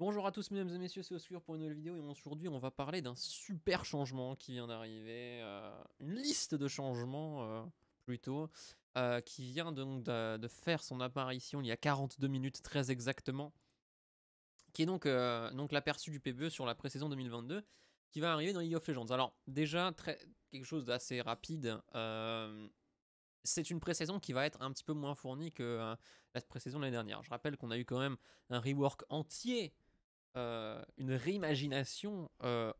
Bonjour à tous mesdames et messieurs, c'est Oscure pour une nouvelle vidéo et aujourd'hui on va parler d'un super changement qui vient d'arriver, euh, une liste de changements euh, plutôt, euh, qui vient donc de, faire son apparition il y a 42 minutes très exactement, qui est donc, donc l'aperçu du PBE sur la pré-saison 2022 qui va arriver dans League of Legends. Alors déjà, quelque chose d'assez rapide, c'est une pré-saison qui va être un petit peu moins fournie que la pré-saison de l'année dernière. Je rappelle qu'on a eu quand même un rework entier euh, une réimagination, euh,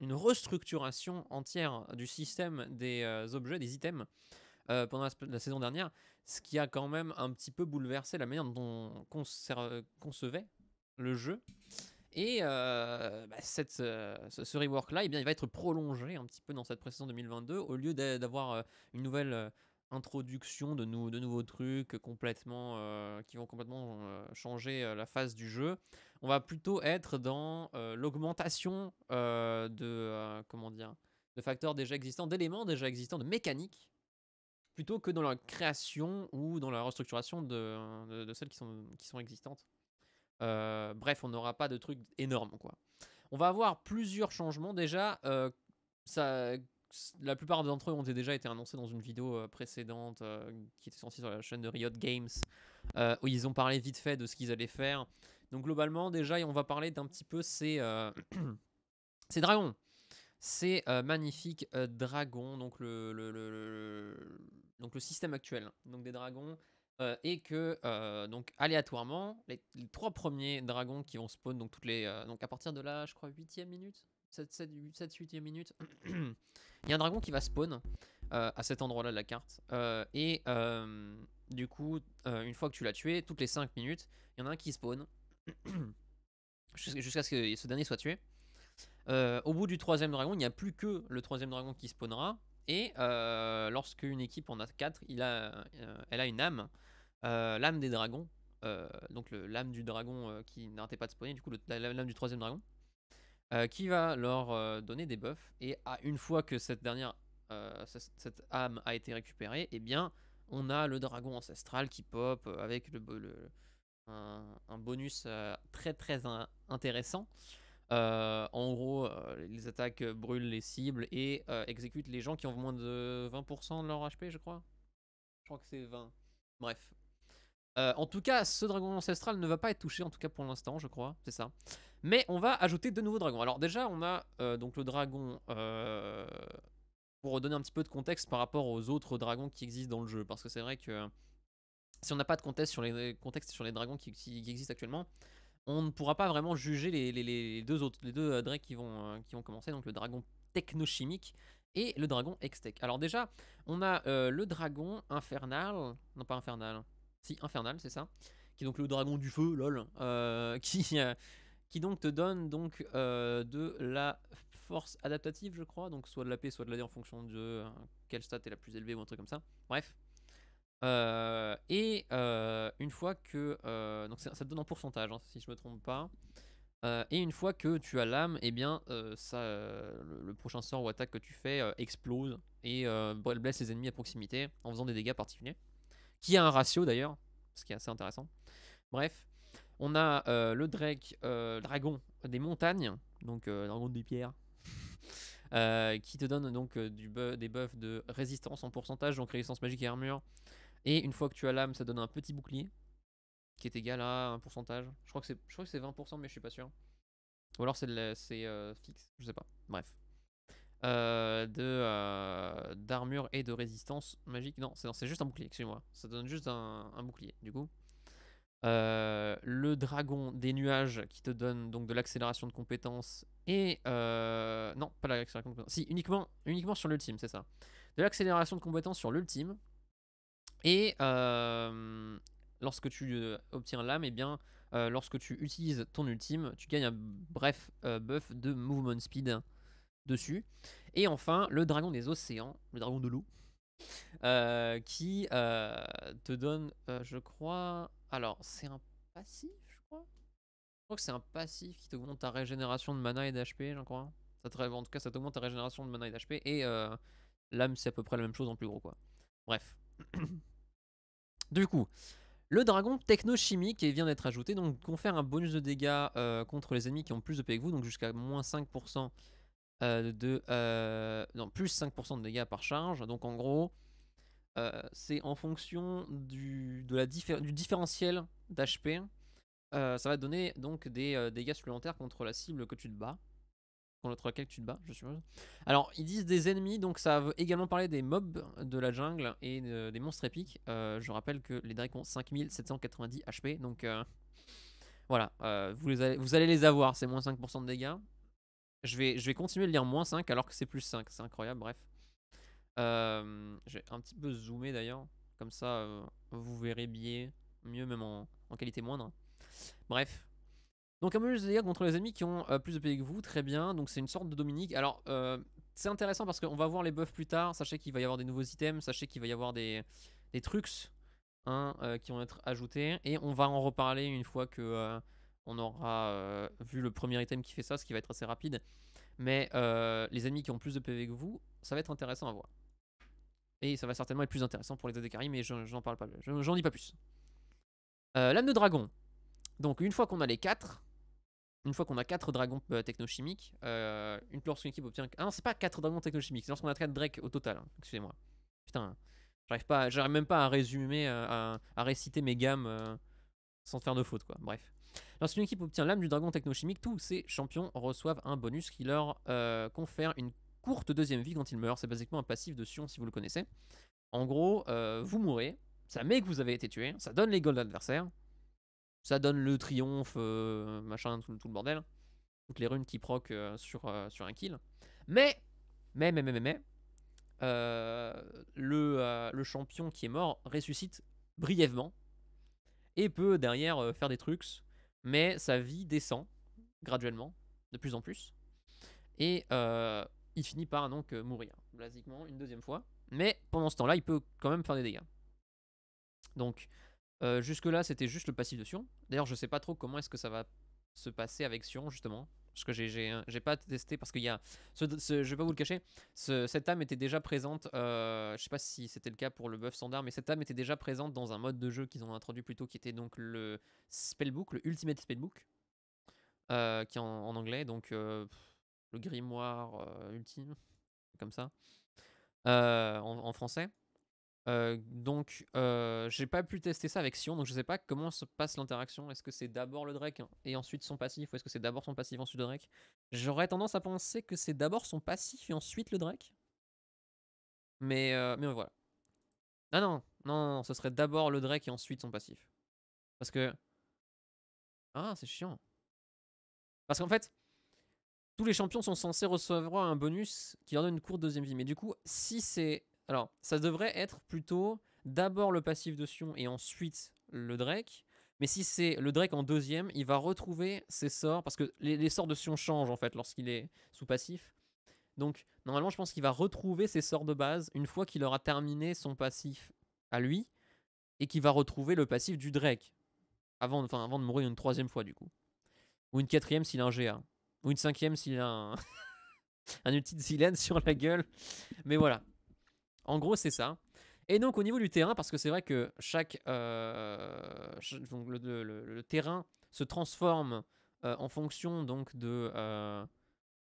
une restructuration entière du système des euh, objets, des items pendant la, saison dernière, ce qui a quand même un petit peu bouleversé la manière dont on concevait le jeu. Et bah, cette, ce, rework-là, eh il va être prolongé un petit peu dans cette pré-saison 2022, au lieu d'avoir une nouvelle introduction de, nouveaux trucs complètement euh, qui vont complètement euh, changer euh, la phase du jeu. On va plutôt être dans l'augmentation de comment dire de facteurs déjà existants, d'éléments déjà existants, de mécaniques, plutôt que dans la création ou dans la restructuration de, de, celles qui sont, qui sont existantes. bref, on n'aura pas de trucs énormes quoi. On va avoir plusieurs changements déjà. ça, la plupart d'entre eux ont déjà été annoncés dans une vidéo euh, précédente euh, qui était sortie sur la chaîne de Riot Games, euh, où ils ont parlé vite fait de ce qu'ils allaient faire. Donc globalement, déjà, on va parler d'un petit peu ces, ces dragons. Ces magnifiques dragons, donc le, système actuel donc des dragons, et que donc aléatoirement, les, trois premiers dragons qui vont spawn, donc, toutes les, donc à partir de là, je crois, 8ème minute, 7, 8, e minute, il y a un dragon qui va spawn euh, à cet endroit-là de la carte. Euh, et euh, du coup, une fois que tu l'as tué, toutes les 5 minutes, il y en a un qui spawn. Jusqu'à ce que ce dernier soit tué. au bout du troisième dragon, il n'y a plus que le troisième dragon qui spawnera. Et lorsque une équipe en a 4, il a, elle a une âme. l'âme des dragons. donc l'âme du dragon qui n'arrêtait pas de spawner. Du coup, l'âme du troisième dragon. Euh, qui va leur euh, donner des buffs. Et à une fois que cette dernière, euh, cette, âme a été récupérée, eh bien, on a le dragon ancestral qui pop avec le, un, bonus très très intéressant. en gros, les attaques brûlent les cibles et exécutent les gens qui ont moins de 20% de leur HP, je crois. Je crois que c'est 20. Bref, euh, en tout cas, ce dragon ancestral ne va pas être touché, en tout cas pour l'instant, je crois, c'est ça. Mais on va ajouter de nouveaux dragons. Alors déjà, on a euh, donc le dragon, euh, pour donner un petit peu de contexte par rapport aux autres dragons qui existent dans le jeu, parce que c'est vrai que si on n'a pas de contexte sur les, sur les dragons qui, existent actuellement, on ne pourra pas vraiment juger les, deux autres, les deux drakes qui vont, qui vont commencer, donc le dragon technochimique et le dragon Hextech. Alors déjà, on a le dragon infernal, non pas infernal, si, infernal, c'est ça. Qui est donc le dragon du feu, lol. Euh, qui, euh, qui donc te donne donc euh, de la force adaptative, je crois. Donc soit de la paix, soit de la D en fonction de quelle stat est la plus élevée ou un truc comme ça. Bref. et une fois que... donc ça te donne en pourcentage, hein, si je me trompe pas. et une fois que tu as l'âme, eh bien ça, le, prochain sort ou attaque que tu fais explose et blesse les ennemis à proximité en faisant des dégâts particuliers qui a un ratio d'ailleurs, ce qui est assez intéressant. Bref, on a euh, le Drake, euh, dragon des montagnes, donc euh, dragon des pierres, qui te donne donc du des buffs de résistance en pourcentage, donc résistance magique et armure. Et une fois que tu as l'âme, ça donne un petit bouclier qui est égal à un pourcentage. Je crois que c'est 20%, mais je suis pas sûr. Ou alors c'est fixe, je sais pas. Bref. D'armure et de résistance magique. Non, c'est juste un bouclier, excusez-moi. Ça donne juste un, bouclier, du coup. Euh, le dragon des nuages qui te donne donc de l'accélération de compétences et... non, pas l'accélération de compétences. Si, uniquement, sur l'ultime, c'est ça. De l'accélération de compétences sur l'ultime. Et lorsque tu obtiens l'âme, et eh bien, lorsque tu utilises ton ultime, tu gagnes un bref buff de movement speed dessus. Et enfin, le dragon des océans, le dragon de l'eau, euh, qui euh, te donne, euh, je crois... Alors, c'est un passif, je crois Je crois que c'est un passif qui t'augmente ta régénération de mana et d'HP, je crois. En tout cas, ça t'augmente ta régénération de mana et d'HP. Et l'âme, c'est à peu près la même chose en plus gros, quoi. Bref. du coup, Le dragon techno-chimique vient d'être ajouté, donc confère un bonus de dégâts euh, contre les ennemis qui ont plus de PV que vous, donc jusqu'à moins 5% euh, de... Euh, non, plus 5% de dégâts par charge. Donc en gros, c'est en fonction du, du différentiel d'HP. ça va donner donc des dégâts supplémentaires contre la cible que tu te bats contre lequel tu te bats, je suppose. Alors, ils disent des ennemis, donc ça veut également parler des mobs de la jungle et des monstres épiques. Euh, je rappelle que les drakes ont 5790 HP, donc euh, voilà, euh, vous, allez, vous allez les avoir, c'est moins 5% de dégâts. Je vais, je vais continuer de lire moins 5 alors que c'est plus 5, c'est incroyable, bref. Je vais un petit peu zoomer d'ailleurs, comme ça vous verrez bien, mieux même en qualité moindre. Bref, donc un bonus de dégâts contre les ennemis qui ont euh, plus de PV que vous, très bien. Donc c'est une sorte de Dominique. Alors euh, c'est intéressant parce qu'on va voir les buffs plus tard. Sachez qu'il va y avoir des nouveaux items, sachez qu'il va y avoir des, trucs hein, euh, qui vont être ajoutés. Et on va en reparler une fois que on aura vu le premier item qui fait ça, ce qui va être assez rapide. Mais les ennemis qui ont plus de PV que vous, ça va être intéressant à voir. Et ça va certainement être plus intéressant pour les ADKari, mais j'en parle pas, j'en dis pas plus. L'âme de dragon. Donc une fois qu'on a les 4, une fois qu'on a 4 dragons euh, technochimiques, euh, une lorsqu'une équipe obtient. Ah non, c'est pas 4 dragons technochimiques, c'est lorsqu'on a 4 drakes au total. Hein. Excusez-moi. Putain, j'arrive pas, j'arrive même pas à résumer, euh, à, réciter mes gammes euh, sans faire de faute, quoi. Bref. Lorsqu'une équipe obtient l'âme du dragon technochimique, tous ses champions reçoivent un bonus qui leur confère une courte deuxième vie quand ils meurent. C'est basiquement un passif de Sion si vous le connaissez. En gros, vous mourrez, ça met que vous avez été tué, ça donne les goals d'adversaire, ça donne le triomphe, euh, machin, tout, le bordel. Toutes les runes qui proc euh, sur, euh, un kill. Mais, mais, mais, mais, mais, le, le champion qui est mort ressuscite brièvement et peut derrière faire des trucs, mais sa vie descend graduellement, de plus en plus, et il finit par donc mourir, basiquement une deuxième fois, mais pendant ce temps-là, il peut quand même faire des dégâts. Donc, euh, jusque là c'était juste le passif de Sion. D'ailleurs je sais pas trop comment est-ce que ça va se passer avec Sion justement. Parce que j'ai pas testé parce qu'il y a... Je vais pas vous le cacher, cette âme était déjà présente, euh, je sais pas si c'était le cas pour le buff standard, mais cette âme était déjà présente dans un mode de jeu qu'ils ont introduit plus tôt qui était donc le Spellbook, le Ultimate Spellbook, euh, qui en, anglais, donc le grimoire ultime, comme ça, en, français. Euh, donc, euh, j'ai pas pu tester ça avec Sion, donc je sais pas comment se passe l'interaction. Est-ce que c'est d'abord le Drake et ensuite son passif, ou est-ce que c'est d'abord son passif ensuite le Drake? J'aurais tendance à penser que c'est d'abord son passif et ensuite le Drake. Mais, euh, mais voilà. Ah non, non, non, ce serait d'abord le Drake et ensuite son passif. Parce que... Ah, c'est chiant. Parce qu'en fait, tous les champions sont censés recevoir un bonus qui leur donne une courte deuxième vie. Mais du coup, si c'est alors, ça devrait être plutôt d'abord le passif de Sion et ensuite le Drake. Mais si c'est le Drake en deuxième, il va retrouver ses sorts, parce que les, sorts de Sion changent en fait lorsqu'il est sous passif. Donc normalement je pense qu'il va retrouver ses sorts de base une fois qu'il aura terminé son passif à lui, et qu'il va retrouver le passif du Drake, avant, avant de mourir une troisième fois du coup. Ou une quatrième s'il a un GA. Ou une cinquième s'il a un, un ulti de sur la gueule. Mais voilà, en gros, c'est ça. Et donc au niveau du terrain, parce que c'est vrai que chaque, euh, le, terrain se transforme euh, en fonction donc de, euh,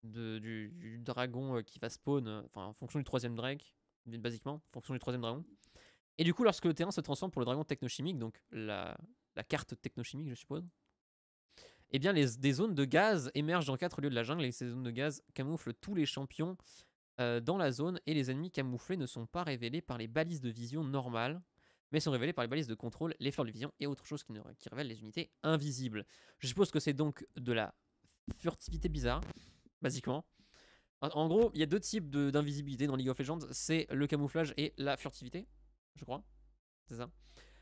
du, dragon qui va spawn, enfin en fonction du troisième drake, basiquement, en fonction du troisième dragon. Et du coup, lorsque le terrain se transforme pour le dragon technochimique, donc la, carte technochimique, je suppose, eh bien les, des zones de gaz émergent dans quatre lieux de la jungle et ces zones de gaz camouflent tous les champions euh, dans la zone et les ennemis camouflés ne sont pas révélés par les balises de vision normales, mais sont révélés par les balises de contrôle, les fleurs de vision et autre chose qui, ne, révèlent les unités invisibles. Je suppose que c'est donc de la furtivité bizarre, basiquement. En, gros, il y a deux types d'invisibilité dans League of Legends, c'est le camouflage et la furtivité, je crois. C'est ça.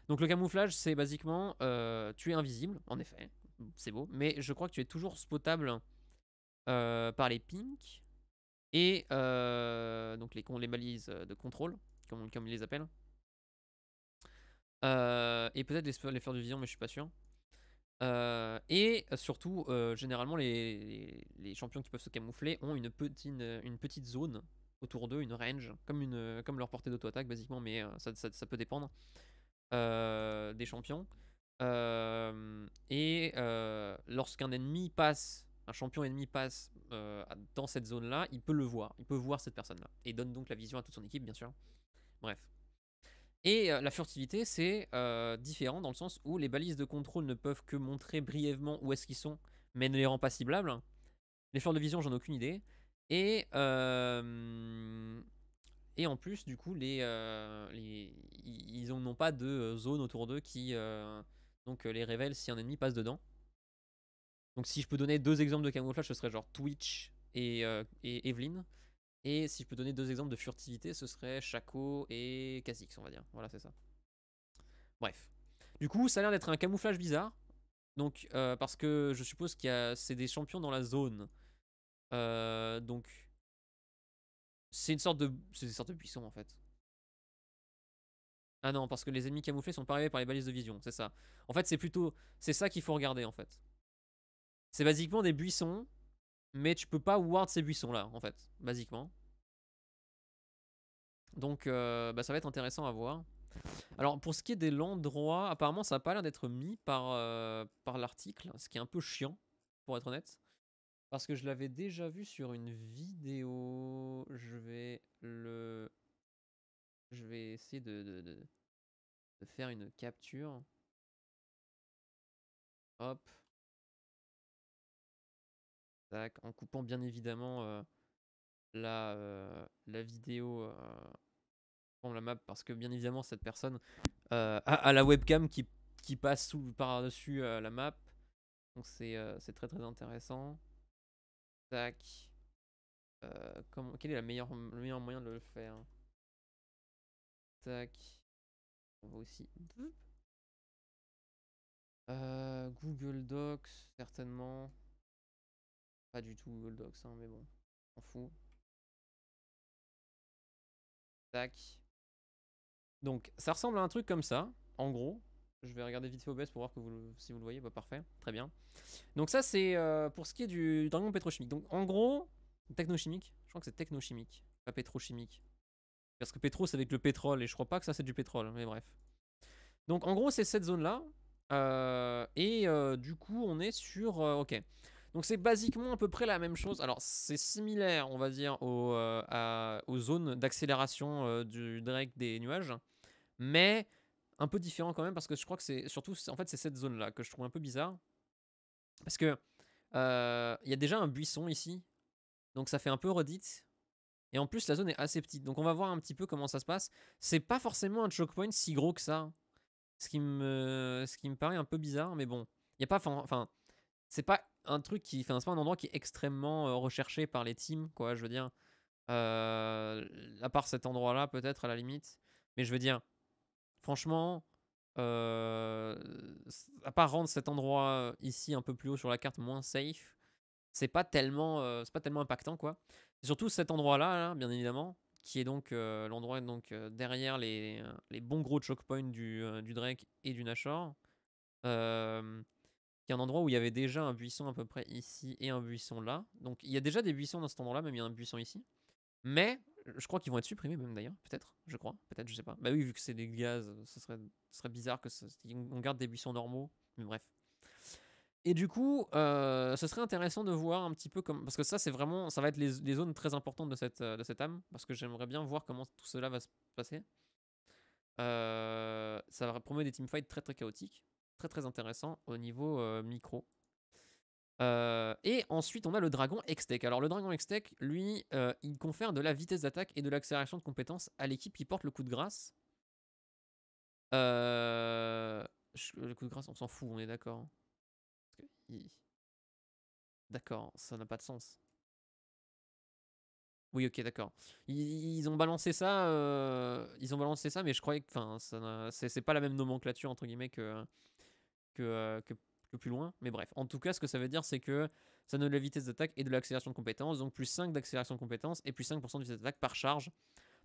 Donc le camouflage, c'est basiquement, euh, tu es invisible, en effet, c'est beau, mais je crois que tu es toujours spotable euh, par les pinks, et euh, donc les, les balises de contrôle, comme, comme ils les appellent. Euh, et peut-être les, les fleurs de vision, mais je suis pas sûr. Et surtout, généralement, les, champions qui peuvent se camoufler ont une petite, zone autour d'eux, une range, comme, une, leur portée d'auto-attaque, basiquement, mais ça, peut dépendre. des champions. Et lorsqu'un ennemi passe, un champion ennemi passe dans cette zone-là, il peut le voir. Il peut voir cette personne-là. Et donne donc la vision à toute son équipe, bien sûr. Bref. Et la furtivité, c'est différent dans le sens où les balises de contrôle ne peuvent que montrer brièvement où est-ce qu'ils sont, mais ne les rend pas ciblables. Les fleurs de vision, j'en ai aucune idée. Et, et en plus, du coup, les, ils n'ont pas de zone autour d'eux qui donc, les révèle si un ennemi passe dedans. Donc si je peux donner deux exemples de camouflage, ce serait genre Twitch et, et Evelyn. Et si je peux donner deux exemples de furtivité, ce serait Chaco et Kha'Zix, on va dire. Voilà, c'est ça. Bref. Du coup, ça a l'air d'être un camouflage bizarre. Donc, euh, parce que je suppose qu'il y a, c'est des champions dans la zone. Euh, donc, c'est une sorte de, c'est une sorte de buisson en fait. Ah non, parce que les ennemis camouflés sont pas arrivés par les balises de vision, c'est ça. En fait, c'est plutôt, c'est ça qu'il faut regarder en fait. C'est basiquement des buissons mais tu peux pas ward ces buissons là, en fait, basiquement. Donc euh, bah, ça va être intéressant à voir. Alors pour ce qui est des l'endroit, apparemment ça n'a pas l'air d'être mis par, euh, par l'article, ce qui est un peu chiant, pour être honnête. Parce que je l'avais déjà vu sur une vidéo. Je vais le... Je vais essayer de, de, de faire une capture. Hop en coupant bien évidemment euh, la, euh, la vidéo euh, la map parce que bien évidemment cette personne a, la webcam qui, qui passe sous, par-dessus la map. Donc c'est très très intéressant. Tac. comment, quel est la meilleure, le meilleur moyen de le faire? Aussi. Google Docs, certainement. Pas du tout Google Docs, hein, mais bon, on fout. Donc, ça ressemble à un truc comme ça, en gros. Je vais regarder vite fait OBS pour voir que si vous le voyez. Bah, parfait, très bien. Donc ça, c'est euh, pour ce qui est du dragon pétrochimique. Donc, en gros, technochimique. Je crois que c'est technochimique, pas pétrochimique. Parce que pétro, c'est avec le pétrole, et je crois pas que ça, c'est du pétrole, mais bref. Donc, en gros, c'est cette zone-là. Euh, et euh, du coup, on est sur... ok. Donc c'est basiquement à peu près la même chose. Alors c'est similaire, on va dire, euh, aux zones d'accélération euh, du Drake des nuages, mais un peu différent quand même parce que je crois que c'est surtout, en fait, c'est cette zone-là que je trouve un peu bizarre. Parce que euh, il y a déjà un buisson ici, donc ça fait un peu redite. Et en plus, la zone est assez petite. Donc on va voir un petit peu comment ça se passe. C'est pas forcément un choke point si gros que ça. Ce qui me, ce qui me paraît un peu bizarre, mais bon. Il a pas. Enfin, c'est pas un truc qui. Enfin, c'est pas un endroit qui est extrêmement euh, recherché par les teams, quoi, je veux dire. Euh, à part cet endroit-là, peut-être, à la limite. Mais je veux dire, franchement, euh, à part rendre cet endroit ici un peu plus haut sur la carte moins safe, c'est pas tellement, c'est pas tellement impactant, quoi. surtout cet endroit-là, bien évidemment, qui est donc l'endroit donc derrière les, les, bons gros choke points du, du Drake et du Nashor. Euh, qui est un endroit où il y avait déjà un buisson à peu près ici et un buisson là. Donc il y a déjà des buissons dans cet endroit-là, même il y a un buisson ici. Mais je crois qu'ils vont être supprimés même d'ailleurs, peut-être, je crois, peut-être, je sais pas. Bah oui, vu que c'est des gaz, ce serait, ce serait bizarre que on garde des buissons normaux, mais bref. Et du coup, euh, ce serait intéressant de voir un petit peu comme... Parce que ça, c'est vraiment... Ça va être les, zones très importantes de cette, de cette âme. Parce que j'aimerais bien voir comment tout cela va se passer. Euh, ça va promener des teamfights très très chaotiques très très intéressant au niveau euh, micro. Euh, et ensuite, on a le dragon Hextech. Alors, le dragon Hextech, lui, euh, il confère de la vitesse d'attaque et de l'accélération de compétences à l'équipe qui porte le coup de grâce. le coup de grâce, on s'en fout, on est d'accord. D'accord, ça n'a pas de sens. Oui, ok, d'accord. Ils, ont balancé ça, ils ont balancé ça, mais je croyais que, enfin, c'est pas la même nomenclature entre guillemets que euh, que, plus loin. Mais bref, en tout cas, ce que ça veut dire, c'est que ça donne de la vitesse d'attaque et de l'accélération de compétences. Donc plus 5 d'accélération de compétences et plus 5% de vitesse d'attaque par charge.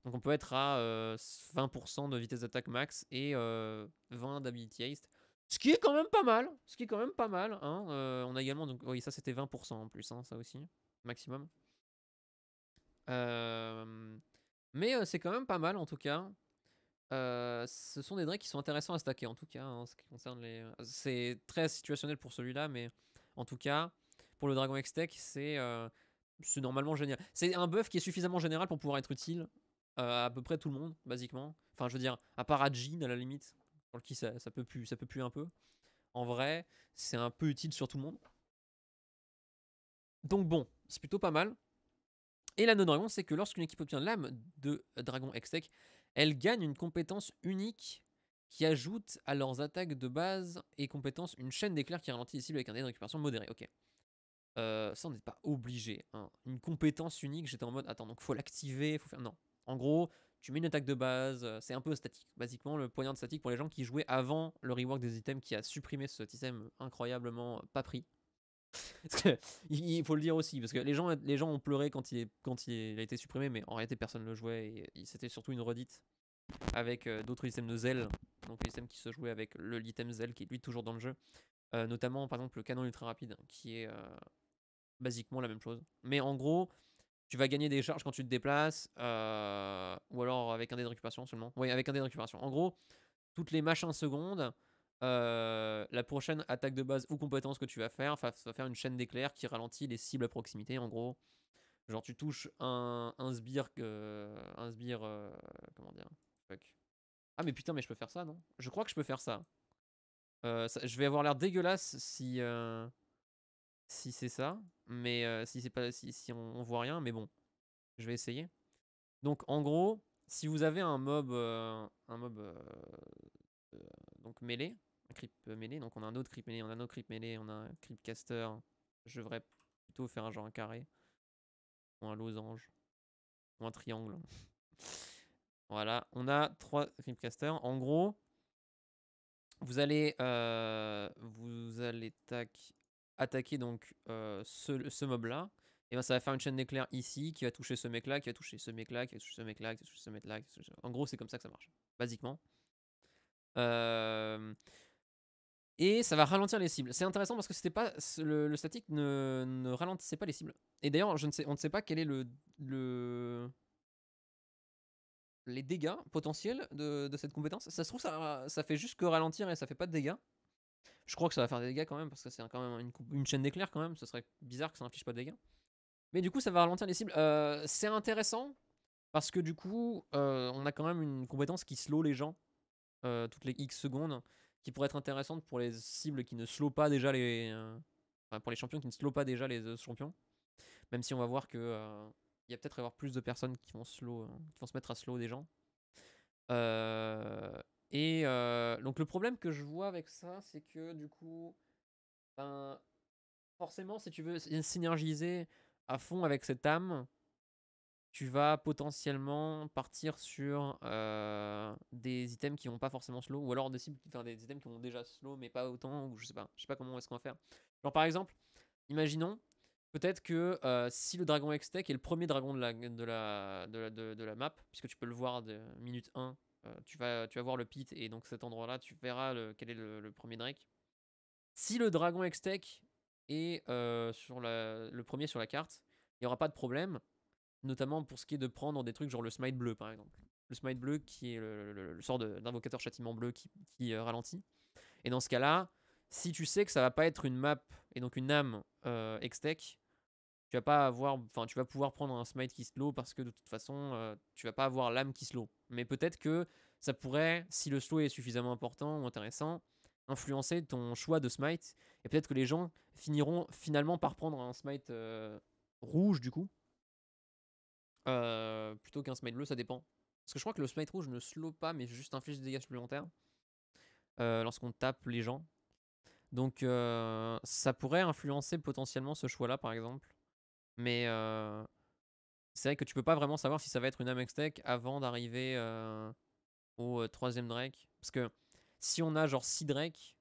Donc on peut être à 20% euh, de vitesse d'attaque max et 20 euh, d'ability haste. Ce qui est quand même pas mal. Ce qui est quand même pas mal. Hein. on a également, donc oui, ça c'était 20% en plus, hein, ça aussi, maximum. mais c'est quand même pas mal en tout cas. euh, ce sont des drakes qui sont intéressants à stacker en tout cas, en ce qui concerne les... C'est très situationnel pour celui-là, mais en tout cas, pour le Dragon X-Tech, c'est euh, c'est normalement génial. C'est un buff qui est suffisamment général pour pouvoir être utile euh, à peu près tout le monde, basiquement. Enfin, je veux dire, à part à Jean, à la limite, pour qui ça, ça, peut plus, ça peut plus un peu. En vrai, c'est un peu utile sur tout le monde. Donc bon, c'est plutôt pas mal. Et la non-dragon, c'est que lorsqu'une équipe obtient l'âme de Dragon X-Tech, elle gagne une compétence unique qui ajoute à leurs attaques de base et compétences une chaîne d'éclairs qui ralentit les cibles avec un délai de récupération modéré. Ok. Euh, ça, on n'est pas obligé. Hein. Une compétence unique, j'étais en mode, attends, donc faut l'activer, faut faire... Non. En gros, tu mets une attaque de base, euh, c'est un peu statique. Basiquement, le poignard de statique pour les gens qui jouaient avant le rework des items qui a supprimé ce système incroyablement pas pris. il faut le dire aussi, parce que les gens, les gens ont pleuré quand il, quand il a été supprimé, mais en réalité personne ne le jouait, et c'était surtout une redite avec euh, d'autres items de Zell, donc les items qui se jouaient avec le item Zell qui est lui toujours dans le jeu, euh, notamment par exemple le canon ultra rapide, qui est euh, basiquement la même chose. Mais en gros, tu vas gagner des charges quand tu te déplaces, ou alors avec un dé de récupération seulement. Oui, avec un dé de récupération. En gros, toutes les machins secondes, euh, la prochaine attaque de base ou compétence que tu vas faire, ça va faire une chaîne d'éclairs qui ralentit les cibles à proximité. En gros, genre tu touches un, un sbire, un sbire, euh, comment dire, fuck. Ah mais putain, mais je peux faire ça, non? Je crois que je peux faire ça. Euh, je vais avoir l'air dégueulasse si si c'est ça, mais si c'est pas, si, si on, voit rien, mais bon, je vais essayer. Donc en gros, si vous avez un mob, un mob donc mêlé, creep mêlé. Donc on a un autre creep mêlé, on a un autre creep mêlé, on a un creep caster. Je devrais plutôt faire un genre un carré. Ou un losange. Ou un triangle. voilà, on a trois creepcasters. En gros, vous allez, vous allez attaquer donc euh, ce, mob là. Et ben ça va faire une chaîne d'éclairs ici qui va toucher ce mec là, qui va toucher ce mec là, qui va toucher ce mec là, qui va toucher ce mec là. En gros, c'est comme ça que ça marche, basiquement et ça va ralentir les cibles. C'est intéressant parce que c'était pas le, statique ne, ne, ralentissait pas les cibles. Et d'ailleurs, je ne sais, on ne sait pas quel est le, le les dégâts potentiels de, de, cette compétence. Ça se trouve, ça, ça fait juste que ralentir et ça fait pas de dégâts. Je crois que ça va faire des dégâts quand même parce que c'est quand même une, chaîne d'éclairs quand même. Ce serait bizarre que ça n'affiche pas de dégâts. Mais du coup, ça va ralentir les cibles. Euh, c'est intéressant parce que du coup, euh, on a quand même une compétence qui slow les gens euh, toutes les X secondes, qui pourrait être intéressante pour les cibles qui ne slow pas déjà les. Euh, pour les champions qui ne slow pas déjà les champions. Même si on va voir que. Euh, il y a peut-être avoir plus de personnes qui vont, slow, qui vont se mettre à slow des gens. Et donc le problème que je vois avec ça, c'est que du coup, ben, forcément, si tu veux synergiser à fond avec cette âme, tu vas potentiellement partir sur euh, des items qui vont pas forcément slow, ou alors des, items qui vont déjà slow, mais pas autant, ou je sais pas, je sais pas comment est-ce qu'on va faire. Alors par exemple, imaginons, peut-être que euh, si le dragon X-Tech est le premier dragon de la, de, la, de, la, map, puisque tu peux le voir de minute 1, euh, tu, vas, tu vas voir le pit, et donc cet endroit-là, tu verras quel est le, premier Drake. Si le dragon X-Tech est sur le premier sur la carte, il n'y aura pas de problème notamment pour ce qui est de prendre des trucs genre le smite bleu par exemple. Le smite bleu qui est le, sort d'invocateur châtiment bleu qui, euh, ralentit. Et dans ce cas-là, si tu sais que ça va pas être une map et donc une âme euh, X-Tech, tu vas pas avoir, enfin tu vas pouvoir prendre un smite qui slow parce que de toute façon euh, tu vas pas avoir l'âme qui slow. Mais peut-être que ça pourrait, si le slow est suffisamment important ou intéressant, influencer ton choix de smite. Et peut-être que les gens finiront finalement par prendre un smite rouge du coup euh, plutôt qu'un smite bleu, ça dépend. Parce que je crois que le smite rouge ne slow pas, mais juste inflige des dégâts supplémentaires euh, lorsqu'on tape les gens. Donc euh, ça pourrait influencer potentiellement ce choix-là, par exemple. Mais c'est vrai que tu peux pas vraiment savoir si ça va être une Amex Tech avant d'arriver au troisième Drake. Parce que si on a genre 6 Drake,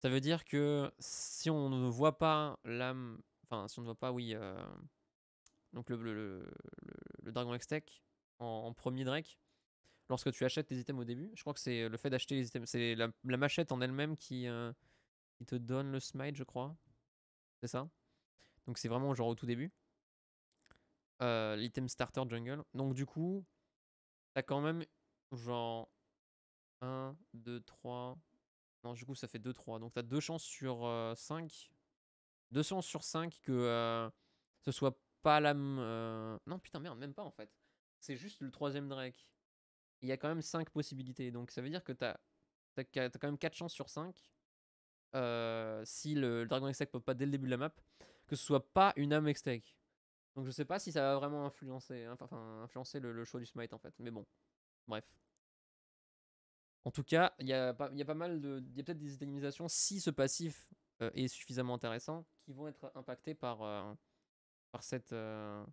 ça veut dire que si on ne voit pas l'âme... Enfin, si on ne voit pas, oui donc le, le, le, Dragon X-Tech en, premier Drake, lorsque tu achètes tes items au début. Je crois que c'est le fait d'acheter les items, c'est la, machette en elle-même qui, qui te donne le smite, je crois. C'est ça. Donc c'est vraiment genre au tout début. Euh, l'item starter jungle. Donc du coup, t'as quand même genre 1, 2, 3. Non, du coup, ça fait 2, 3. Donc, tu as 2 chances sur 5. 2 chances sur 5 que ce soit pas la. Non, putain, merde, même pas en fait. C'est juste le troisième Drake. Il y a quand même 5 possibilités. Donc, ça veut dire que tu as, quand même 4 chances sur 5. si le, Dragon X-Tech pop pas dès le début de la map, que ce soit pas une âme X-Tech. Donc je sais pas si ça va vraiment influencer, influencer le, choix du smite en fait. Mais bon, bref. En tout cas, il y, a pas, mal de. Il y a peut-être des économisations si ce passif euh, est suffisamment intéressant qui vont être impactés par, euh, par cette, euh,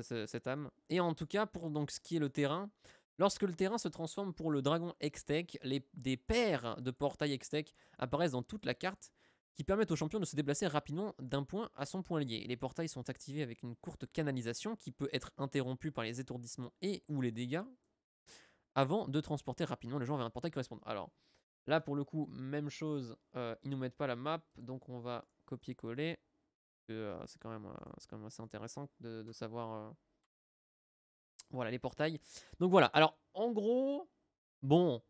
cette, âme. Et en tout cas, pour donc ce qui est le terrain, lorsque le terrain se transforme pour le dragon X-Tech, des paires de portails X-Tech apparaissent dans toute la carte qui permettent au champion de se déplacer rapidement d'un point à son point lié. Les portails sont activés avec une courte canalisation qui peut être interrompue par les étourdissements et ou les dégâts avant de transporter rapidement les gens vers un portail correspondant. Alors, là, pour le coup, même chose, euh, ils nous mettent pas la map, donc on va copier-coller. Euh, c'est quand, même, euh, quand même assez intéressant de, savoir... Voilà, les portails. Donc voilà, alors, en gros, bon,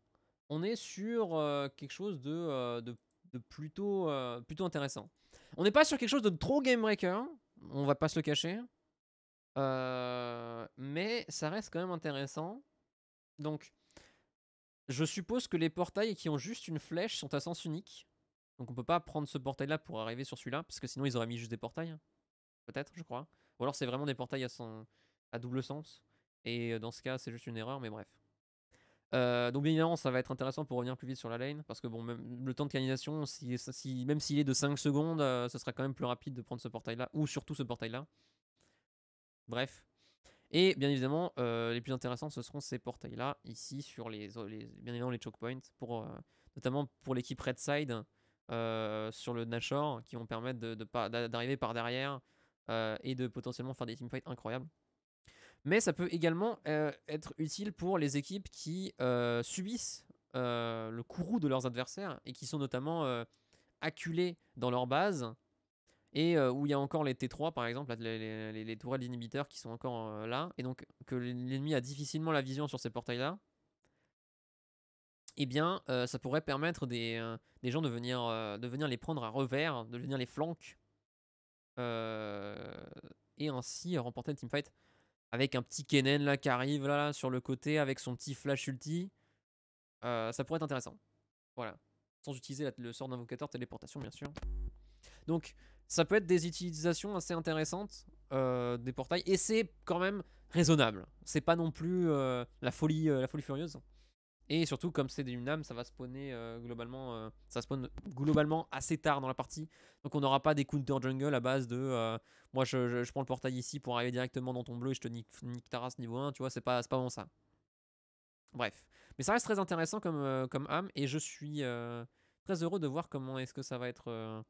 on est sur quelque chose de, de, plutôt, plutôt intéressant. On n'est pas sur quelque chose de trop game breaker, on va pas se le cacher. mais ça reste quand même intéressant. Donc, je suppose que les portails qui ont juste une flèche sont à sens unique. Donc on peut pas prendre ce portail là pour arriver sur celui-là, parce que sinon ils auraient mis juste des portails. Peut-être, je crois. Ou alors c'est vraiment des portails à, à double sens. Et euh, dans ce cas, c'est juste une erreur, mais bref. Euh, donc bien évidemment, ça va être intéressant pour revenir plus vite sur la lane, parce que bon, même le temps de canalisation, même s'il est de 5 secondes, euh, ce sera quand même plus rapide de prendre ce portail-là, ou surtout ce portail-là. Bref. Et bien évidemment, euh, les plus intéressants, ce seront ces portails-là, ici, sur les, les choke points, notamment pour l'équipe Red Side, sur le Nashor, qui vont permettre d'arriver par derrière et de potentiellement faire des teamfights incroyables. Mais ça peut également être utile pour les équipes qui subissent le courroux de leurs adversaires et qui sont notamment acculés dans leur base. Et où il y a encore les T3 par exemple, les, les, tourelles d'inhibiteurs qui sont encore là, et donc que l'ennemi a difficilement la vision sur ces portails-là, eh bien ça pourrait permettre des, des gens de venir, de venir les prendre à revers, de venir les flanquer, et ainsi remporter le teamfight avec un petit Kennen là qui arrive là, sur le côté avec son petit flash ulti. ça pourrait être intéressant. Voilà. Sans utiliser le sort d'invocateur téléportation bien sûr. Donc ça peut être des utilisations assez intéressantes euh, des portails et c'est quand même raisonnable. C'est pas non plus euh, la folie, euh, la folie furieuse. Et surtout, comme c'est une âme, ça va spawner globalement, ça spawn globalement assez tard dans la partie. Donc on n'aura pas des counter jungle à base de, moi je, prends le portail ici pour arriver directement dans ton bleu et je te nique, ta race niveau 1. Tu vois, c'est pas, pas bon ça. Bref, mais ça reste très intéressant comme, comme âme et je suis très heureux de voir comment est-ce que ça va être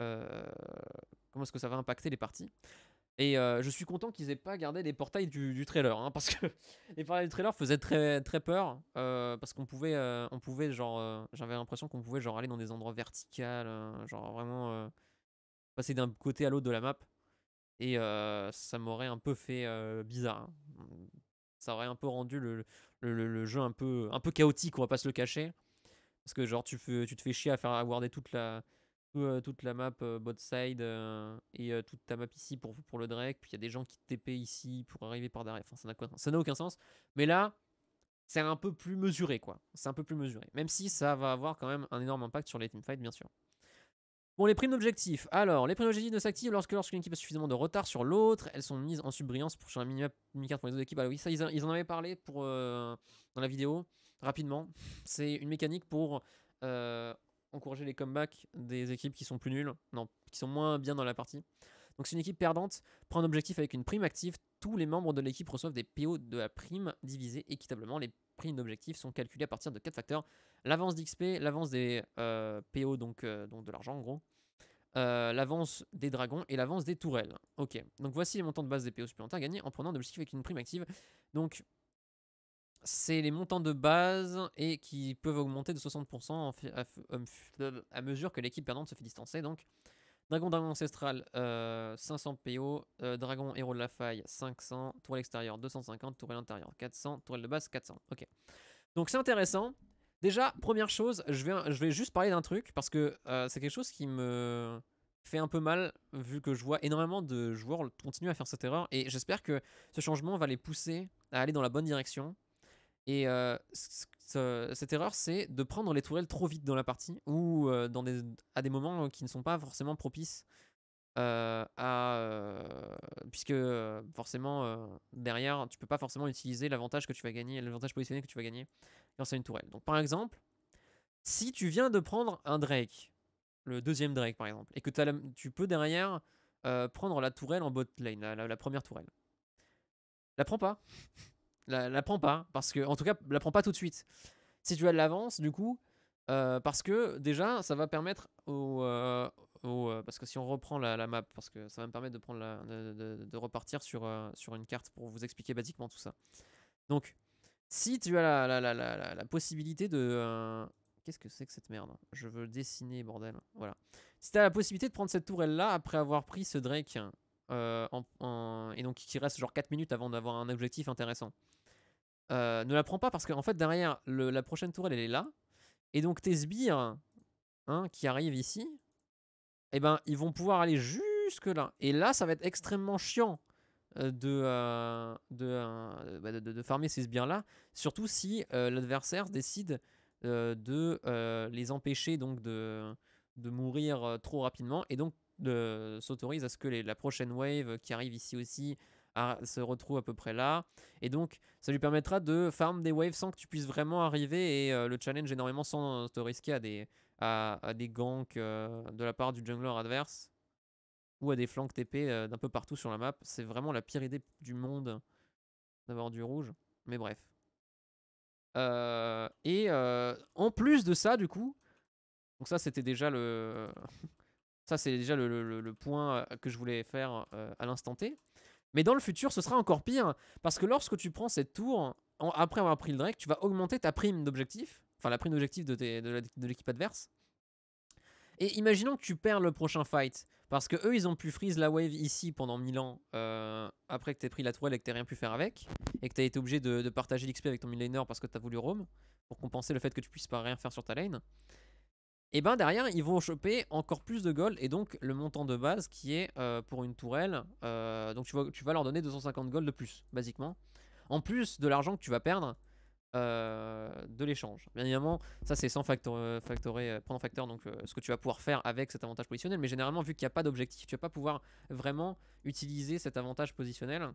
euh, comment est-ce que ça va impacter les parties. Et euh, je suis content qu'ils aient pas gardé les portails du, trailer, hein, parce que les portails du trailer faisaient très, très peur, euh, parce qu'on pouvait, on pouvait genre, j'avais l'impression qu'on pouvait genre aller dans des endroits verticales, genre vraiment passer d'un côté à l'autre de la map, et ça m'aurait un peu fait bizarre. Hein. Ça aurait un peu rendu le, le, le, jeu un peu, un peu chaotique, on va pas se le cacher, parce que genre tu, fais, tu te fais chier à faire awarder toute la toute la map bot side et toute ta map ici pour, pour le Drake. Puis il y a des gens qui TP ici pour arriver par derrière. Enfin, ça n'a aucun sens. Mais là, c'est un peu plus mesuré, quoi. C'est un peu plus mesuré. Même si ça va avoir quand même un énorme impact sur les teamfights, bien sûr. Bon, les primes d'objectifs. Alors, les primes d'objectifs ne s'activent lorsque lorsqu'une équipe a suffisamment de retard sur l'autre. Elles sont mises en subbrillance pour, sur la mini-carte pour les autres équipes. Alors oui, ça, ils, en avaient parlé pour, dans la vidéo, rapidement. C'est une mécanique pour encourager les comebacks des équipes qui sont plus nulles, non, qui sont moins bien dans la partie. Donc si une équipe perdante prend un objectif avec une prime active, tous les membres de l'équipe reçoivent des PO de la prime divisée équitablement. Les primes d'objectifs sont calculées à partir de quatre facteurs. L'avance d'XP, l'avance des euh, PO, donc, euh, donc de l'argent en gros, euh, l'avance des dragons et l'avance des tourelles. Ok, donc voici les montants de base des PO supplémentaires gagnés en prenant un objectif avec une prime active. Donc c'est les montants de base et qui peuvent augmenter de 60% à, mesure que l'équipe perdante se fait distancer. Donc, Dragon Dragon Ancestral, 500 PO, Dragon Héros de la Faille, 500, Tourelle extérieure, 250, Tourelle intérieure, 400, Tourelle de base, 400. Ok. Donc c'est intéressant. Déjà, première chose, je vais, je vais juste parler d'un truc parce que euh, c'est quelque chose qui me fait un peu mal vu que je vois énormément de joueurs continuer à faire cette erreur et j'espère que ce changement va les pousser à aller dans la bonne direction. Et euh, cette erreur, c'est de prendre les tourelles trop vite dans la partie ou euh, dans des, à des moments qui ne sont pas forcément propices euh, à, puisque forcément derrière, tu peux pas forcément utiliser l'avantage que tu vas gagner, l'avantage positionné que tu vas gagner grâce à une tourelle. Donc par exemple, si tu viens de prendre un Drake, le deuxième Drake par exemple, et que tu peux derrière prendre la tourelle en bot lane, la première tourelle, la prends pas. La, la prends pas, parce que, en tout cas, la prends pas tout de suite. Si tu as de l'avance, du coup, euh, parce que déjà, ça va permettre au, euh, euh, parce que si on reprend la, map, parce que ça va me permettre de prendre la, de, repartir sur, sur une carte pour vous expliquer basiquement tout ça. Donc, si tu as la, la possibilité de Qu'est-ce que c'est que cette merde? Je veux dessiner, bordel. Voilà. Si tu as la possibilité de prendre cette tourelle-là après avoir pris ce Drake, et donc qui reste genre 4 minutes avant d'avoir un objectif intéressant, euh, ne la prends pas parce qu'en fait derrière la prochaine tourelle elle est là. Et donc tes sbires hein, qui arrivent ici eh ben ils vont pouvoir aller jusque là. Et là ça va être extrêmement chiant euh, euh, bah, de, de, farmer ces sbires là surtout si l'adversaire décide de les empêcher donc de, de mourir trop rapidement. Et donc s'autorise à ce que la prochaine wave qui arrive ici aussi se retrouve à peu près là. Et donc, ça lui permettra de farm des waves sans que tu puisses vraiment arriver et euh, le challenge énormément sans te risquer à des, à, des ganks euh, de la part du jungler adverse ou à des flanks TP euh, d'un peu partout sur la map. C'est vraiment la pire idée du monde d'avoir du rouge. Mais bref. et en plus de ça, du coup, donc ça c'était déjà le... ça c'est déjà le, le, point que je voulais faire à l'instant T. Mais dans le futur, ce sera encore pire, parce que lorsque tu prends cette tour, après avoir pris le Drake, tu vas augmenter ta prime d'objectif, enfin la prime d'objectif de, l'équipe adverse. Et imaginons que tu perds le prochain fight, parce que eux ils ont pu freeze la wave ici pendant 1000 ans, euh, après que tu aies pris la tourelle et que tu rien pu faire avec, et que tu as été obligé de, partager l'XP avec ton midlaner parce que tu as voulu roam, pour compenser le fait que tu puisses pas rien faire sur ta lane et ben derrière ils vont choper encore plus de gold et donc le montant de base qui est euh, pour une tourelle euh, donc tu vas, leur donner 250 gold de plus basiquement. En plus de l'argent que tu vas perdre euh, de l'échange. Bien évidemment ça c'est sans factor, factorer prendre en facteur donc ce que tu vas pouvoir faire avec cet avantage positionnel. Mais généralement vu qu'il n'y a pas d'objectif tu vas pas pouvoir vraiment utiliser cet avantage positionnel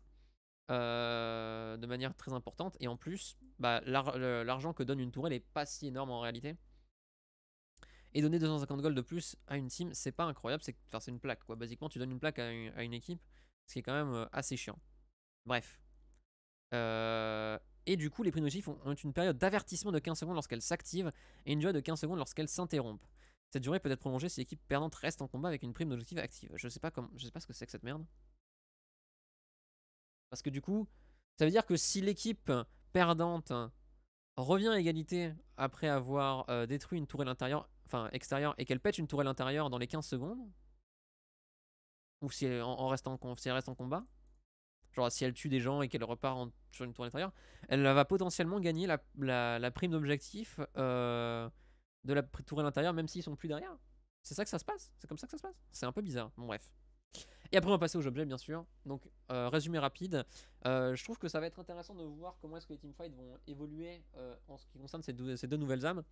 de manière très importante. Et en plus bah, l'argent que donne une tourelle est pas si énorme en réalité et donner 250 gold de plus à une team, c'est pas incroyable, c'est enfin, une plaque quoi. Basiquement, tu donnes une plaque à une, équipe, ce qui est quand même euh, assez chiant. Bref. Euh, et du coup, les primes ont, ont une période d'avertissement de 15 secondes lorsqu'elles s'activent et une durée de 15 secondes lorsqu'elles s'interrompent. Cette durée peut être prolongée si l'équipe perdante reste en combat avec une prime d'objectif active. Je sais pas comment, je sais pas ce que c'est que cette merde. Parce que du coup, ça veut dire que si l'équipe perdante revient à égalité après avoir euh, détruit une tourelle intérieure, enfin extérieure, et qu'elle pète une tourelle intérieure dans les 15 secondes, ou si elle, en, reste, en, reste en combat, genre si elle tue des gens et qu'elle repart sur une tourelle intérieure, elle va potentiellement gagner la, prime d'objectif euh, de la tourelle intérieure, même s'ils sont plus derrière? C'est ça que ça se passe, c'est comme ça que ça se passe? C'est un peu bizarre, bon bref. Et après, on va passer aux objets, bien sûr. Donc, euh, résumé rapide. Euh, je trouve que ça va être intéressant de voir comment est-ce que les teamfights vont évoluer euh, en ce qui concerne ces deux, nouvelles âmes.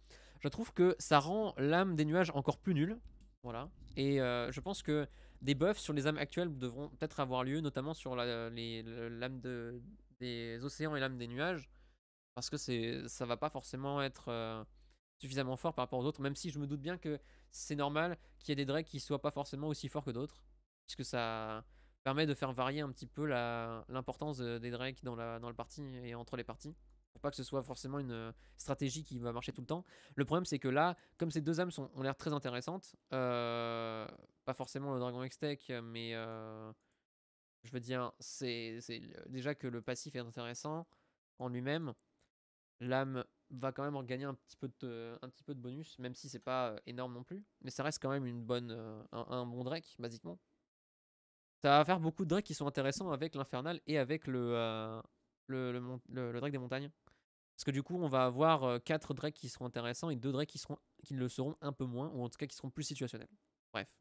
Je trouve que ça rend l'âme des nuages encore plus nulle. Voilà. Et je pense que des buffs sur les âmes actuelles devront peut-être avoir lieu, notamment sur l'âme de, des océans et l'âme des nuages. Parce que ça va pas forcément être suffisamment fort par rapport aux autres, même si je me doute bien que c'est normal qu'il y ait des drakes qui soient pas forcément aussi forts que d'autres puisque ça permet de faire varier un petit peu l'importance des drakes dans, la, le parti et entre les parties. Pour pas que ce soit forcément une stratégie qui va marcher tout le temps. Le problème c'est que là, comme ces deux âmes sont, ont l'air très intéressantes, euh, pas forcément le Dragon X-Tech, mais euh, je veux dire, c'est déjà que le passif est intéressant en lui-même. L'âme va quand même gagner un petit peu de, un petit peu de bonus, même si c'est pas énorme non plus. Mais ça reste quand même une bonne, un, un bon Drake, basiquement. Ça va faire beaucoup de drakes qui sont intéressants avec l'infernal et avec le, euh, le, le, drake des montagnes. Parce que du coup, on va avoir 4 drakes qui seront intéressants et 2 drakes qui, seront, qui le seront un peu moins, ou en tout cas qui seront plus situationnels. Bref.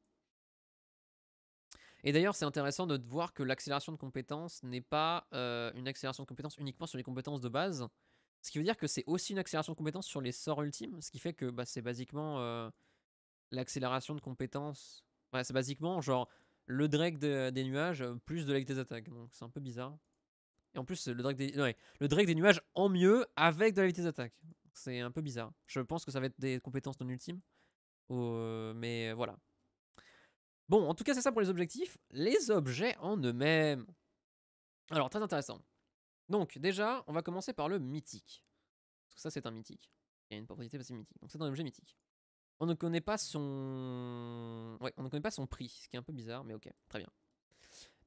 Et d'ailleurs, c'est intéressant de voir que l'accélération de compétences n'est pas une accélération de compétences uniquement sur les compétences de base. Ce qui veut dire que c'est aussi une accélération de compétences sur les sorts ultimes. Ce qui fait que bah, c'est basiquement l'accélération de compétences. Ouais, c'est basiquement genre le Drake des nuages plus de l'aigle des attaques. Donc c'est un peu bizarre. Et en plus, le Drake des, le Drake des nuages en mieux avec de la vitesse d'attaque. C'est un peu bizarre. Je pense que ça va être des compétences non ultimes. Euh, mais voilà. Bon, en tout cas, c'est ça pour les objectifs. Les objets en eux-mêmes. Alors, très intéressant. Donc, déjà, on va commencer par le mythique. Parce que ça, c'est un mythique. Il y a une propriété, c'est mythique. Donc, c'est un objet mythique. On ne connaît pas son... Ne prix, ce qui est un peu bizarre, mais ok, très bien.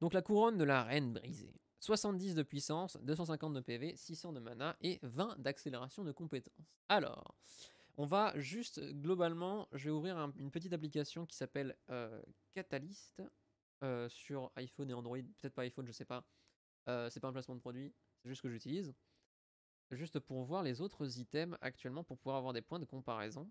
Donc, la couronne de la reine brisée. 70 de puissance, 250 de PV, 600 de mana et 20 d'accélération de compétences. Alors, on va juste, globalement, je vais ouvrir une petite application qui s'appelle euh, Catalyst euh, sur iPhone et Android, peut-être pas iPhone, je sais pas. Euh, c'est pas un placement de produit, c'est juste que j'utilise. Juste pour voir les autres items actuellement pour pouvoir avoir des points de comparaison.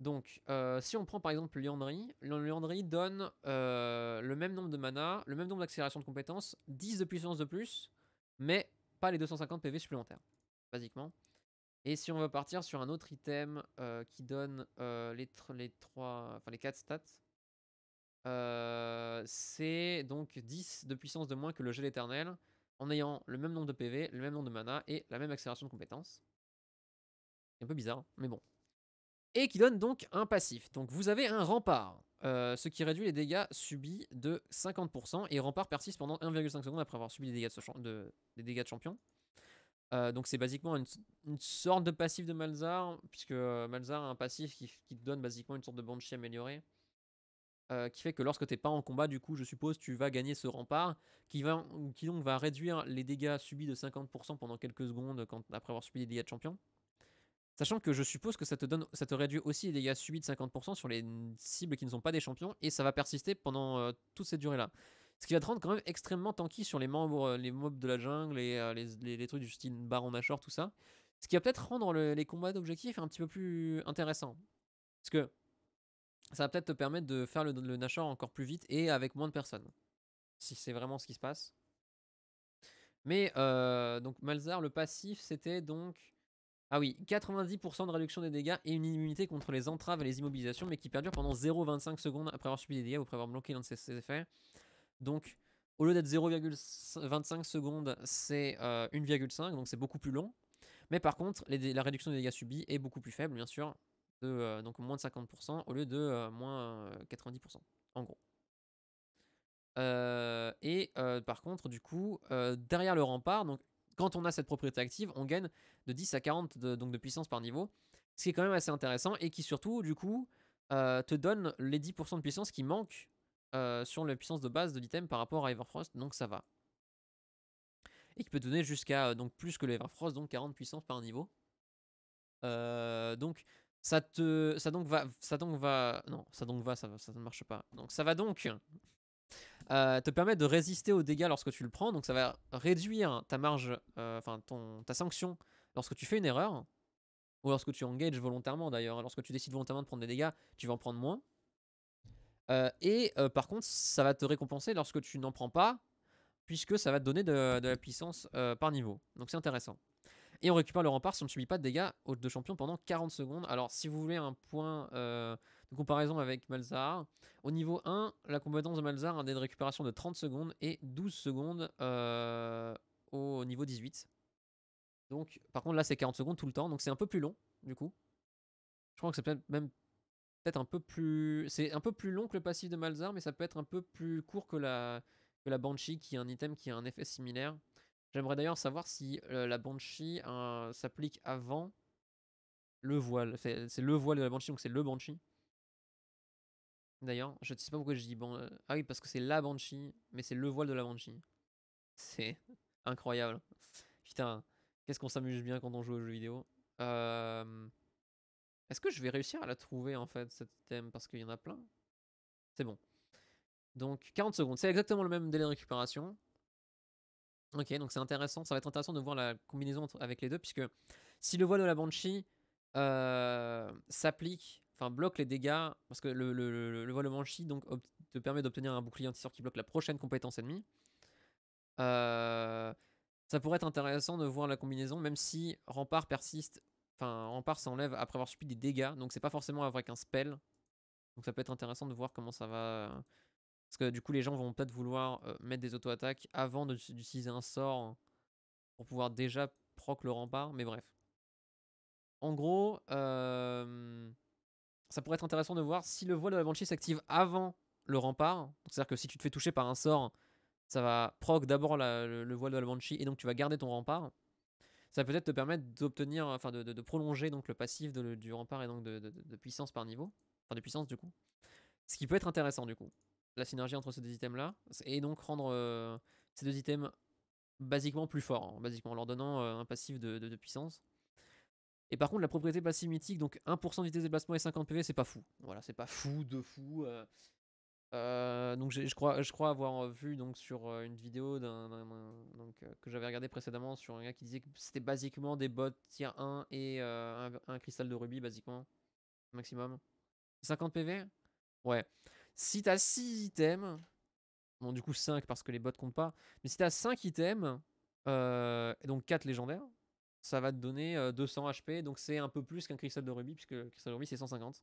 Donc, euh, si on prend par exemple Liandry, Liandry donne euh, le même nombre de mana, le même nombre d'accélération de compétences, 10 de puissance de plus, mais pas les 250 PV supplémentaires, basiquement. Et si on veut partir sur un autre item euh, qui donne les, les, 3, enfin les 4 stats, c'est donc 10 de puissance de moins que le gel éternel, en ayant le même nombre de PV, le même nombre de mana et la même accélération de compétences. C'est un peu bizarre, mais bon et qui donne donc un passif. Donc vous avez un rempart, euh, ce qui réduit les dégâts subis de 50%, et rempart persiste pendant 1,5 secondes après avoir subi des dégâts de, champion. Euh, donc c'est basiquement une, sorte de passif de Malzar, puisque euh, Malzar a un passif qui, te donne basiquement une sorte de Banshee améliorée, qui fait que lorsque tu n'es pas en combat, du coup je suppose tu vas gagner ce rempart, qui, va, qui donc va réduire les dégâts subis de 50% pendant quelques secondes quand, après avoir subi des dégâts de champion. Sachant que je suppose que ça te, donne, ça te réduit aussi les dégâts subis de 50% sur les cibles qui ne sont pas des champions, et ça va persister pendant euh, toute cette durée-là. Ce qui va te rendre quand même extrêmement tanky sur les membres, euh, les mobs de la jungle, euh, les, les, trucs du style Baron Nashor, tout ça. Ce qui va peut-être rendre les combats d'objectifs un petit peu plus intéressants. Parce que ça va peut-être te permettre de faire le, le Nashor encore plus vite et avec moins de personnes. Si c'est vraiment ce qui se passe. Mais donc Malzar, le passif, c'était donc ah oui, 90% de réduction des dégâts et une immunité contre les entraves et les immobilisations, mais qui perdure pendant 0,25 secondes après avoir subi des dégâts ou après avoir bloqué l'un de ses, effets. Donc, au lieu d'être 0,25 secondes, c'est 1,5, euh, donc c'est beaucoup plus long. Mais par contre, la réduction des dégâts subis est beaucoup plus faible, bien sûr, euh, donc moins de 50% au lieu de euh, moins 90%, en gros. et par contre, du coup, derrière le rempart, donc quand on a cette propriété active, on gagne de 10 à 40 de, donc de puissance par niveau, ce qui est quand même assez intéressant et qui surtout, du coup, euh, te donne les 10% de puissance qui manquent euh, sur la puissance de base de l'item par rapport à Everfrost, donc ça va. Et qui peut donner jusqu'à euh, donc plus que l'Everfrost, donc 40 puissance par niveau. donc ça te ça donc va ça donc va non ça donc va ça, ça ne marche pas donc ça va donc euh, te permet de résister aux dégâts lorsque tu le prends. Donc ça va réduire ta marge, euh, enfin ta sanction lorsque tu fais une erreur. Ou lorsque tu engages volontairement d'ailleurs. Lorsque tu décides volontairement de prendre des dégâts, tu vas en prendre moins. Euh, et par contre, ça va te récompenser lorsque tu n'en prends pas, puisque ça va te donner de, la puissance par niveau. Donc c'est intéressant. Et on récupère le rempart si on ne subit pas de dégâts de champion pendant 40 secondes. Alors si vous voulez un point comparaison avec Malzahar. Au niveau 1, la compétence de Malzahar a un délai de récupération de 30 secondes et 12 secondes euh, au niveau 18. Donc, par contre, là, c'est 40 secondes tout le temps, donc c'est un peu plus long, du coup. Je crois que c'est peut-être même peut-être un peu plus... C'est un peu plus long que le passif de Malzahar, mais ça peut être un peu plus court que la, la Banshee, qui est un item qui a un effet similaire. J'aimerais d'ailleurs savoir si euh, la Banshee s'applique avant le voile. C'est le voile de la Banshee, donc c'est le Banshee. D'ailleurs, je ne sais pas pourquoi je dis bon. Euh, ah oui, parce que c'est la Banshee, mais c'est le voile de la Banshee. C'est incroyable. Putain, qu'est-ce qu'on s'amuse bien quand on joue aux jeux vidéo. Est-ce que je vais réussir à la trouver en fait, cet item? Parce qu'il y en a plein. C'est bon. Donc 40 secondes, c'est exactement le même délai de récupération. Ok, donc c'est intéressant. Ça va être intéressant de voir la combinaison avec les deux, puisque si le voile de la Banshee euh, s'applique, enfin bloque les dégâts, parce que le, le, le, Banshee donc, te permet d'obtenir un bouclier anti-sort qui bloque la prochaine compétence ennemie. Euh, ça pourrait être intéressant de voir la combinaison, même si Rempart persiste, enfin Rempart s'enlève après avoir subi des dégâts, donc c'est pas forcément avec un spell. Donc ça peut être intéressant de voir comment ça va. Parce que du coup, les gens vont peut-être vouloir euh, mettre des auto-attaques avant d'utiliser un sort pour pouvoir déjà proc le rempart, mais bref. En gros, euh, ça pourrait être intéressant de voir si le voile de la Banshee s'active avant le rempart. C'est-à-dire que si tu te fais toucher par un sort, ça va proc d'abord le, voile de la Banshee et donc tu vas garder ton rempart. Ça peut-être te permettre d'obtenir, enfin de, prolonger donc le passif du rempart et donc de, puissance par niveau. Enfin de puissance du coup. Ce qui peut être intéressant du coup. La synergie entre ces deux items là. Et donc rendre euh, ces deux items basiquement plus forts. Basiquement en leur donnant euh, un passif de, puissance. Et par contre, la propriété passive mythique, donc 1% de vitesse de déplacement et 50 PV, c'est pas fou. Voilà, c'est pas fou de fou. Euh, euh, donc je crois, je crois avoir vu donc sur euh, une vidéo d'un, donc, que j'avais regardé précédemment sur un gars qui disait que c'était basiquement des bots tier 1 et un, cristal de rubis basiquement maximum. 50 PV Ouais. Si t'as 6 items, bon du coup 5 parce que les bots comptent pas, mais si t'as 5 items, donc 4 légendaires, ça va te donner 200 HP, donc c'est un peu plus qu'un cristal de rubis puisque le cristal de rubis c'est 150.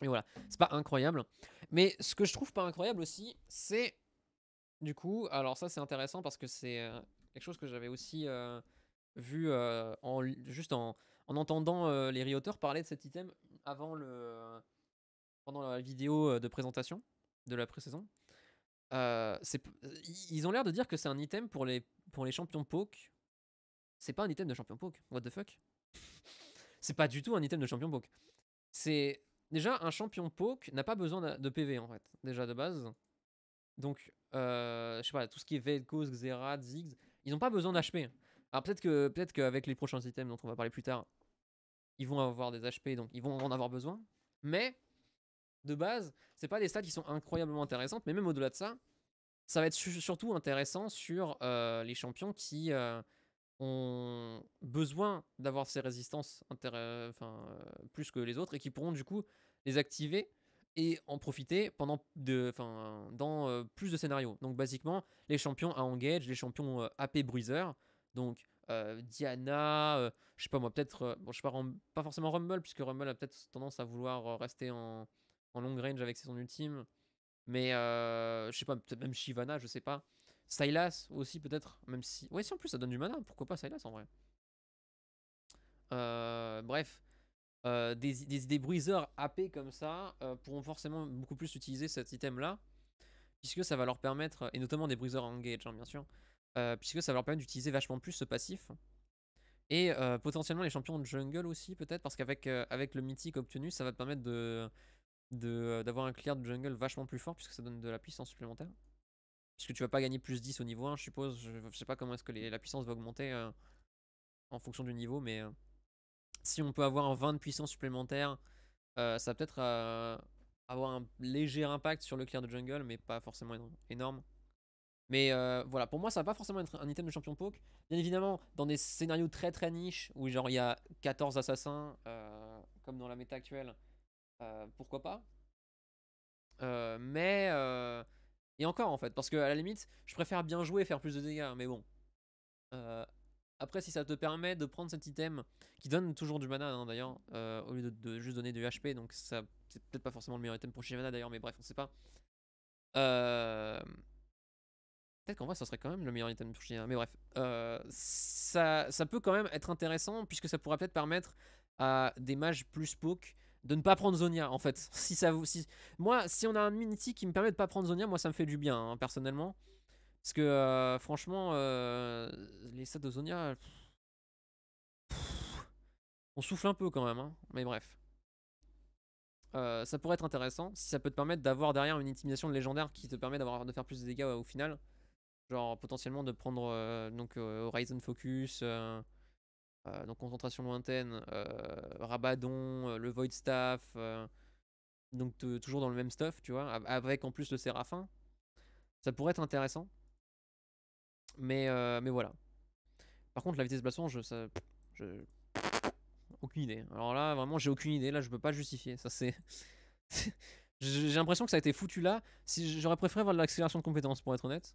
Et voilà, c'est pas incroyable. Mais ce que je trouve pas incroyable aussi, c'est du coup, alors ça c'est intéressant parce que c'est euh, quelque chose que j'avais aussi euh, vu euh, en, juste en, entendant les rioteurs parler de cet item avant le pendant la vidéo de présentation de la pré-saison. ils ont l'air de dire que c'est un item pour les, pour les champions poke. C'est pas un item de champion poke. What the fuck? C'est pas du tout un item de champion poke. C'est Déjà, un champion poke n'a pas besoin de PV en fait, déjà de base. Donc, euh, je sais pas, tout ce qui est Vel'Koz, Xerath, Ziggs, ils n'ont pas besoin d'HP. Alors peut-être que peut-être qu'avec les prochains items dont on va parler plus tard, ils vont avoir des HP, donc ils vont en avoir besoin. Mais de base, c'est pas des stats qui sont incroyablement intéressantes, mais même au-delà de ça, ça va être surtout intéressant sur euh, les champions qui euh, ont besoin d'avoir ces résistances enfin, plus que les autres et qui pourront du coup les activer et en profiter pendant de, enfin, dans euh, plus de scénarios. Donc basiquement, les champions à engage, les champions euh, AP bruiser, donc euh, Diana, je sais pas moi, peut-être, bon, je sais pas, pas forcément Rumble, puisque Rumble a peut-être tendance à vouloir rester en, en long range avec son ultime, mais je sais pas, peut-être même Shivana, je sais pas. Silas aussi peut-être, même si... Ouais si en plus ça donne du mana, pourquoi pas Silas en vrai euh, Bref, euh, des, des, des, bruiseurs AP comme ça euh, pourront forcément beaucoup plus utiliser cet item là, puisque ça va leur permettre, et notamment des bruiseurs engage hein, bien sûr, puisque ça va leur permettre d'utiliser vachement plus ce passif. Et potentiellement les champions de jungle aussi peut-être, parce qu'avec avec le mythique obtenu, ça va te permettre de d'avoir un clear de jungle vachement plus fort, puisque ça donne de la puissance supplémentaire. Puisque tu vas pas gagner plus 10 au niveau 1, je suppose. Je, sais pas comment est-ce que la puissance va augmenter euh, en fonction du niveau, mais euh, si on peut avoir un 20 de puissance supplémentaire, euh, ça va peut-être avoir un léger impact sur le clear de jungle, mais pas forcément énorme. Mais voilà, pour moi, ça va pas forcément être un item de champion poke. Bien évidemment, dans des scénarios très très niches, où genre il y a 14 assassins, comme dans la méta actuelle, pourquoi pas Mais et encore en fait, parce que à la limite, je préfère bien jouer et faire plus de dégâts, mais bon. Euh, après, si ça te permet de prendre cet item, qui donne toujours du mana hein, d'ailleurs, euh, au lieu de, juste donner du HP, donc ça c'est peut-être pas forcément le meilleur item pour Shivana d'ailleurs, mais bref, on sait pas. Euh, peut-être qu'en vrai, ça serait quand même le meilleur item pour Shivana, mais bref. ça, ça peut quand même être intéressant, puisque ça pourrait peut-être permettre à des mages plus poke de ne pas prendre Zonia en fait. Si ça vous, si... Moi, si on a un Unity qui me permet de pas prendre Zonia, moi ça me fait du bien hein, personnellement. Parce que euh, franchement, euh, les sets de Zonia, on souffle un peu quand même. Hein. Mais bref. Euh, ça pourrait être intéressant si ça peut te permettre d'avoir derrière une intimidation de légendaire qui te permet d'avoir de faire plus de dégâts au final. Genre potentiellement de prendre donc Horizon Focus. Euh, donc concentration lointaine, euh, Rabadon, euh, le Void Staff, donc toujours dans le même stuff, tu vois, avec en plus le Séraphin. Ça pourrait être intéressant. Mais, mais voilà. Par contre, la vitesse de placement, je, ça, je, aucune idée. Alors là, vraiment, j'ai aucune idée. Là, je peux pas justifier. Ça, c'est. j'ai l'impression que ça a été foutu là. Si j'aurais préféré avoir de l'accélération de compétences, pour être honnête.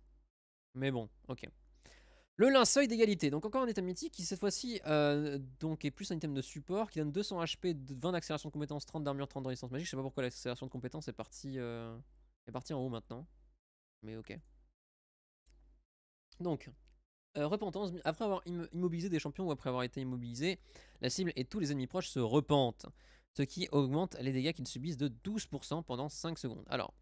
Mais bon, ok. Le linceul d'égalité. Donc encore un item mythique qui cette fois-ci euh, est plus un item de support qui donne 200 HP, 20 d'accélération de compétences, 30 d'armure, 30 de résistance magique. Je sais pas pourquoi l'accélération de compétences est partie euh, est partie en haut maintenant. Mais ok. Donc, euh, repentance, après avoir immobilisé des champions ou après avoir été immobilisé, la cible et tous les ennemis proches se repentent, ce qui augmente les dégâts qu'ils subissent de 12% pendant 5 secondes. Alors,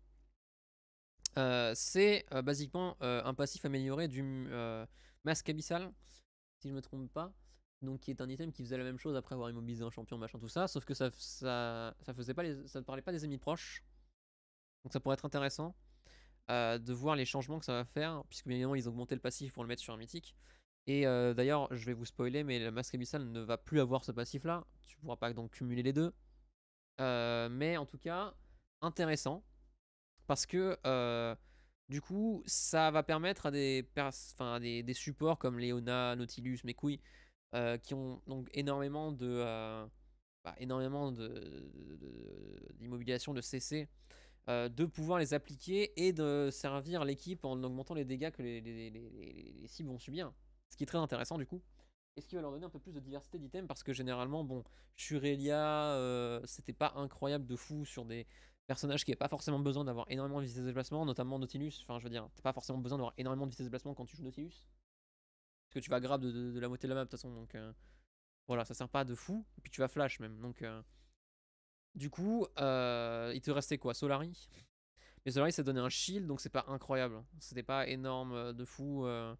c'est basiquement un passif amélioré du masque abyssal, si je me trompe pas, donc qui est un item qui faisait la même chose après avoir immobilisé un champion, machin, tout ça, sauf que ça, ça, faisait pas ça ne parlait pas des ennemis proches, donc ça pourrait être intéressant. Euh, de voir les changements que ça va faire, puisque bien évidemment ils ont augmenté le passif pour le mettre sur un mythique. Et euh, d'ailleurs, je vais vous spoiler, mais le masque abyssal ne va plus avoir ce passif là. Tu pourras pas donc cumuler les deux. Euh, mais en tout cas, intéressant. Parce que du coup, ça va permettre à des, supports comme Leona, Nautilus, mes couilles, qui ont donc énormément de. Bah, énormément d'immobilisation de, de, CC euh, de pouvoir les appliquer et de servir l'équipe en augmentant les dégâts que les, cibles vont subir. Ce qui est très intéressant du coup. Et ce qui va leur donner un peu plus de diversité d'items? Parce que généralement, bon, Shurelia, euh, c'était pas incroyable de fou sur des personnages qui n'avaient pas forcément besoin d'avoir énormément de vitesse de déplacement, notamment Nautilus. Enfin, je veux dire, t'as pas forcément besoin d'avoir énormément de vitesse de déplacement quand tu joues Nautilus. Parce que tu vas grab de, la moitié de la map de toute façon, donc euh, voilà, ça sert pas de fou. Et puis tu vas flash même, donc du coup, euh, il te restait quoi? Solari Mais Solari, ça donnait un shield, donc c'est pas incroyable. C'était pas énorme euh, de fou, euh,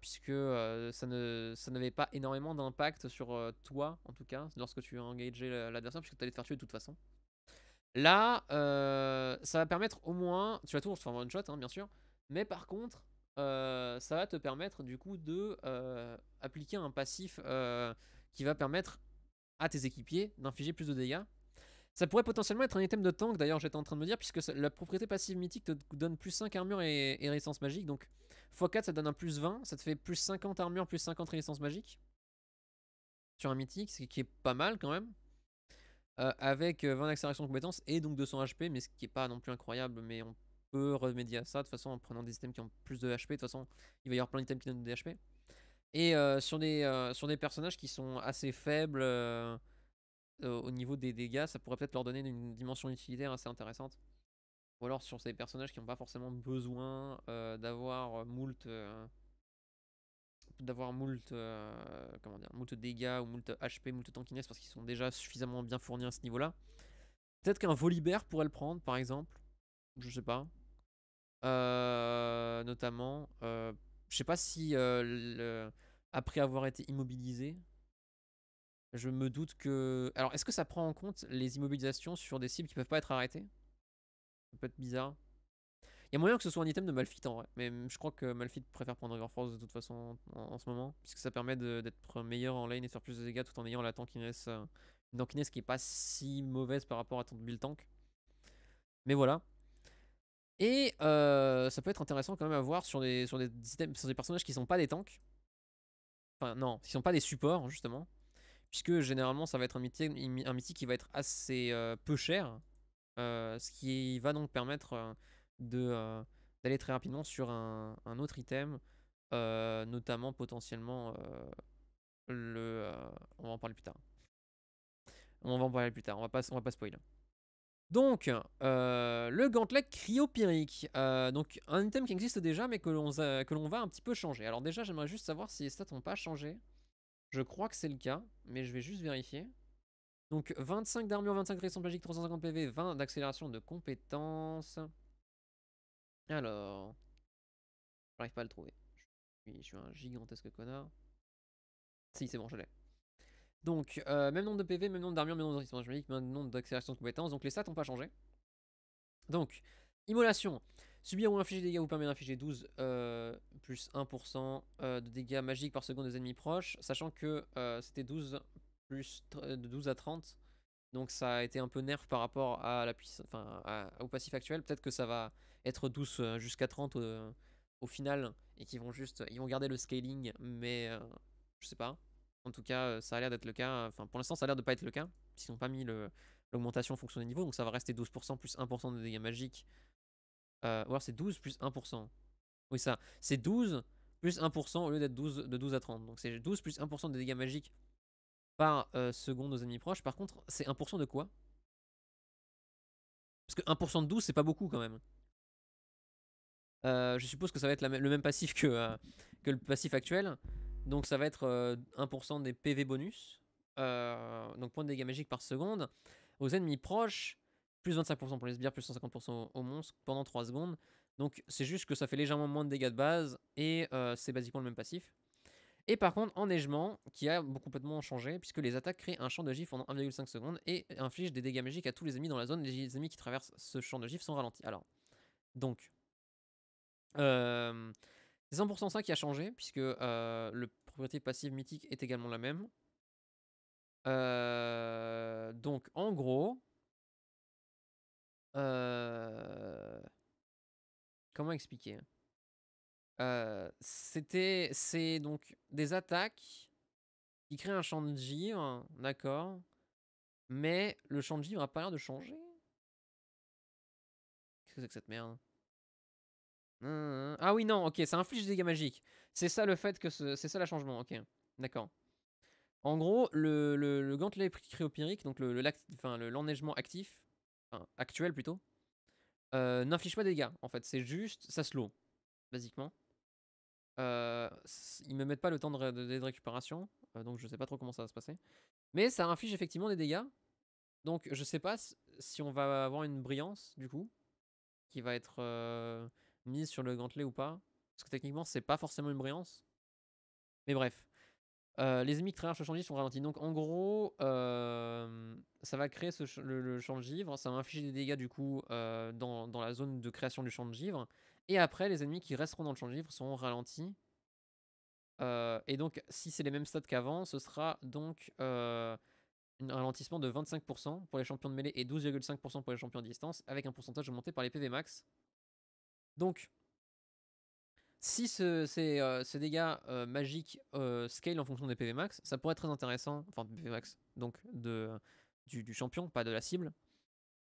puisque ça n'avait pas énormément d'impact sur toi, en tout cas, lorsque tu engageais l'adversaire, puisque tu allais te faire tuer de toute façon. Là, ça va permettre au moins, tu vas toujours faire one shot, hein, bien sûr, mais par contre, ça va te permettre du coup de appliquer un passif qui va permettre à tes équipiers d'infliger plus de dégâts ça pourrait potentiellement être un item de tank, d'ailleurs j'étais en train de me dire, puisque la propriété passive mythique te donne plus 5 armure et, résistance magique, donc x4 ça donne un plus 20, ça te fait plus 50 armure, plus 50 résistance magique. Sur un mythique, ce qui est pas mal quand même. Euh, avec 20 euh, d'accélération de compétences et donc 200 HP, mais ce qui est pas non plus incroyable, mais on peut remédier à ça de toute façon en prenant des items qui ont plus de HP. De toute façon, il va y avoir plein d'items qui donnent des HP. Et euh, sur, des, sur des personnages qui sont assez faibles, au niveau des dégâts, ça pourrait peut-être leur donner une dimension utilitaire assez intéressante. Ou alors sur ces personnages qui n'ont pas forcément besoin d'avoir moult d'avoir dire moult dégâts ou moult HP, moult tankiness parce qu'ils sont déjà suffisamment bien fournis à ce niveau-là. Peut-être qu'un Volibear pourrait le prendre par exemple. Je sais pas. Euh, notamment, je sais pas si après avoir été immobilisé, je me doute que... Alors, est-ce que ça prend en compte les immobilisations sur des cibles qui peuvent pas être arrêtées? Ça peut être bizarre. Il y a moyen que ce soit un item de Malfit en vrai. Mais je crois que Malfit préfère prendre River Force de toute façon en, ce moment. Puisque ça permet d'être meilleur en lane et de faire plus de dégâts tout en ayant la tankiness. Euh, une tankiness qui est pas si mauvaise par rapport à ton build tank. Mais voilà. Et euh, ça peut être intéressant quand même à voir sur des, sur des, sur des personnages qui sont pas des tanks. Enfin non, qui sont pas des supports justement puisque généralement ça va être un mythique, un qui va être assez euh, peu cher, ce qui va donc permettre de d'aller très rapidement sur un, autre item, notamment potentiellement le... on va en parler plus tard. On va en parler plus tard, on va pas, on va pas spoiler. Donc, le gantelet cryopyrique. donc, un item qui existe déjà, mais que l'on va un petit peu changer. Alors déjà, j'aimerais juste savoir si les stats n'ont pas changé. Je crois que c'est le cas, mais je vais juste vérifier. Donc 25 d'armure, 25 de résistance magique, 350 PV, 20 d'accélération de compétences. Alors... J'arrive pas à le trouver. Je suis, un gigantesque connard. Si, c'est bon, je l'ai. Donc, euh, même nombre de PV, même nombre d'armure, même nombre de résistance magique, même nombre d'accélération de compétences. Donc les stats n'ont pas changé. Donc, immolation. Subir ou infliger des dégâts vous permet d'infliger 12 euh, plus 1% euh, de dégâts magiques par seconde des ennemis proches, sachant que c'était 12 plus de 12 à 30. Donc ça a été un peu nerf par rapport à la puissance, enfin, au passif actuel. Peut-être que ça va être 12 jusqu'à 30 au final et qui vont juste, ils vont garder le scaling, mais euh, je sais pas. En tout cas, euh, ça a l'air d'être le cas. Enfin, pour l'instant, ça a l'air de pas être le cas. Ils n'ont pas mis l'augmentation en fonction des niveaux, donc ça va rester 12% plus 1% de dégâts magiques. Euh, ou alors c'est 12 plus 1%. Oui, ça. C'est 12 plus 1% au lieu d'être 12 de 12 à 30. Donc c'est 12 plus 1% de dégâts magiques par euh, seconde aux ennemis proches. Par contre, c'est 1% de quoi? Parce que 1% de 12, c'est pas beaucoup quand même. Euh, je suppose que ça va être le même passif que, euh, que le passif actuel. Donc ça va être 1% des PV bonus. donc point de dégâts magiques par seconde. Aux ennemis proches, plus 25% pour les sbires, plus 150% aux monstres pendant 3 secondes. Donc c'est juste que ça fait légèrement moins de dégâts de base et c'est basiquement le même passif. Et par contre, enneigement, qui a complètement changé, puisque les attaques créent un champ de gif pendant 1,5 secondes et infligent des dégâts magiques à tous les ennemis dans la zone. Les ennemis qui traversent ce champ de gif sont ralentis. Alors, donc, c'est 100% ça qui a changé, puisque euh, le propriété passive mythique est également la même. Donc, en gros, comment expliquer? C'était, c'est donc des attaques qui créent un champ de givre, d'accord. Mais le champ de givre a pas l'air de changer? Qu'est-ce que c'est que cette merde? Ah oui, non, ok, ça inflige des dégâts magiques. C'est ça le fait que c'est ça le changement, ok, d'accord. En gros, le, le, gantelet cryopyrique, donc le, le, l'enneigement actif, actuel plutôt, n'inflige pas de dégâts en fait, c'est juste ça slow, basiquement. Euh, ils me mettent pas le temps de, de, récupération, euh, donc je sais pas trop comment ça va se passer. Mais ça inflige effectivement des dégâts. Donc je sais pas si on va avoir une brillance du coup, qui va être euh, mise sur le gantelet ou pas. Parce que techniquement c'est pas forcément une brillance. Mais bref. les ennemis qui traversent le champ de givre sont ralentis. Donc en gros, ça va créer le, champ de givre. Ça va infliger des dégâts du coup dans, dans, la zone de création du champ de givre. Et après, les ennemis qui resteront dans le champ de givre seront ralentis. Euh, et donc, si c'est les mêmes stats qu'avant, ce sera donc euh, un ralentissement de 25% pour les champions de mêlée et 12,5% pour les champions de distance, avec un pourcentage augmenté par les PV max. Donc, si ce, ces, euh, dégâts magiques scale en fonction des PV max, ça pourrait être très intéressant, enfin PV max, donc de, du champion, pas de la cible.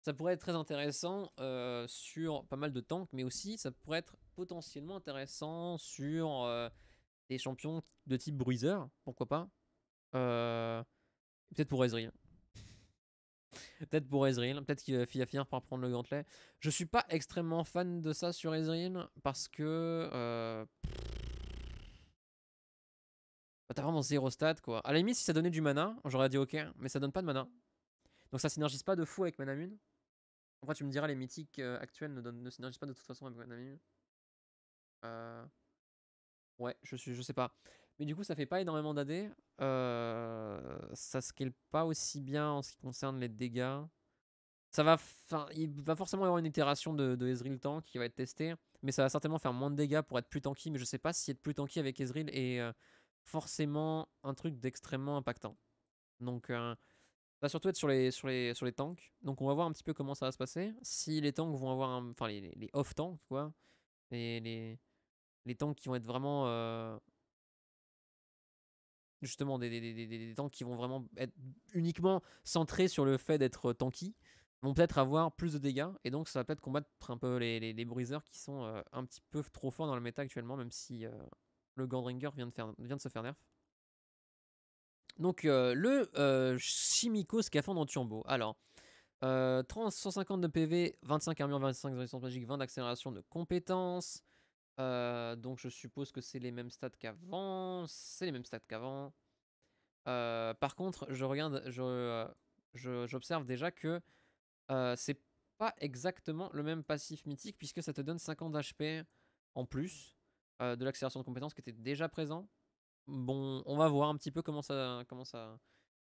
Ça pourrait être très intéressant euh, sur pas mal de tanks, mais aussi ça pourrait être potentiellement intéressant sur euh, des champions de type bruiser, pourquoi pas. Euh, peut-être pour Ezreal. Peut-être pour Ezreal, peut-être qu'il va finir par prendre le gantelet. Je suis pas extrêmement fan de ça sur Ezreal parce que. T'as vraiment zéro stat quoi. À la limite, si ça donnait du mana, j'aurais dit ok, mais ça donne pas de mana. Donc ça synergise pas de fou avec Manamune. Fait, tu me diras, les mythiques euh, actuels ne, ne synergisent pas de toute façon avec Manamune. Euh... Ouais, je, suis, je sais pas. Mais du coup, ça fait pas énormément d'AD. Euh... Ça scale pas aussi bien en ce qui concerne les dégâts. Ça va, il va forcément y avoir une itération de, Ezreal tank qui va être testée. Mais ça va certainement faire moins de dégâts pour être plus tanky. Mais je sais pas si être plus tanky avec Ezreal est euh, forcément un truc d'extrêmement impactant. Donc, euh, va surtout être sur les, sur, les, sur les tanks. Donc on va voir un petit peu comment ça va se passer. Si les tanks vont avoir. Enfin, les, les off-tanks, quoi. Les, les, les, tanks qui vont être vraiment. Justement, des, tanks qui vont vraiment être uniquement centrés sur le fait d'être tanky vont peut-être avoir plus de dégâts et donc ça va peut-être combattre un peu les, les, qui sont euh, un petit peu trop forts dans le méta actuellement même si euh, le Gandringer vient de, se faire nerf. Donc euh, le Chimico Scaphandre en turbo. Alors, euh, 150 de PV, 25 armure, 25 de résistance magique, 20 d'accélération de compétences. Euh, donc je suppose que c'est les mêmes stats qu'avant. C'est les mêmes stats qu'avant. par contre, je regarde, je, j'observe déjà que c'est pas exactement le même passif mythique puisque ça te donne 50 d'HP en plus de l'accélération de compétences qui était déjà présent. Bon, on va voir un petit peu comment ça, comment ça,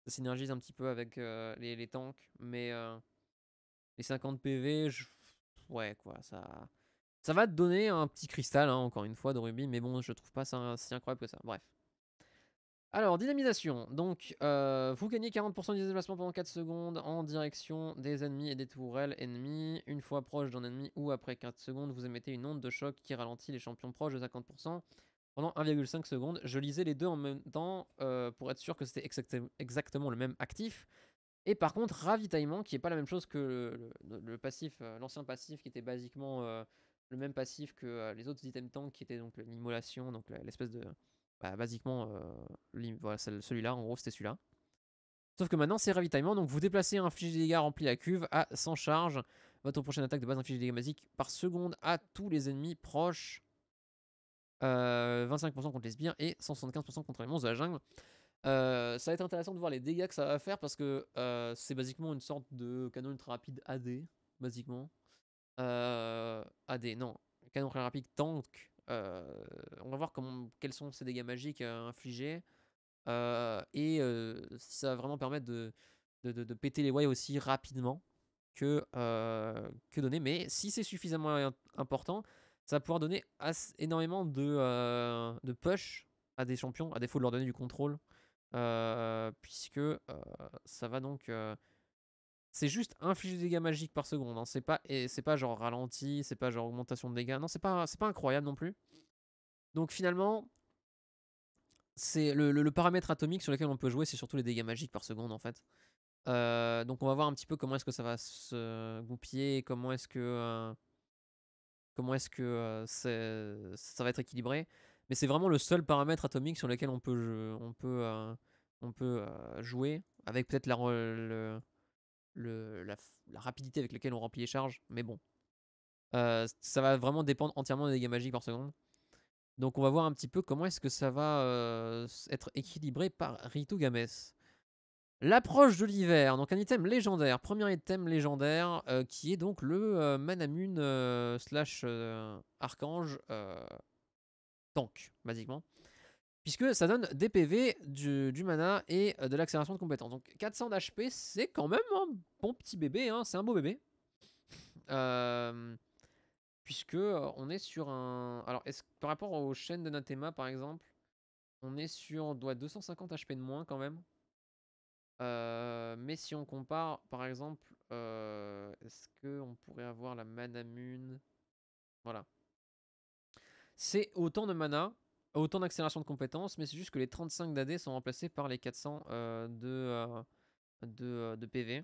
synergise un petit peu avec euh, les, les, tanks. Mais euh, les 50 PV, ouais, quoi, ça, ça va te donner un petit cristal, hein, encore une fois, de Ruby. Mais bon, je trouve pas ça si incroyable que ça. Bref. Alors, dynamisation. Donc, euh, vous gagnez 40% de déplacement pendant 4 secondes en direction des ennemis et des tourelles ennemies. Une fois proche d'un ennemi ou après 4 secondes, vous émettez une onde de choc qui ralentit les champions proches de 50% pendant 1,5 secondes. Je lisais les deux en même temps euh, pour être sûr que c'était exactement le même actif. Et par contre, ravitaillement, qui n'est pas la même chose que le, passif, euh, l'ancien passif qui était basiquement le même passif que les autres items tank qui étaient donc l'immolation, donc l'espèce de bah, basiquement, euh, voilà, celui-là, en gros, c'était celui-là. Sauf que maintenant, c'est ravitaillement. Donc, vous déplacez, inflige des dégâts, remplit la cuve à 100 charges. Votre prochaine attaque de base inflige des dégâts basiques par seconde à tous les ennemis proches. 25% euh, contre les sbires et 175% contre les monstres de la jungle. Euh, ça va être intéressant de voir les dégâts que ça va faire parce que c'est basiquement une sorte de canon ultra rapide AD, basiquement. AD, non, canon ultra rapide tank euh, on va voir comment, quels sont ces dégâts magiques euh, infligés. Euh, et si ça va vraiment permettre de, de, péter les way aussi rapidement que, que donner. Mais si c'est suffisamment important, ça va pouvoir donner énormément de, de push à des champions, à défaut de leur donner du contrôle. puisque ça va donc c'est juste infliger des dégâts magiques par seconde. Hein. C'est pas, pas genre ralenti, c'est pas genre augmentation de dégâts. Non, c'est pas, pas incroyable non plus. Donc finalement, c'est le, paramètre atomique sur lequel on peut jouer, c'est surtout les dégâts magiques par seconde en fait. Euh, donc on va voir un petit peu comment est-ce que ça va se goupiller, comment est-ce que euh, euh, ça va être équilibré. Mais c'est vraiment le seul paramètre atomique sur lequel on peut on on peut jouer avec peut-être la, la, rapidité avec laquelle on remplit les charges. Mais bon, ça va vraiment dépendre entièrement des dégâts magiques par seconde. Donc on va voir un petit peu comment est-ce que ça va euh, être équilibré par Rito Games. L'approche de l'hiver, donc un item légendaire, premier item légendaire euh, qui est donc le euh, Manamune slash Archange tank, basiquement. Puisque ça donne des PV, du, mana et de l'accélération de compétences. Donc 400 d'HP, c'est quand même un bon petit bébé, hein, c'est un beau bébé. Euh, puisque euh, on est sur un... Alors, est par rapport aux chaînes de Natema, par exemple, on est sur doit 250 HP de moins quand même. Euh, mais si on compare, par exemple, euh, est-ce qu'on pourrait avoir la mana Moon? Voilà. C'est autant de mana, autant d'accélération de compétences, mais c'est juste que les 35 d'AD sont remplacés par les 400 de, de, de, PV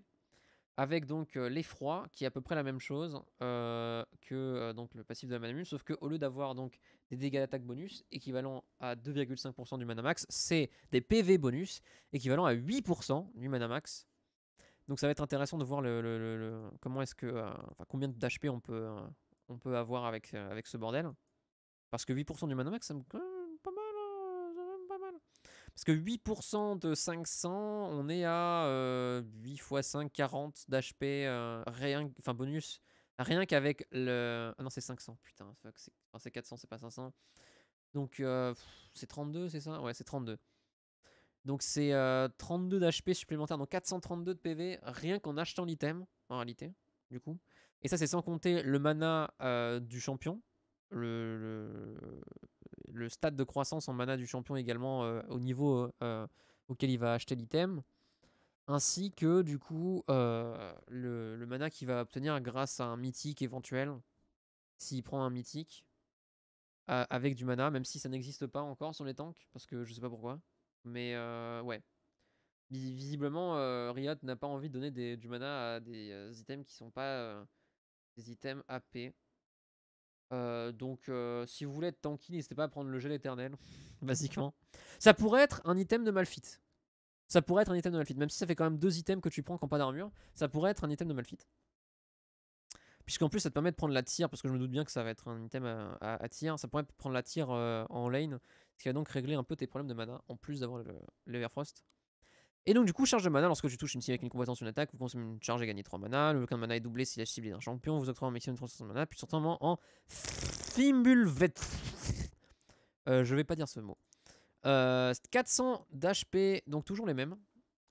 avec donc l'effroi qui est à peu près la même chose que donc le passif de la mana sauf qu'au lieu d'avoir donc des dégâts d'attaque bonus équivalent à 2,5% du mana max, c'est des PV bonus équivalent à 8% du mana max. Donc ça va être intéressant de voir le, comment est-ce que combien d'HP on peut on peut avoir avec avec ce bordel parce que 8% du mana max ça me parce que 8% de 500, on est à 8 x 5, 40 d'HP, rien, enfin bonus, rien qu'avec le... Ah non, c'est 500, putain, c'est 400, c'est pas 500. Donc c'est 32, c'est ça? Ouais, c'est 32. Donc c'est 32 d'HP supplémentaires, donc 432 de PV, rien qu'en achetant l'item, en réalité, du coup. Et ça, c'est sans compter le mana du champion, le, le stade de croissance en mana du champion également euh, au niveau euh, euh, auquel il va acheter l'item, ainsi que du coup le, mana qu'il va obtenir grâce à un mythique éventuel, s'il prend un mythique, avec du mana, même si ça n'existe pas encore sur les tanks, parce que je sais pas pourquoi. Mais ouais. Visiblement, Riot n'a pas envie de donner du mana à des items qui sont pas des items AP. Euh, donc, euh, si vous voulez être tanky, n'hésitez pas à prendre le gel éternel, basiquement. Ça pourrait être un item de Malfit. Ça pourrait être un item de Malfit. Même si ça fait quand même deux items que tu prends quand pas d'armure, ça pourrait être un item de Malfit. Puisqu'en plus, ça te permet de prendre la tire, parce que je me doute bien que ça va être un item à, à, tir. Ça pourrait prendre la tire euh, en lane, ce qui va donc régler un peu tes problèmes de mana, en plus d'avoir le, le et donc, du coup, charge de mana, lorsque tu touches une cible avec une compétence ou une attaque, vous consommez une charge et gagnez 3 mana. Le gain de mana est doublé si la cible est un champion. Vous octroie un maximum de 360 mana, puis certainement en Fimbulvet. Euh, je vais pas dire ce mot. Euh, 400 d'HP, donc toujours les mêmes.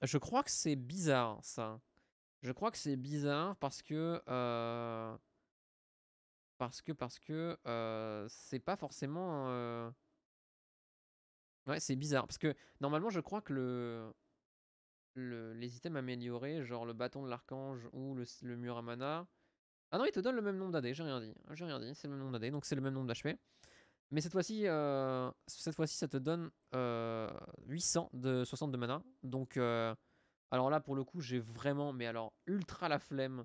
Je crois que c'est bizarre, ça. Je crois que c'est bizarre parce que... Euh, parce que, parce que... Euh, c'est pas forcément... Ouais, c'est bizarre. Parce que normalement, je crois que le... le- les items améliorés, genre le bâton de l'archange ou le, mur à mana. Ah non, il te donne le même nombre d'AD, j'ai rien dit. J'ai rien dit, c'est le même nombre d'AD, donc c'est le même nombre d'HP. Mais cette fois-ci, euh, cette fois-ci, ça te donne euh, 800 de 60 de mana. Donc, euh, alors là, pour le coup, j'ai vraiment, mais alors ultra la flemme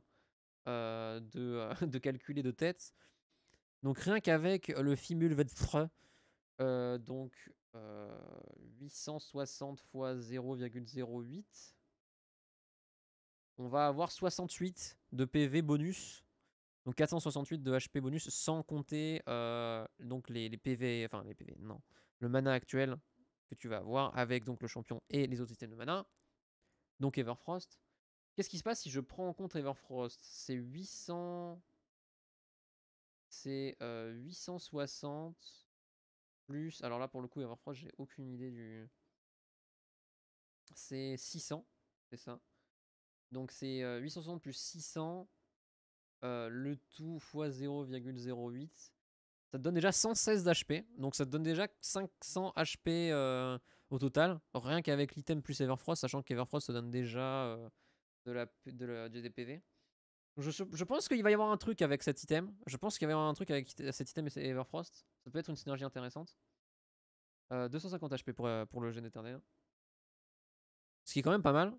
euh, de, de calculer de tête. Donc rien qu'avec le Fimul euh, donc 860 fois 0,08, on va avoir 68 de PV bonus. Donc 468 de HP bonus sans compter euh, donc les, PV, enfin les PV, non, le mana actuel que tu vas avoir avec donc le champion et les autres systèmes de mana. Donc Everfrost. Qu'est-ce qui se passe si je prends en compte Everfrost? C'est 800... C'est euh, 860 Alors là pour le coup Everfrost j'ai aucune idée du... C'est 600, c'est ça. Donc c'est euh, 860 plus 600 euh, le tout x 0,08. Ça te donne déjà 116 d'HP. Donc ça te donne déjà 500 HP euh, au total. Rien qu'avec l'item plus Everfrost, sachant qu'Everfrost te donne déjà euh, de la, de la, du DPV. Je, pense qu'il va y avoir un truc avec cet item. Je pense qu'il va y avoir un truc avec cet item et Everfrost. Ça peut être une synergie intéressante. 250 HP pour, pour le gène éternel. Ce qui est quand même pas mal.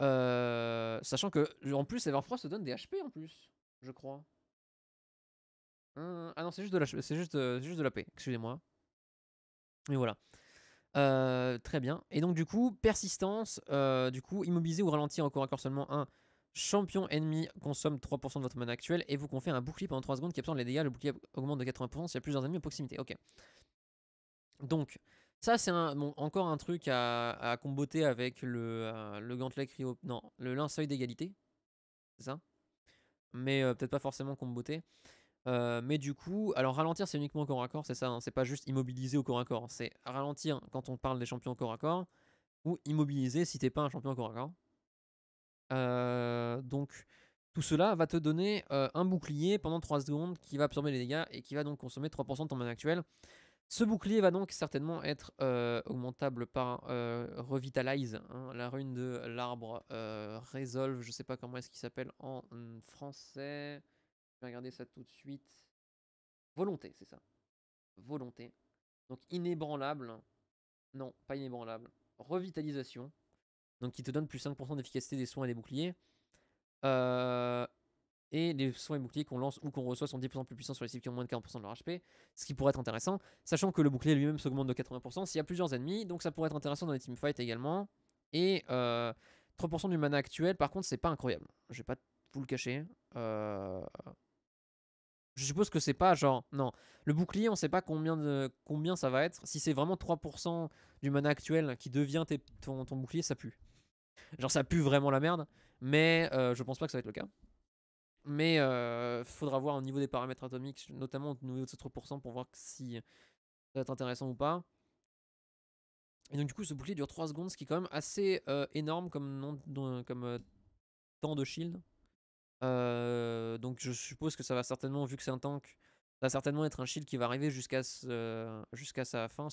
Euh, sachant que, en plus, Everfrost donne des HP en plus, je crois. Hein, ah non, c'est juste de la, euh, juste de la paix, excusez-moi. Et voilà. Euh, très bien. Et donc, du coup, persistance, du coup, immobiliser ou ralentir encore encore seulement un champion ennemi consomme 3% de votre mana actuel et vous confère un bouclier pendant 3 secondes qui absorbe les dégâts. Le bouclier augmente de 80% s'il y a plusieurs ennemis à proximité. Ok. Donc, ça, c'est encore un truc à, comboter avec le, euh, le gantelet cryo. Non, le linceul d'égalité. C'est ça Mais euh, peut-être pas forcément comboter. Euh, mais du coup, alors ralentir, c'est uniquement corps à corps, c'est ça. Hein, c'est pas juste immobiliser au corps à corps. C'est ralentir quand on parle des champions corps à corps. Ou immobiliser si t'es pas un champion corps à corps. Donc, tout cela va te donner un bouclier pendant 3 secondes qui va absorber les dégâts et qui va donc consommer 3% de ton mana actuel. Ce bouclier va donc certainement être augmentable par euh, Revitalize, hein, la rune de l'arbre euh, Resolve, je sais pas comment est-ce qu'il s'appelle en français. Je vais regarder ça tout de suite. Volonté, c'est ça. Volonté. Donc inébranlable. Non, pas inébranlable. Revitalisation. Donc qui te donne plus 5% d'efficacité des soins et des boucliers. Euh, et les soins et boucliers qu'on lance ou qu'on reçoit sont 10% plus puissants sur les cibles qui ont moins de 40% de leur HP, ce qui pourrait être intéressant, sachant que le bouclier lui-même s'augmente de 80% s'il y a plusieurs ennemis, donc ça pourrait être intéressant dans les teamfights également. Et 3% euh, du mana actuel, par contre, c'est pas incroyable. Je vais pas vous le cacher. Euh, je suppose que c'est pas genre. Non, le bouclier, on sait pas combien, de... combien ça va être. Si c'est vraiment 3% du mana actuel qui devient ton, ton, bouclier, ça pue. Genre, ça pue vraiment la merde. Mais euh, je pense pas que ça va être le cas. Mais euh, faudra voir au niveau des paramètres atomiques, notamment au niveau de ce 3% pour voir si ça va être intéressant ou pas. Et donc du coup ce bouclier dure 3 secondes, ce qui est quand même assez euh, énorme comme, euh, temps de shield. donc je suppose que ça va certainement, vu que c'est un tank, ça va certainement être un shield qui va arriver jusqu'à jusqu'à sa fin.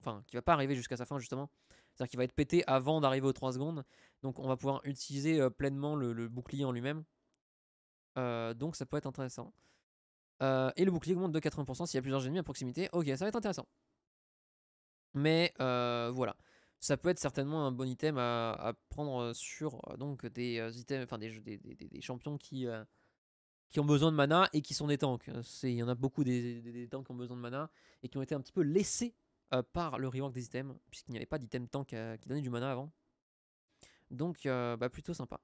Enfin, qui va pas arriver jusqu'à sa fin justement. C'est-à-dire qu'il va être pété avant d'arriver aux 3 secondes. Donc on va pouvoir utiliser pleinement le bouclier en lui-même. Euh, donc ça peut être intéressant. Euh, et le bouclier augmente de 80% s'il y a plusieurs ennemis à proximité. Ok, ça va être intéressant. Mais euh, voilà. Ça peut être certainement un bon item à, prendre sur donc des items, enfin des, des, des, champions qui, qui ont besoin de mana et qui sont des tanks. Il y en a beaucoup des, tanks qui ont besoin de mana et qui ont été un petit peu laissés par le rework des items, puisqu'il n'y avait pas d'item tank qui donnait du mana avant. Donc bah, plutôt sympa.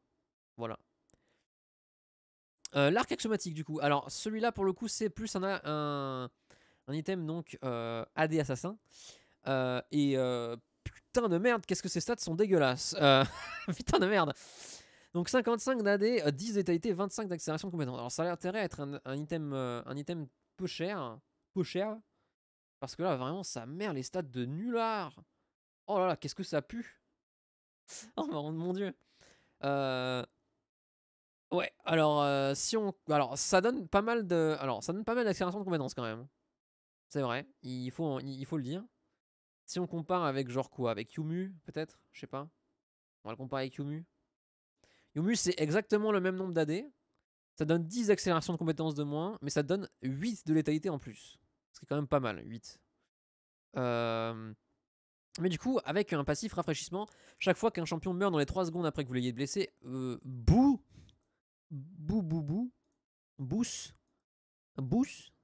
Voilà. Euh, l'arc axiomatique du coup. Alors celui-là pour le coup c'est plus un, un, un item donc euh, AD assassin. Euh, et putain de merde, qu'est-ce que ces stats sont dégueulasses. putain de merde. Donc 55 d'AD, 10 de vitalité, 25 d'accélération de. Alors ça a l'intérêt à être un, item. Peu cher. Parce que là vraiment ça merde les stats de nullard. Oh là là, qu'est-ce que ça pue. Oh mon dieu. Euh, Ouais, alors euh, si on alors ça donne pas mal de alors ça donne pas mal d'accélération de compétences quand même. C'est vrai, il faut il faut le dire. Si on compare avec genre quoi Avec Yumu, peut-être Je sais pas. On va le comparer avec Yumu. Yumu, c'est exactement le même nombre d'AD. Ça donne 10 accélérations de compétences de moins, mais ça donne 8 de létalité en plus. Ce qui est quand même pas mal, 8. Euh, mais du coup, avec un passif rafraîchissement, chaque fois qu'un champion meurt dans les 3 secondes après que vous l'ayez blessé, euh, bou, bou, bou, bou, boost, boost,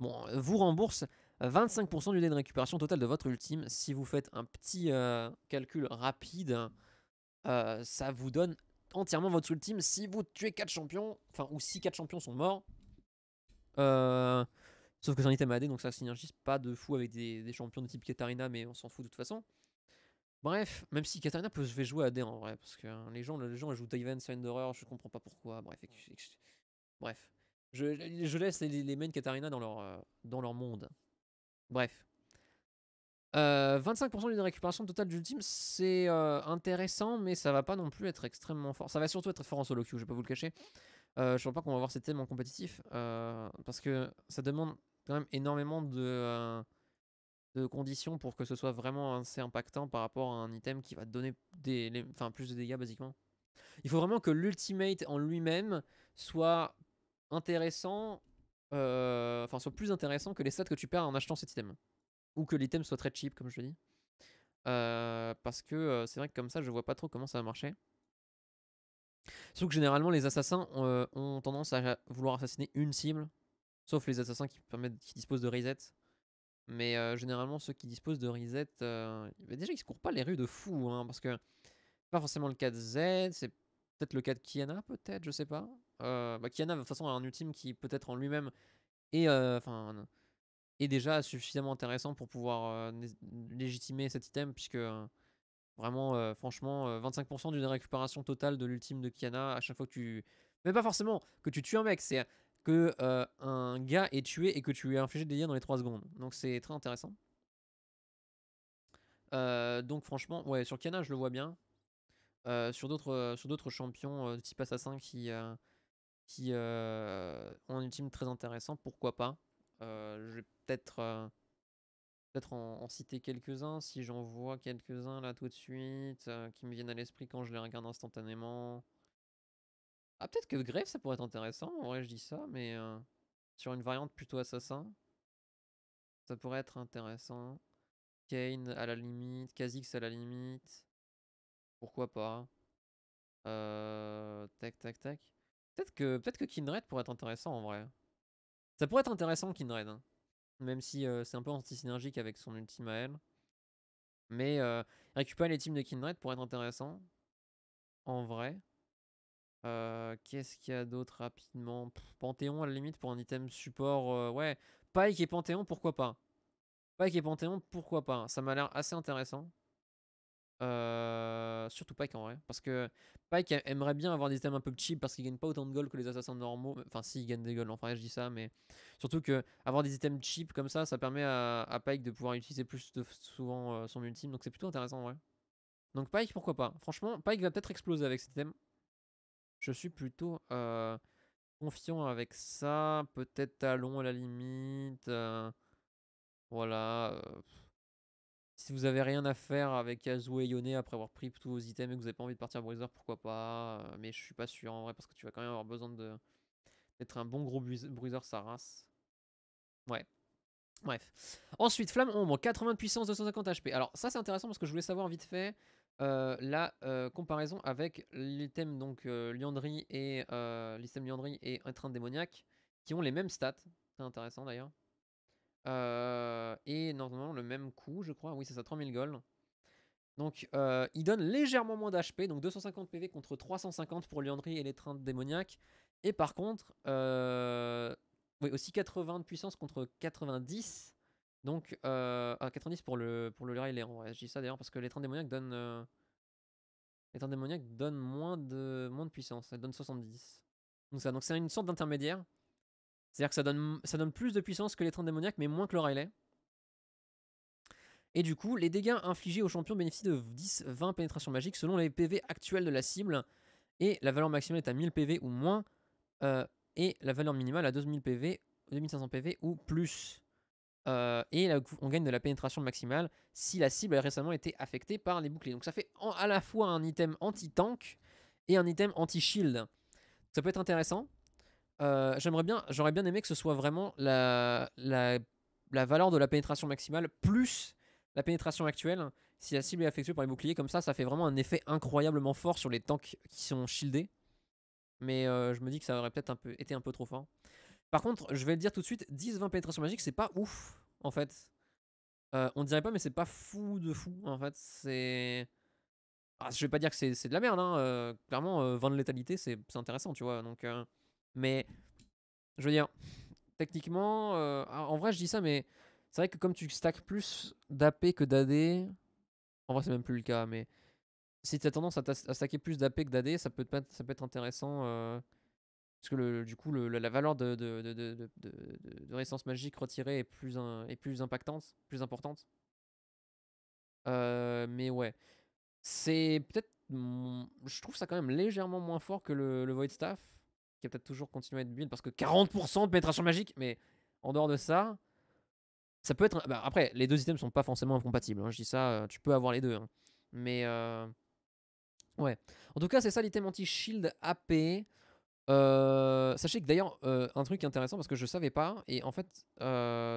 bon, vous rembourse 25% du dé de récupération total de votre ultime. Si vous faites un petit euh, calcul rapide, euh, ça vous donne entièrement votre ultime si vous tuez 4 champions, enfin, ou si 4 champions sont morts. Euh, sauf que c'est un item AD, donc ça synergise pas de fou avec des, champions de type Katarina, mais on s'en fout de toute façon. Bref, même si Katarina peut se faire jouer AD en vrai, parce que hein, les gens, les gens jouent Diven, Sunderer, je comprends pas pourquoi. Bref, bref. Je, je laisse les, les mains Katarina dans leur, dans leur monde. Bref. 25% euh, d'une récupération totale d'ultime, c'est euh, intéressant, mais ça va pas non plus être extrêmement fort. Ça va surtout être fort en solo queue, je vais pas vous le cacher. Euh, je pense pas qu'on va voir ces thèmes en compétitif, parce que ça demande quand même énormément de, de, conditions pour que ce soit vraiment assez impactant par rapport à un item qui va te donner des, enfin, plus de dégâts basiquement. Il faut vraiment que l'ultimate en lui-même soit intéressant euh, enfin, soit plus intéressant que les stats que tu perds en achetant cet item. Ou que l'item soit très cheap, comme je le dis. Euh, parce que euh, c'est vrai que comme ça, je vois pas trop comment ça va marcher. Surtout que généralement, les assassins ont tendance à vouloir assassiner une cible. Sauf les assassins qui, permettent, qui disposent de reset. Mais généralement, ceux qui disposent de reset, déjà ils se courent pas les rues de fou. Hein, parce que pas forcément le cas de Z, c'est peut-être le cas de Kiana, peut-être, je sais pas. Euh, bah, Kiana, de toute façon, a un ultime qui peut-être en lui-même est, euh, est déjà suffisamment intéressant pour pouvoir euh, légitimer cet item, puisque vraiment, franchement, 25% d'une récupération totale de l'ultime de Kiana à chaque fois que tu. Mais pas forcément que tu tues un mec, c'est que un gars est tué et que tu lui as infligé des dégâts dans les 3 secondes. Donc c'est très intéressant. donc franchement, ouais, sur Kiana, je le vois bien. sur d'autres sur d'autres champions type assassin qui qui euh, ont un ultime très intéressant, pourquoi pas. Euh, je vais peut-être euh, peut-être en, citer quelques-uns, si j'en vois quelques-uns là tout de suite, qui me viennent à l'esprit quand je les regarde instantanément. Ah peut-être que Grave ça pourrait être intéressant, en vrai je dis ça, mais sur une variante plutôt assassin, ça pourrait être intéressant. Kane à la limite, Kha'Zix à la limite, pourquoi pas? tac tac tac. Peut-être que, peut que Kindred pourrait être intéressant en vrai. Ça pourrait être intéressant Kindred. Hein. Même si euh, c'est un peu anti-synergique avec son ultime à elle. Mais euh, récupérer les teams de Kindred pourrait être intéressant. En vrai. Euh, qu'est-ce qu'il y a d'autre rapidement? Panthéon à la limite pour un item support. ouais. Pike et Panthéon, pourquoi pas? Pike et Panthéon, pourquoi pas? Ça m'a l'air assez intéressant. Euh, surtout Pike en vrai. Parce que Pike aimerait bien avoir des items un peu cheap parce qu'il gagne pas autant de gold que les assassins normaux. Enfin, si, il gagne des gold, enfin, je dis ça, mais surtout que avoir des items cheap comme ça, ça permet à, Pike de pouvoir utiliser plus souvent euh, son ultime. Donc c'est plutôt intéressant en vrai. Donc Pike, pourquoi pas? Franchement, Pike va peut-être exploser avec cet item. Je suis plutôt confiant avec ça. Peut-être Talon à la limite. voilà. Si vous avez rien à faire avec Kazuo et Yone après avoir pris tous vos items et que vous avez pas envie de partir bruiser, pourquoi pas. Mais je suis pas sûr en vrai parce que tu vas quand même avoir besoin de d'être un bon gros bruiser sa race. Ouais. Bref. Ensuite, Flamme Ombre, 80 de puissance, 250 HP. Alors ça c'est intéressant parce que je voulais savoir vite fait euh, la euh, comparaison avec l'item donc Liandry et l'item Liandry et un train démoniaque qui ont les mêmes stats. C'est intéressant d'ailleurs. Euh, et normalement le même coût, je crois. Oui, c'est ça, 3000 gold. Donc, euh, il donne légèrement moins d'HP, donc 250 PV contre 350 pour Liandry et les trains démoniaques. Et par contre, euh, aussi 80 de puissance contre 90. Donc, euh, 90 pour le, pour le rail Ouais, je dis ça d'ailleurs parce que les trains démoniaques donnent. les moins de, moins de puissance. Elles donnent 70. Donc, ça, donc c'est une sorte d'intermédiaire. C'est-à-dire que ça donne, ça donne plus de puissance que les trains démoniaques, mais moins que le Riley. Et du coup, les dégâts infligés au champion bénéficient de 10-20 pénétrations magiques selon les PV actuels de la cible. Et la valeur maximale est à 1000 PV ou moins. Euh, et la valeur minimale à 2000 PV, 2500 PV ou plus. Euh, et on gagne de la pénétration maximale si la cible a récemment été affectée par les boucliers. Donc ça fait à la fois un item anti-tank et un item anti-shield. Ça peut être intéressant. Euh, j'aimerais bien, j'aurais bien aimé que ce soit vraiment la, la, la, valeur de la pénétration maximale plus la pénétration actuelle. Si la cible est affectée par les boucliers, comme ça, ça fait vraiment un effet incroyablement fort sur les tanks qui sont shieldés. Mais euh, je me dis que ça aurait peut-être été un peu trop fort. Par contre, je vais le dire tout de suite, 10-20 pénétration magique, c'est pas ouf, en fait. Euh, on dirait pas, mais c'est pas fou de fou, en fait. C'est... Ah, je vais pas dire que c'est de la merde, hein. Euh, clairement, 20 de létalité, c'est intéressant, tu vois. Donc, mais, je veux dire, techniquement, en vrai, je dis ça, mais c'est vrai que comme tu stacks plus d'AP que d'AD, en vrai, c'est même plus le cas, mais si tu as tendance à, stacker plus d'AP que d'AD, ça ça peut être intéressant. Parce que du coup, la valeur de, de, résistance magique retirée est plus, impactante, plus importante. Euh, mais ouais. C'est peut-être. Je trouve ça quand même légèrement moins fort que le, Void Staff, qui a peut-être toujours continué à être build, parce que 40% de pénétration magique, mais en dehors de ça, ça peut être. Bah, après, les deux items sont pas forcément incompatibles. Hein, je dis ça, euh, tu peux avoir les deux. Hein. Mais. Euh, ouais. En tout cas, c'est ça l'item anti-shield AP. Euh, sachez que d'ailleurs, un truc intéressant parce que je savais pas. Et en fait,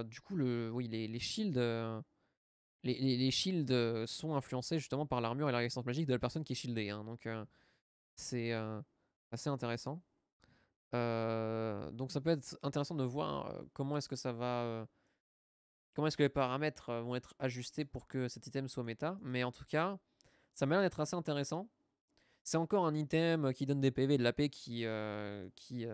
du coup, le, oui, les, les shields. Les, les, shields sont influencés justement par l'armure et la résistance magique de la personne qui est shieldée. Hein. donc, c'est assez intéressant. donc, ça peut être intéressant de voir comment est-ce que ça va comment est-ce que les paramètres euh, vont être ajustés pour que cet item soit méta. Mais en tout cas, ça m'a l'air d'être assez intéressant. C'est encore un item qui donne des PV de l'AP qui, qui,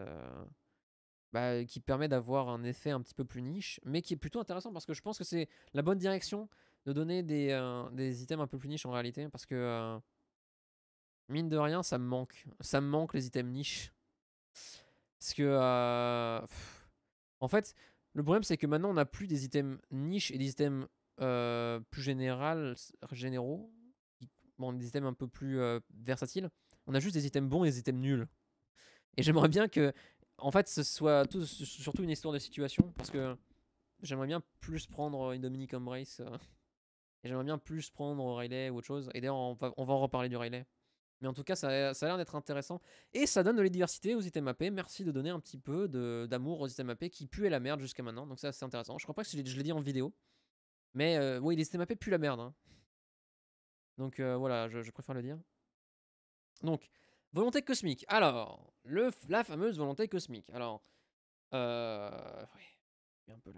bah, qui permet d'avoir un effet un petit peu plus niche, mais qui est plutôt intéressant parce que je pense que c'est la bonne direction de donner des, items un peu plus niche en réalité. Parce que, mine de rien, ça me manque. Ça me manque les items niches. Parce que, en fait, le problème, c'est que maintenant, on n'a plus des items niches et des items plus général, généraux. Bon, des items un peu plus euh, versatiles. On a juste des items bons et des items nuls. Et j'aimerais bien que, en fait, ce soit tout, surtout une histoire de situation. Parce que j'aimerais bien plus prendre une Dominique Embrace. Euh, et j'aimerais bien plus prendre Riley ou autre chose. Et d'ailleurs, on va, on va en reparler du Riley. Mais en tout cas, ça, a l'air d'être intéressant. Et ça donne de la diversité aux items AP. Merci de donner un petit peu d'amour aux items AP qui puaient la merde jusqu'à maintenant. Donc ça, c'est intéressant. Je crois pas que je l'ai dit en vidéo. Mais euh, oui, les items AP puent la merde. Hein. Donc euh, voilà, je, préfère le dire. Donc, volonté cosmique. Alors, le, la fameuse volonté cosmique. Alors, euh, un peu.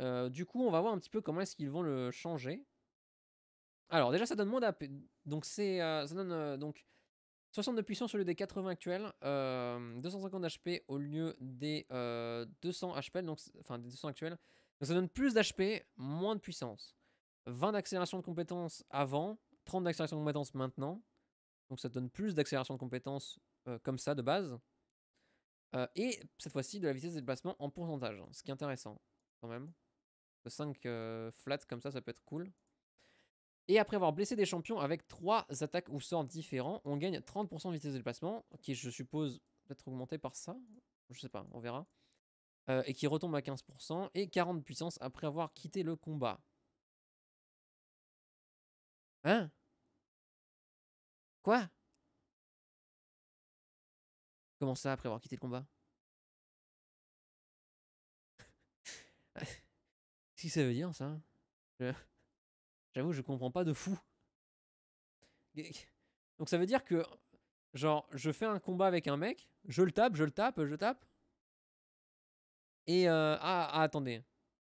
Euh, du coup, on va voir un petit peu comment est-ce qu'ils vont le changer. Alors déjà ça donne moins d'AP. Donc c'est ça donne donc 60 de puissance au lieu des 80 actuels, 250 euh, HP au lieu des 200 HP, donc enfin des 200 actuels. Donc ça donne plus d'HP, moins de puissance. 20 d'accélération de compétences avant, 30 d'accélération de compétences maintenant. Donc ça donne plus d'accélération de compétences comme ça de base. et cette fois-ci de la vitesse de déplacement en pourcentage, ce qui est intéressant quand même. 5 flats comme ça, ça peut être cool. Et après avoir blessé des champions avec 3 attaques ou sorts différents, on gagne 30% de vitesse de déplacement, qui je suppose peut-être augmenté par ça. Je sais pas, on verra. Euh, et qui retombe à 15%, et 40 de puissance après avoir quitté le combat. Hein? Quoi? Comment ça après avoir quitté le combat? Qu'est-ce que ça veut dire ça? J'avoue, je comprends pas de fou. Donc ça veut dire que, genre, je fais un combat avec un mec, je le tape, je le tape, je tape. Et euh, ah, ah, attendez.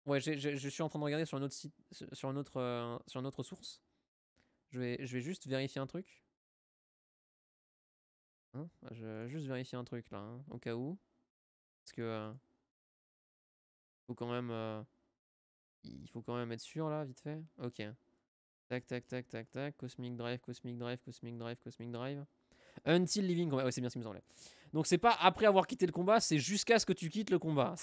Ouais, je suis en train de regarder sur un autre site, sur une autre, euh, sur autre source. Je vais, je vais juste vérifier un truc. Hein je vais juste vérifier un truc là, hein, au cas où. Parce que. Euh, faut quand même. Euh, il faut quand même être sûr là, vite fait. Ok. Tac, tac, tac, tac, tac. Cosmic Drive, Cosmic Drive, Cosmic Drive, Cosmic Drive. Until Living. Ouais, c'est bien ce qui me semblait. Donc c'est pas après avoir quitté le combat, c'est jusqu'à ce que tu quittes le combat.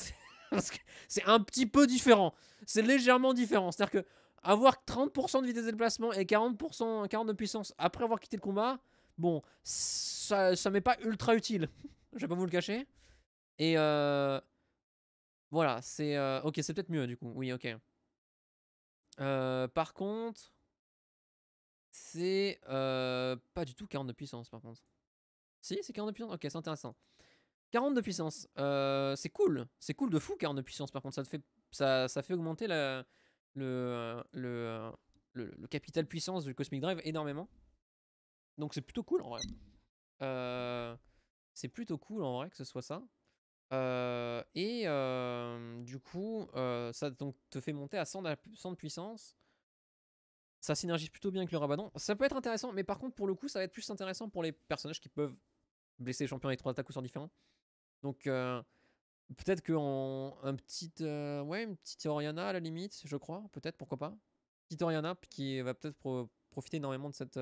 c'est un petit peu différent. C'est légèrement différent. C'est-à-dire que avoir 30% de vitesse de déplacement et 40%, 40 de puissance après avoir quitté le combat, bon, ça, ça m'est pas ultra utile. Je vais pas vous le cacher. Et euh, Voilà, c'est... euh, ok, c'est peut-être mieux du coup. Oui, ok. Euh, par contre, c'est pas du tout 40 de puissance par contre. Si, c'est 40 de puissance? Ok, c'est intéressant. 40 de puissance, c'est cool. C'est cool de fou 40 de puissance par contre. Ça, te fait, ça, ça fait augmenter le, le, le, le capital puissance du Cosmic Drive énormément. Donc c'est plutôt cool en vrai. Euh, c'est plutôt cool en vrai que ce soit ça. Euh, et euh, du coup, ça donc, te fait monter à 100 de, 100 de puissance. Ça synergise plutôt bien avec le Rabadon. Ça peut être intéressant, mais par contre, pour le coup, ça va être plus intéressant pour les personnages qui peuvent blesser les champions avec trois attaques ou sorts différents. Donc, peut-être qu'en un petit, ouais, une petite Oriana à la limite, je crois, peut-être, pourquoi pas. Petite Oriana qui va peut-être pro- profiter énormément de cette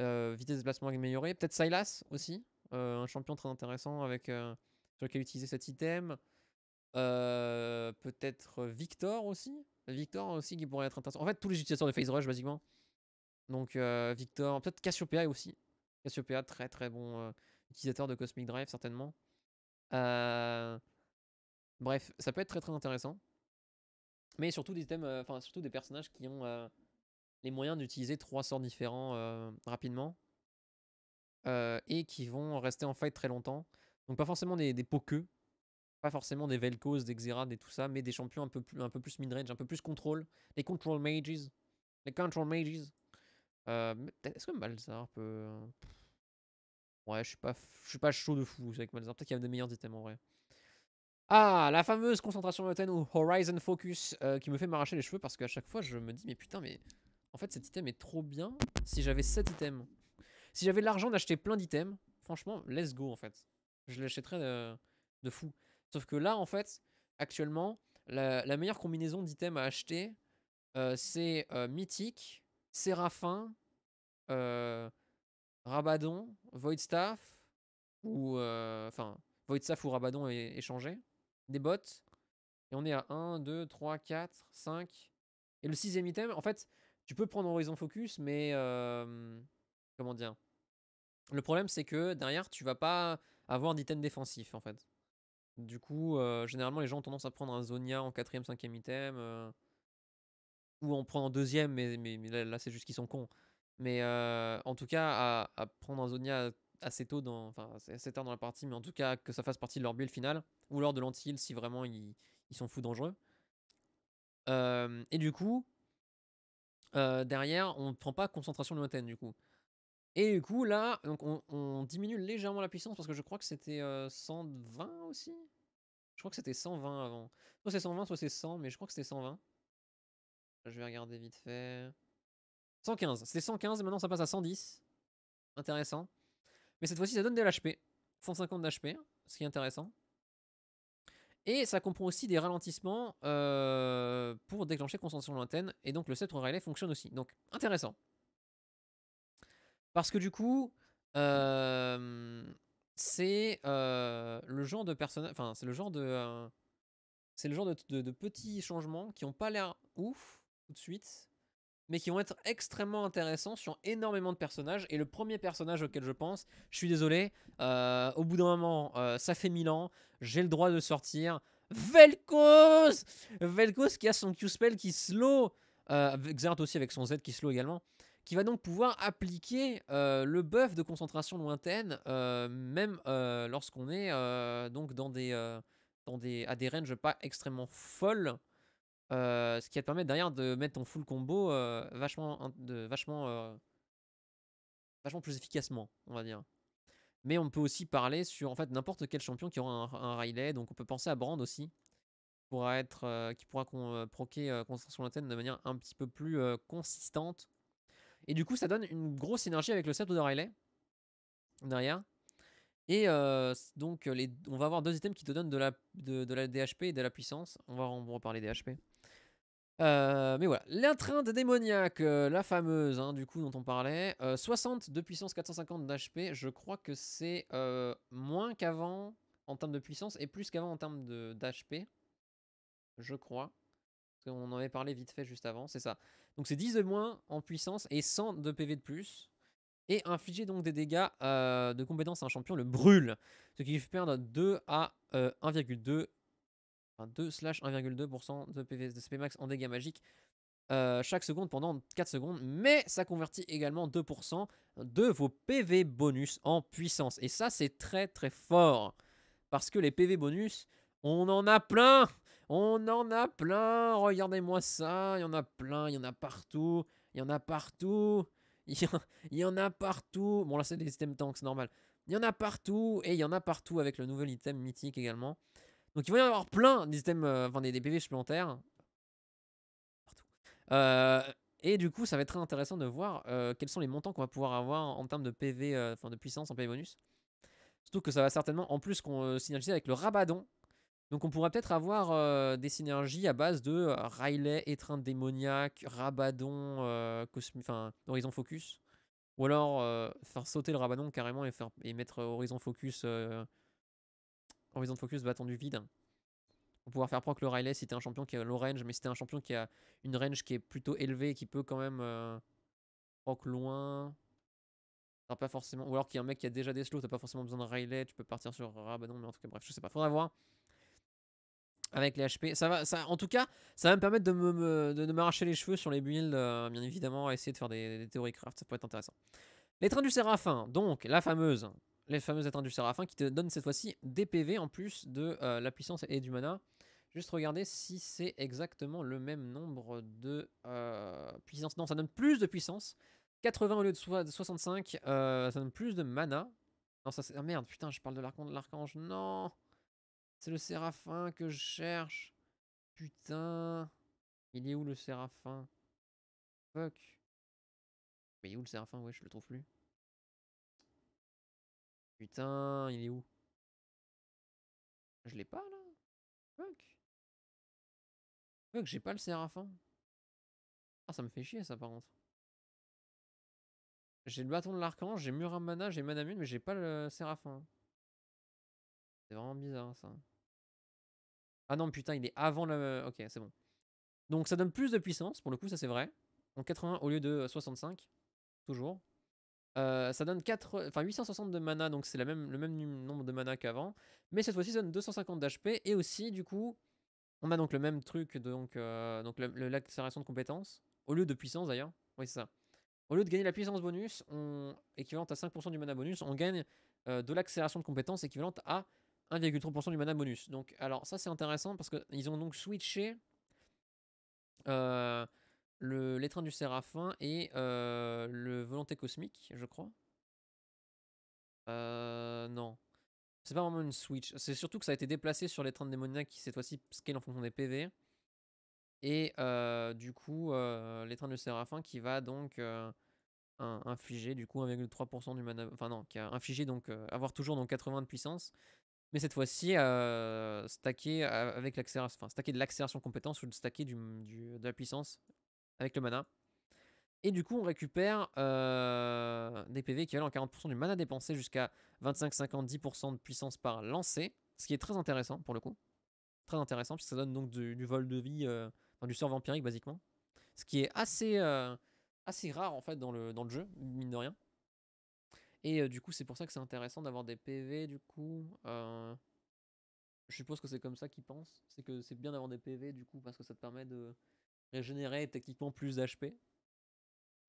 euh, vitesse de déplacement améliorée. Peut-être Sylas aussi, euh, un champion très intéressant avec euh, sur lequel utiliser cet item. Peut-être Victor aussi. Victor aussi qui pourrait être intéressant. En fait, tous les utilisateurs de Phase Rush, basiquement. Donc, Victor, peut-être Cassiopeia aussi. Cassiopeia, très très bon utilisateur de Cosmic Drive, certainement. Bref, ça peut être très très intéressant. Mais surtout des items, enfin surtout des personnages qui ont les moyens d'utiliser trois sorts différents euh, rapidement. euh, et qui vont rester en fight très longtemps. Donc pas forcément des, des pokeux, pas forcément des Vel'Koz, des Xerath et tout ça, mais des champions un peu plus, un peu plus mid-range, un peu plus contrôle. Les control mages. Les control mages. Euh, Est-ce que Malzar peut... Ouais, je suis pas, je suis pas chaud de fou avec Malzar. Peut-être qu'il y a des meilleurs items en vrai. Ah, la fameuse concentration lointaine ou Horizon Focus qui me fait m'arracher les cheveux parce qu'à chaque fois je me dis mais putain mais en fait cet item est trop bien si j'avais 7 items. Si j'avais l'argent d'acheter plein d'items, franchement, let's go en fait. Je l'achèterais de, fou. Sauf que là en fait, actuellement, la, meilleure combinaison d'items à acheter euh, c'est euh, Mythique, Séraphin, euh, Rabadon, Void Staff ou euh, enfin Void Staff ou Rabadon é- échangé, des bots. Et on est à 1, 2, 3, 4, 5. Et le sixième item, en fait, tu peux prendre Horizon Focus, mais comment dire? Le problème, c'est que derrière, tu vas pas avoir d'item défensif en fait. Du coup, généralement, les gens ont tendance à prendre un Zonia en quatrième, cinquième item. ou en prendre en deuxième, mais, mais, là, c'est juste qu'ils sont cons. Mais en tout cas, à, prendre un Zonia assez tôt, dans, enfin assez- tard dans la partie, mais en tout cas que ça fasse partie de leur build final, ou lors de l'anti-heal si vraiment ils, ils sont fous dangereux. Et du coup, derrière, on ne prend pas concentration lointaine du coup. Et du coup, là, on, diminue légèrement la puissance parce que je crois que c'était euh, 120 aussi? Je crois que c'était 120 avant. Soit c'est 120, soit c'est 100, mais je crois que c'était 120. Je vais regarder vite fait. 115. C'était 115 et maintenant ça passe à 110. Intéressant. Mais cette fois-ci, ça donne des HP. 150 d'HP, ce qui est intéressant. Et ça comprend aussi des ralentissements euh, pour déclencher concentration lointaine. Et donc le sceptre relais fonctionne aussi. Donc intéressant. Parce que du coup, euh, c'est euh, le genre de personnage. Enfin, c'est le genre de. c'est le genre de petits changements qui n'ont pas l'air ouf tout de suite, mais qui vont être extrêmement intéressants sur énormément de personnages. Et le premier personnage auquel je pense, je suis désolé, euh, au bout d'un moment, euh, ça fait 1000 ans, j'ai le droit de sortir. Vel'Koz Vel'Koz qui a son Q-spell qui slow, euh, Xerath aussi avec son Z qui slow également, qui va donc pouvoir appliquer euh, le buff de concentration lointaine, même lorsqu'on est donc dans des, dans des, à des ranges pas extrêmement folles. Ce qui va te permettre derrière de mettre ton full combo vachement, vachement, vachement plus efficacement, on va dire. Mais on peut aussi parler sur en fait n'importe quel champion qui aura un, un Riley. Donc on peut penser à Brand aussi, qui pourra être, qui pourra con- proquer concentration lointaine de manière un petit peu plus consistante. Et du coup, ça donne une grosse synergie avec le sceptre de Riley derrière. Et donc, les, on va avoir deux items qui te donnent de la, de la DHP et de la puissance. On va en reparler DHP. Euh, mais voilà, l'intreinte démoniaque, euh, la fameuse, hein, du coup, dont on parlait. euh, 60 de puissance, 450 d'HP. Je crois que c'est euh, moins qu'avant en termes de puissance et plus qu'avant en termes d'HP. Je crois. Parce qu'on en avait parlé vite fait juste avant, c'est ça. Donc c'est 10 de moins en puissance et 100 de PV de plus. Et infliger donc des dégâts euh, de compétence à un champion le brûle. Ce qui fait perdre 2 à euh, 1,2 enfin 2 slash 1,2% de, PV, de CP max en dégâts magiques euh, chaque seconde pendant 4 secondes, mais ça convertit également 2% de vos PV bonus en puissance. Et ça, c'est très très fort. Parce que les PV bonus, on en a plein On en a plein Regardez-moi ça, il y en a plein, il y en a partout, il y en a partout, il y, en a partout. Bon là c'est des systèmes tanks, normal. Il y en a partout, et il y en a partout avec le nouvel item mythique également. Donc il va y avoir plein d'items, euh, enfin des PV supplémentaires. Euh, et du coup, ça va être très intéressant de voir euh, quels sont les montants qu'on va pouvoir avoir en termes de PV, euh, enfin de puissance en PV bonus. Surtout que ça va certainement, en plus, qu'on synergiser avec le Rabadon. Donc on pourrait peut-être avoir des synergies à base de Riley, étreinte démoniaque, Rabadon, enfin Horizon Focus. Ou alors faire sauter le Rabadon carrément et, faire, et mettre Horizon Focus, Horizon Focus bâton du vide pour pouvoir faire proc le Riley si t'es un champion qui a low range, mais si t'es un champion qui a une range qui est plutôt élevée qui peut quand même euh, proc loin. pas forcément. Ou alors qu'il y a un mec qui a déjà des slows, t'as pas forcément besoin de Riley, tu peux partir sur Rabadon, mais en tout cas, bref, je sais pas, faudra voir. Avec les HP, ça va, ça, en tout cas, ça va me permettre de me, de, m'arracher les cheveux sur les builds, euh, bien évidemment, essayer de faire des, des théories craft, ça pourrait être intéressant. Les trains du Séraphin, donc la fameuse, les fameuses étreintes du Séraphin qui te donnent cette fois-ci des PV en plus de euh, la puissance et du mana. Juste regarder si c'est exactement le même nombre de euh, puissance. Non, ça donne plus de puissance. 80 au lieu de 65, euh, ça donne plus de mana. Non, ça c'est... Ah merde, putain, je parle de l'archange. Non C'est le séraphin que je cherche. Putain. Il est où le séraphin? Fuck. Mais il est où le séraphin? Ouais, je le trouve plus. Putain, il est où? Je l'ai pas là Fuck. Fuck, j'ai pas le séraphin. Ah, ça me fait chier ça par contre. J'ai le bâton de l'archange, j'ai Muramana, j'ai Manamune, mais j'ai pas le séraphin. C'est vraiment bizarre ça. Ah non, putain, il est avant le. Ok, c'est bon. Donc ça donne plus de puissance, pour le coup, ça c'est vrai. En 80 au lieu de 65. Toujours. Euh, ça donne 4, enfin 860 de mana, donc c'est même, le même nombre de mana qu'avant. Mais cette fois-ci, ça donne 250 d'HP. Et aussi, du coup, on a donc le même truc, donc, euh, donc l'accélération de compétences. Au lieu de puissance d'ailleurs. Oui, c'est ça. Au lieu de gagner la puissance bonus, on, équivalente à 5% du mana bonus, on gagne euh, de l'accélération de compétences équivalente à 1,3% du mana bonus. Donc, alors ça c'est intéressant parce qu'ils ont donc switché l'étreint du séraphin et euh, le volonté cosmique, je crois. Euh, non. C'est pas vraiment une switch. C'est surtout que ça a été déplacé sur l'étreinte démoniaque qui cette fois-ci scale en fonction des PV. Et euh, du coup, l'étreinte du séraphin qui va donc infliger du coup 1,3% du mana. Enfin non, qui a infligé donc avoir toujours donc 80 de puissance. Mais cette fois-ci, stacker avec l'accélération, stacker de l'accélération compétence ou de stacker du, de la puissance avec le mana. Et du coup, on récupère euh, des PV qui valent en 40% du mana dépensé jusqu'à 25, 50, 10% de puissance par lancé. Ce qui est très intéressant pour le coup. Très intéressant, puisque ça donne donc du, vol de vie, euh, du sort vampirique basiquement. Ce qui est assez, euh, assez rare en fait dans le, dans le jeu, mine de rien. Et du coup, c'est pour ça que c'est intéressant d'avoir des PV du coup. je suppose que c'est comme ça qu'ils pensent. C'est que c'est bien d'avoir des PV du coup, parce que ça te permet de régénérer techniquement plus d'HP.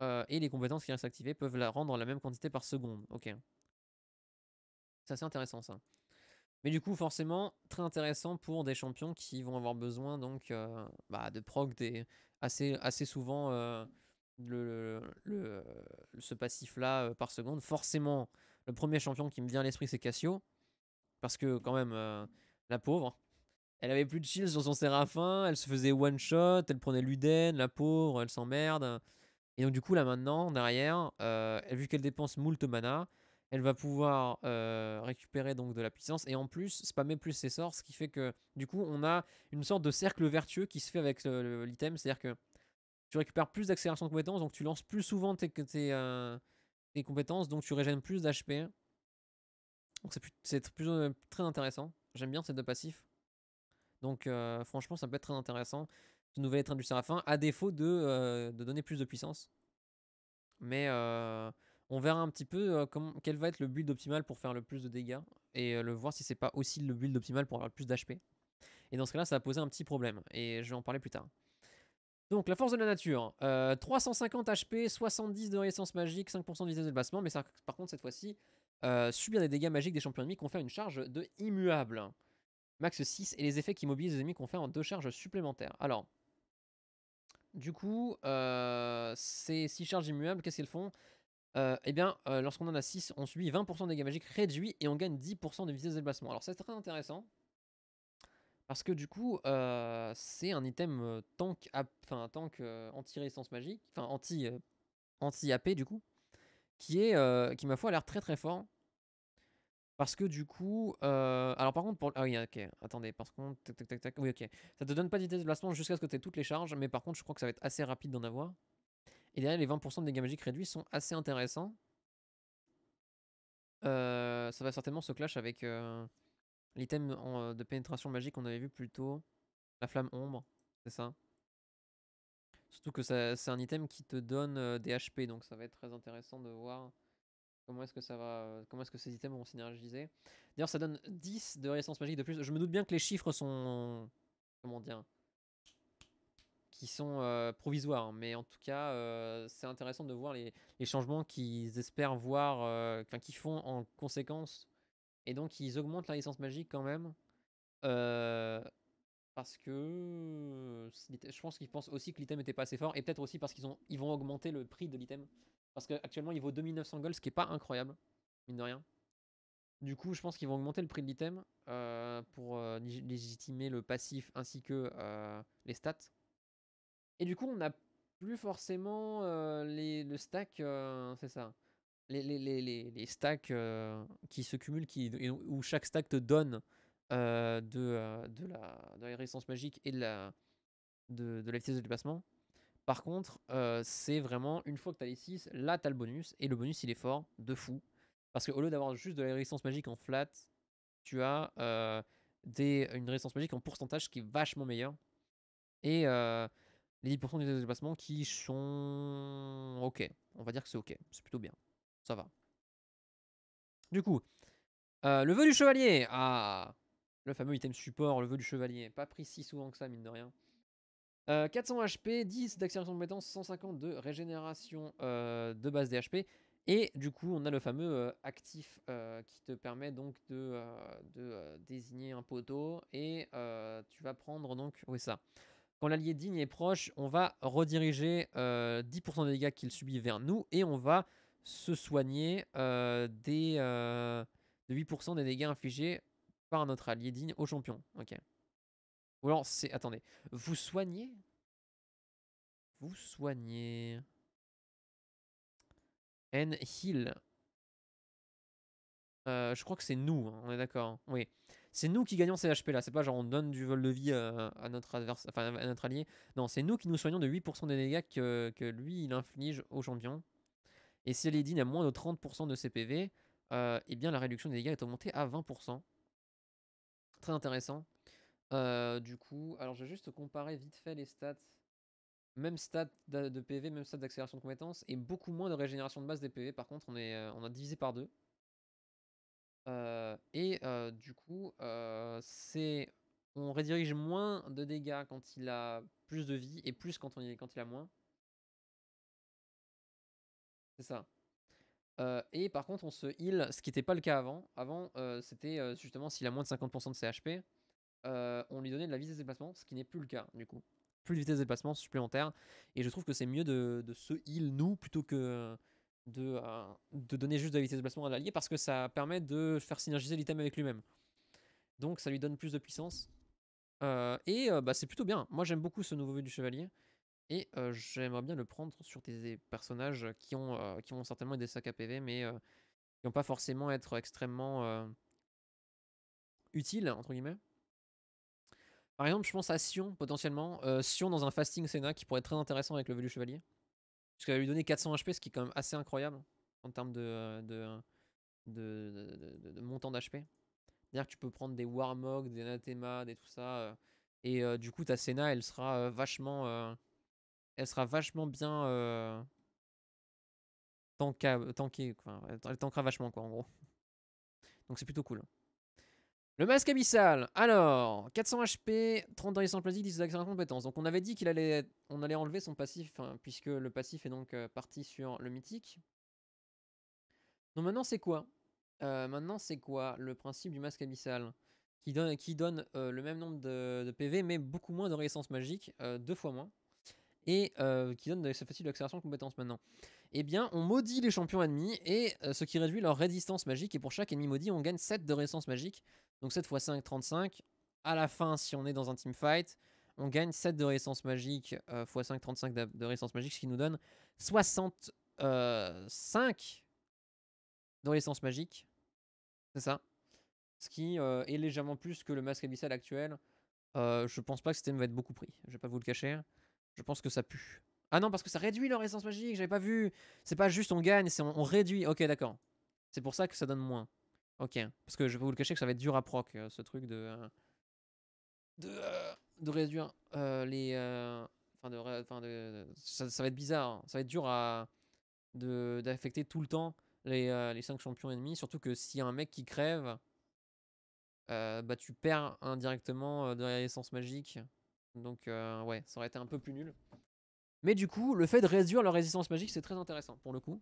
Euh, et les compétences qui restent activées peuvent la rendre la même quantité par seconde. Ok. C'est assez intéressant ça. Mais du coup, forcément, très intéressant pour des champions qui vont avoir besoin donc euh, bah, de proc des, assez, assez souvent euh, le, le, ce passif-là par seconde. Forcément, le premier champion qui me vient à l'esprit, c'est Cassio. Parce que quand même, la pauvre, elle avait plus de shield sur son séraphin, elle se faisait one shot, elle prenait l'Uden, la pauvre, elle s'emmerde. Et donc du coup là maintenant, derrière, euh, vu qu'elle dépense moult mana, elle va pouvoir euh, récupérer donc de la puissance et en plus spammer plus ses sorts, ce qui fait que du coup on a une sorte de cercle vertueux qui se fait avec l'item, c'est-à-dire que tu récupères plus d'accélération de compétences, donc tu lances plus souvent tes, euh, compétences, donc tu régènes plus d'HP. Donc c'est très intéressant. J'aime bien ces deux passifs. Donc euh, franchement, ça peut être très intéressant. Ce nouvel étreinte du Séraphin, à défaut de, euh, de donner plus de puissance. Mais euh, on verra un petit peu comment, quel va être le build optimal pour faire le plus de dégâts. Et le voir si c'est pas aussi le build optimal pour avoir le plus d'HP. Et dans ce cas-là, ça va poser un petit problème. Et je vais en parler plus tard. Donc, la force de la nature. 350 HP, 70 de résistance magique, 5% de vitesse de déplacement. Mais ça, par contre, cette fois-ci, subir des dégâts magiques des champions ennemis confère une charge de immuable. Max 6 et les effets qui mobilisent les ennemis confèrent deux charges supplémentaires. Alors, du coup, euh, ces 6 charges immuables, qu'est-ce qu'elles font? Euh, Eh bien, lorsqu'on en a 6, on subit 20% de dégâts magiques réduits et on gagne 10% de vitesse de déplacement. Alors, c'est très intéressant. Parce que du coup, c'est un item tank, enfin tank anti-résistance magique, enfin anti, anti AP du coup, qui est, qui ma foi a l'air très très fort. Parce que du coup, alors par contre, pour, ah oui, ok, attendez, parce tac, oui, ok, ça te donne pas d'idée de déplacement jusqu'à ce que tu aies toutes les charges, mais par contre, je crois que ça va être assez rapide d'en avoir. Et derrière, les 20% de dégâts magiques réduits sont assez intéressants. ça va certainement se clash avec L'item euh, de pénétration magique qu'on avait vu plus tôt, la flamme ombre, c'est ça. Surtout que c'est un item qui te donne euh, des HP, donc ça va être très intéressant de voir comment est-ce que ça va, euh, comment est-ce que ces items vont synergiser? D'ailleurs, ça donne 10 de résistance magique de plus. Je me doute bien que les chiffres sont, comment dire, qui sont provisoires, mais en tout cas, c'est intéressant de voir les, changements qu'ils espèrent voir, enfin, qui font en conséquence et donc ils augmentent la licence magique quand même. Euh, parce que je pense qu'ils pensent aussi que l'item était pas assez fort. Et peut-être aussi parce qu'ils ont vont augmenter le prix de l'item. Parce qu'actuellement il vaut 2900 gold, ce qui est pas incroyable, mine de rien. Du coup, je pense qu'ils vont augmenter le prix de l'item euh, pour euh, légitimer le passif ainsi que les stats. Et du coup, on n'a plus forcément les, le stack, c'est ça les, les, les, stacks euh, qui se cumulent, qui, où chaque stack te donne euh, de, euh, de, la, de la résistance magique et de la, de, de la vitesse de déplacement. Par contre, c'est vraiment une fois que tu as les 6, là tu as le bonus. Et le bonus il est fort, de fou. Parce qu'au lieu d'avoir juste de la résistance magique en flat, tu as des, une résistance magique en pourcentage qui est vachement meilleure. Et les 10% de déplacement qui sont ok. On va dire que c'est ok. C'est plutôt bien. Ça va. Du coup, euh, le vœu du chevalier. Ah, le fameux item support, le vœu du chevalier. Pas pris si souvent que ça, mine de rien. 400 HP, 10 d'accélération de compétences, 150 de régénération euh, de base des HP. Et du coup, on a le fameux euh, actif qui te permet donc de, de désigner un poteau. Et tu vas prendre donc, oui ça. Quand l'allié digne est proche, on va rediriger 10% des dégâts qu'il subit vers nous. Et on va se soigner euh, des, euh, de 8% des dégâts infligés par notre allié digne au champion. Ok. Ou alors, c'est. Attendez. Vous soignez? Vous soignez. En heal. Euh, je crois que c'est nous, hein, on est d'accord. Oui. C'est nous qui gagnons ces HP là. C'est pas genre on donne du vol de vie à, notre enfin à notre allié. Non, c'est nous qui nous soignons de 8% des dégâts que, que lui il inflige au champion. Et si Lady a moins de 30% de CPV, euh, eh bien la réduction des dégâts est augmentée à 20%. Très intéressant. Du coup, alors je vais juste comparer vite fait les stats. Même stats de PV, même stats d'accélération de compétences, et beaucoup moins de régénération de base des PV. Par contre, on, est, on a divisé par deux. et du coup, c'est on redirige moins de dégâts quand il a plus de vie et plus quand, on, quand il a moins. C'est ça. Et par contre, on se heal, ce qui n'était pas le cas avant. Avant, c'était justement s'il a moins de 50% de CHP, on lui donnait de la vitesse de déplacement, ce qui n'est plus le cas du coup. Plus de vitesse de déplacement supplémentaire. Et je trouve que c'est mieux de, se heal nous plutôt que de, de donner juste de la vitesse de déplacement à l'allié parce que ça permet de faire synergiser l'item avec lui-même. Donc ça lui donne plus de puissance. et bah, c'est plutôt bien. Moi j'aime beaucoup ce nouveau vœu du chevalier. Et j'aimerais bien le prendre sur des personnages qui ont, qui ont certainement des sacs à PV, mais qui n'ont pas forcément être extrêmement utiles, entre guillemets. Par exemple, je pense à Sion, potentiellement. Sion dans un fasting Senna qui pourrait être très intéressant avec le Velu Chevalier. Parce qu'elle va lui donner 400 HP, ce qui est quand même assez incroyable en termes de, de, montant d'HP. C'est-à-dire que tu peux prendre des Warmog, des Anathema, des tout ça. et du coup, ta Senna, elle sera vachement elle sera vachement bien euh, tankée. Elle tankera vachement, quoi, en gros. Donc c'est plutôt cool. Le masque abyssal. Alors, 400 HP, 30 de résistance magique, 10 d'accélération de compétences. Donc on avait dit qu'il allait, enlever son passif, hein, puisque le passif est donc euh, parti sur le mythique. Donc maintenant c'est quoi? Euh, Maintenant c'est quoi? Le principe du masque abyssal Qui donne, euh, le même nombre de, PV, mais beaucoup moins de résistance magique, deux fois moins. Et qui donne cette d'accélération de compétences maintenant. Eh bien, on maudit les champions ennemis, et ce qui réduit leur résistance magique. Et pour chaque ennemi maudit, on gagne 7 de résistance magique. Donc 7 x 5, 35. À la fin, si on est dans un team fight, on gagne 7 de résistance magique x 5, 35 de, résistance magique, ce qui nous donne 65 de résistance magique. C'est ça. Ce qui euh, est légèrement plus que le masque abyssal actuel. Euh, je pense pas que ce thème va être beaucoup pris. Je vais pas vous le cacher. Je pense que ça pue. Ah non, parce que ça réduit leur résistance magique. J'avais pas vu. C'est pas juste on gagne, c'est on, réduit. Ok, d'accord. C'est pour ça que ça donne moins. Ok. Parce que je vais vous le cacher que ça va être dur à proc, euh, ce truc de. Euh, de, euh, de réduire les. Enfin, de, enfin de, ça, va être bizarre. Hein. Ça va être dur à. d'affecter tout le temps les, les 5 champions ennemis. Surtout que s'il y a un mec qui crève. bah tu perds indirectement de la résistance magique. Donc ouais, ça aurait été un peu plus nul. Mais du coup, le fait de réduire leur résistance magique, c'est très intéressant pour le coup.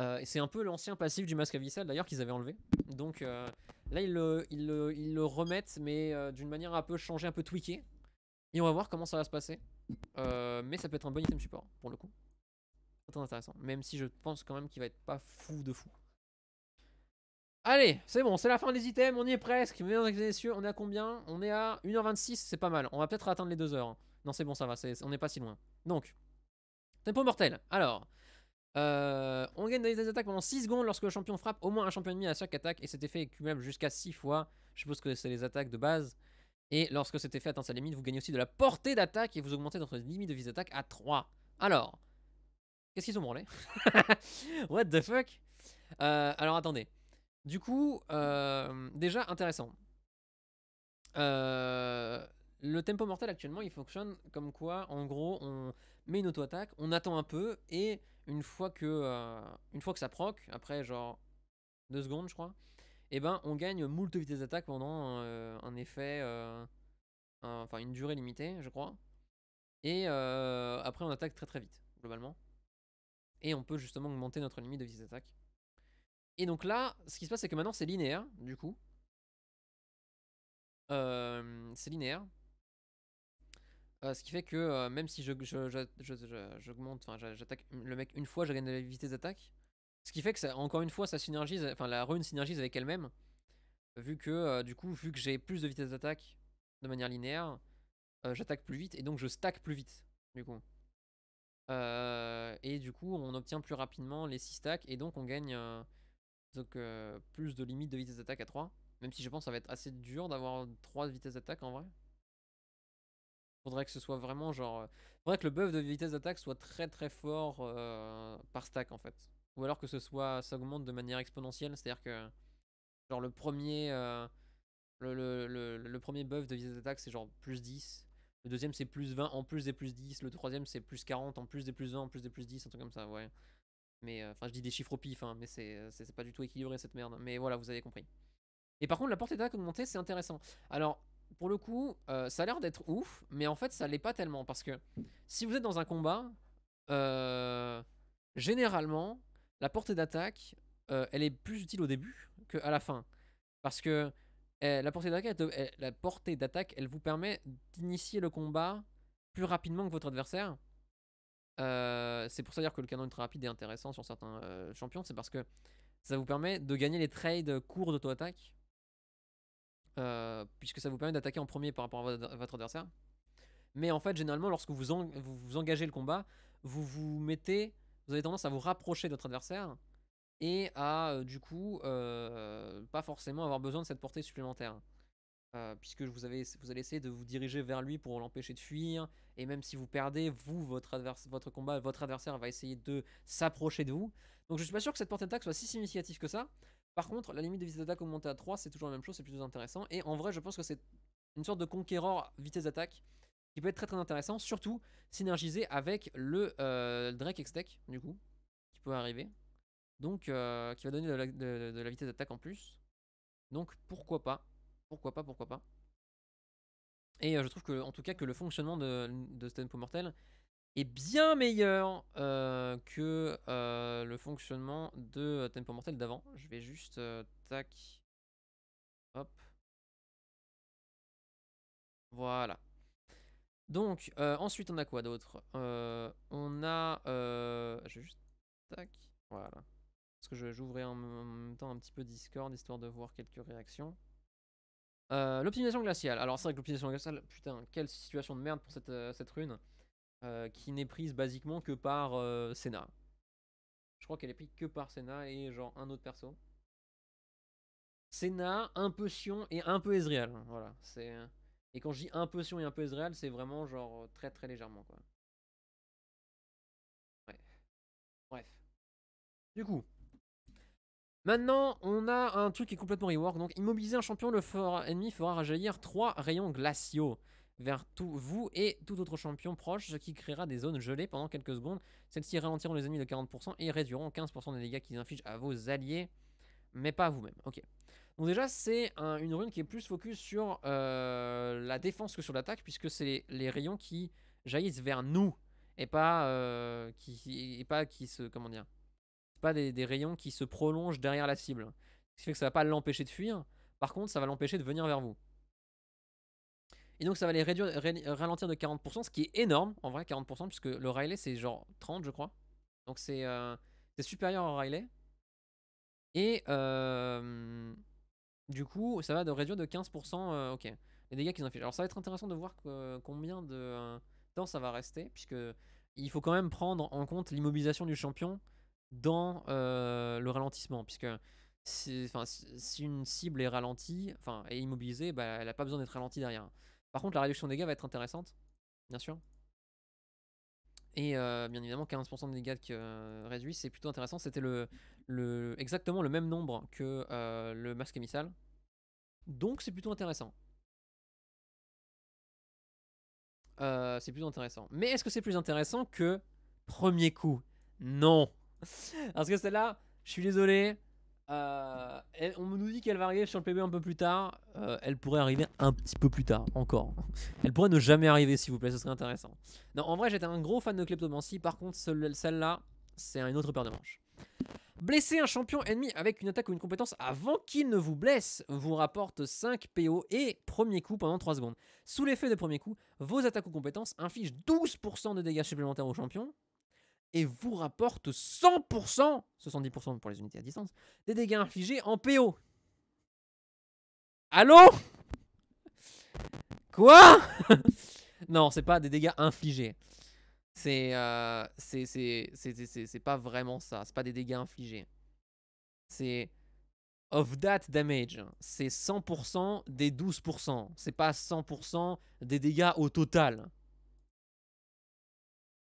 Euh, c'est un peu l'ancien passif du masque à d'ailleurs qu'ils avaient enlevé. Donc euh, là ils le, remettent mais euh, d'une manière un peu changée, un peu tweakée. Et on va voir comment ça va se passer. mais ça peut être un bon item support pour le coup. Très intéressant. Même si je pense quand même qu'il va être pas fou de fou. Allez, c'est bon, c'est la fin des items, on y est presque. Mesdames et messieurs, on est à combien? On est à 1h26, c'est pas mal. On va peut-être atteindre les 2 heures. Non, c'est bon, ça va, on n'est pas si loin. Donc, tempo mortel. Alors, euh, on gagne des attaques pendant 6 secondes lorsque le champion frappe au moins un champion ennemi à chaque attaque et cet effet est cumulable jusqu'à 6 fois. Je suppose que c'est les attaques de base. Et lorsque cet effet atteint sa limite, vous gagnez aussi de la portée d'attaque et vous augmentez votre limite de vis d'attaque à 3. Alors, qu'est-ce qu'ils ont branlé? What the fuck? Euh, Alors attendez. Du coup, euh, déjà intéressant. le tempo mortel actuellement il fonctionne comme quoi en gros on met une auto-attaque, on attend un peu et une fois que, euh, une fois que ça proc, après genre 2 secondes je crois, et eh ben on gagne moult vitesse d'attaque pendant euh, un effet, euh, enfin une durée limitée je crois. Et après on attaque très très vite globalement. Et on peut justement augmenter notre limite de vitesse d'attaque. Et donc là, ce qui se passe c'est que maintenant c'est linéaire du coup. c'est linéaire. Euh, ce qui fait que euh, même si j'augmente, enfin j'attaque le mec une fois, je gagne de la vitesse d'attaque. Ce qui fait que encore une fois, ça synergise, enfin la rune synergise avec elle-même. Vu que euh, du coup, vu que j'ai plus de vitesse d'attaque de manière linéaire, j'attaque plus vite et donc je stack plus vite. Du coup. et du coup, on obtient plus rapidement les 6 stacks et donc on gagne donc, plus de limite de vitesse d'attaque à 3. Même si je pense que ça va être assez dur d'avoir 3 vitesses d'attaque en vrai. Faudrait que ce soit vraiment genre. Euh, faudrait que le buff de vitesse d'attaque soit très très fort euh, par stack en fait. Ou alors que ce soit. ça augmente de manière exponentielle, c'est-à-dire que. Genre le premier. Euh, le, premier buff de vitesse d'attaque c'est genre plus 10. Le deuxième c'est plus 20 en plus des plus 10. Le troisième c'est plus 40 en plus des plus 20 en plus des plus 10. Un truc comme ça, ouais. Mais enfin, je dis des chiffres au pif, hein, mais c'est pas du tout équilibré cette merde. Mais voilà, vous avez compris. Et par contre, la portée d'attaque augmentée, c'est intéressant. Alors, pour le coup, euh, ça a l'air d'être ouf, mais en fait, ça l'est pas tellement. Parce que si vous êtes dans un combat, euh, généralement, la portée d'attaque, euh, elle est plus utile au début qu'à la fin. Parce que eh, la portée d'attaque, eh, la portée d'attaque, elle vous permet d'initier le combat plus rapidement que votre adversaire. c'est pour ça dire que le canon ultra rapide est intéressant sur certains champions, c'est parce que ça vous permet de gagner les trades courts d'auto-attaque euh, puisque ça vous permet d'attaquer en premier par rapport à votre adversaire. Mais en fait, généralement, lorsque vous, vous, engagez le combat, vous vous mettez, vous avez tendance à vous rapprocher de votre adversaire et à euh, du coup euh, pas forcément avoir besoin de cette portée supplémentaire. puisque vous, avez, vous allez essayer de vous diriger vers lui pour l'empêcher de fuir, et même si vous perdez, vous, votre, votre combat, votre adversaire va essayer de s'approcher de vous. Donc je suis pas sûr que cette portée d'attaque soit si significative que ça. Par contre, la limite de vitesse d'attaque augmentée à 3, c'est toujours la même chose, c'est plutôt intéressant. Et en vrai, je pense que c'est une sorte de conquérant vitesse d'attaque qui peut être très très intéressant, surtout synergisé avec le euh, Drake X-Tech, du coup, qui peut arriver. Donc, euh, qui va donner de la, vitesse d'attaque en plus. Donc, pourquoi pas Pourquoi pas, pourquoi pas. Et je trouve que, en tout cas, que le fonctionnement de, de Tempo Mortel est bien meilleur que le fonctionnement de Tempo Mortel d'avant. Je vais juste tac. Hop. Voilà. Donc, ensuite, on a quoi d'autre? On a... je vais juste... Tac. Voilà. Parce que j'ouvrais en même temps un petit peu Discord, histoire de voir quelques réactions. L'optimisation glaciale. Alors, c'est vrai que l'optimisation glaciale, putain, quelle situation de merde pour cette, cette rune. Qui n'est prise basiquement que par Senna. Je crois qu'elle est prise que par Senna et genre un autre perso. Senna, un peu Sion et un peu Ezreal. Voilà, c'est... Et quand je dis un peu Sion et un peu Ezreal, c'est vraiment genre très très légèrement quoi. Bref. Du coup. Maintenant, on a un truc qui est complètement rework. Donc, immobiliser un champion, le fort ennemi fera rejaillir 3 rayons glaciaux vers tout, vous et tout autre champion proche, ce qui créera des zones gelées pendant quelques secondes. Celles-ci ralentiront les ennemis de 40% et réduiront 15% des dégâts qu'ils infligent à vos alliés, mais pas à vous-même. Ok. Donc déjà, c'est une rune qui est plus focus sur euh, la défense que sur l'attaque, puisque c'est les, rayons qui jaillissent vers nous, et pas, euh, qui, et pas qui se... comment dire pas des, rayons qui se prolongent derrière la cible. Ce qui fait que ça va pas l'empêcher de fuir, par contre, ça va l'empêcher de venir vers vous. Et donc ça va les réduire, ralentir de 40%, ce qui est énorme, en vrai, 40%, puisque le Riley, c'est genre 30, je crois. Donc c'est euh, supérieur au Riley. Et... Du coup, ça va de réduire de 15% euh, ok, les dégâts qu'ils infligent. Alors ça va être intéressant de voir combien de euh, temps ça va rester, puisque il faut quand même prendre en compte l'immobilisation du champion dans euh, le ralentissement, puisque si, si une cible est ralentie, enfin est immobilisée, bah, elle n'a pas besoin d'être ralentie derrière. Par contre, la réduction de dégâts va être intéressante, bien sûr. Et bien évidemment, 15% de dégâts qui réduit, c'est plutôt intéressant. C'était le, exactement le même nombre que le masque émissal. Donc c'est plutôt intéressant. c'est plutôt intéressant. Mais est-ce que c'est plus intéressant que premier coup? Non. Parce que celle-là, je suis désolé, euh, on nous dit qu'elle va arriver sur le PB un peu plus tard. Euh, elle pourrait arriver un petit peu plus tard, encore. Elle pourrait ne jamais arriver, s'il vous plaît, ce serait intéressant. Non, en vrai, j'étais un gros fan de Kleptomancie. Par contre, celle-là, c'est une autre paire de manches. Blesser un champion ennemi avec une attaque ou une compétence avant qu'il ne vous blesse vous rapporte 5 PO et premier coup pendant 3 secondes. Sous l'effet de premier coup, vos attaques ou compétences infligent 12% de dégâts supplémentaires au champion et vous rapporte 100%, 70% pour les unités à distance, des dégâts infligés en PO. Allô? Quoi? Non, c'est pas des dégâts infligés. C'est euh, c'est pas vraiment ça. C'est pas des dégâts infligés. C'est of that damage. C'est 100% des 12%. C'est pas 100% des dégâts au total.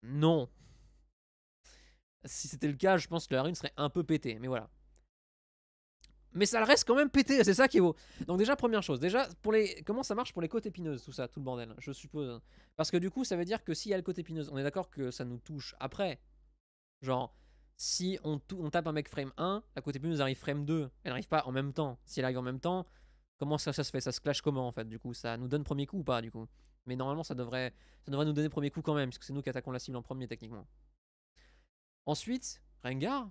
Non. Si c'était le cas, je pense que la rune serait un peu pétée. Mais voilà. Mais ça le reste quand même pété, c'est ça qui est beau. Donc déjà, première chose, déjà, pour les, comment ça marche pour les côtes épineuses, tout ça, tout le bordel, je suppose. Parce que du coup, ça veut dire que s'il y a le côte épineuse, on est d'accord que ça nous touche après. Genre, si on, on, tape un mec frame 1, la côte épineuse arrive frame 2, elle n'arrive pas en même temps. Si elle arrive en même temps, comment ça, se fait? Ça se clash comment en fait Du coup, ça nous donne premier coup ou pas du coup? Mais normalement, ça devrait, ça devrait nous donner premier coup quand même, puisque c'est nous qui attaquons la cible en premier techniquement. Ensuite, Rengar.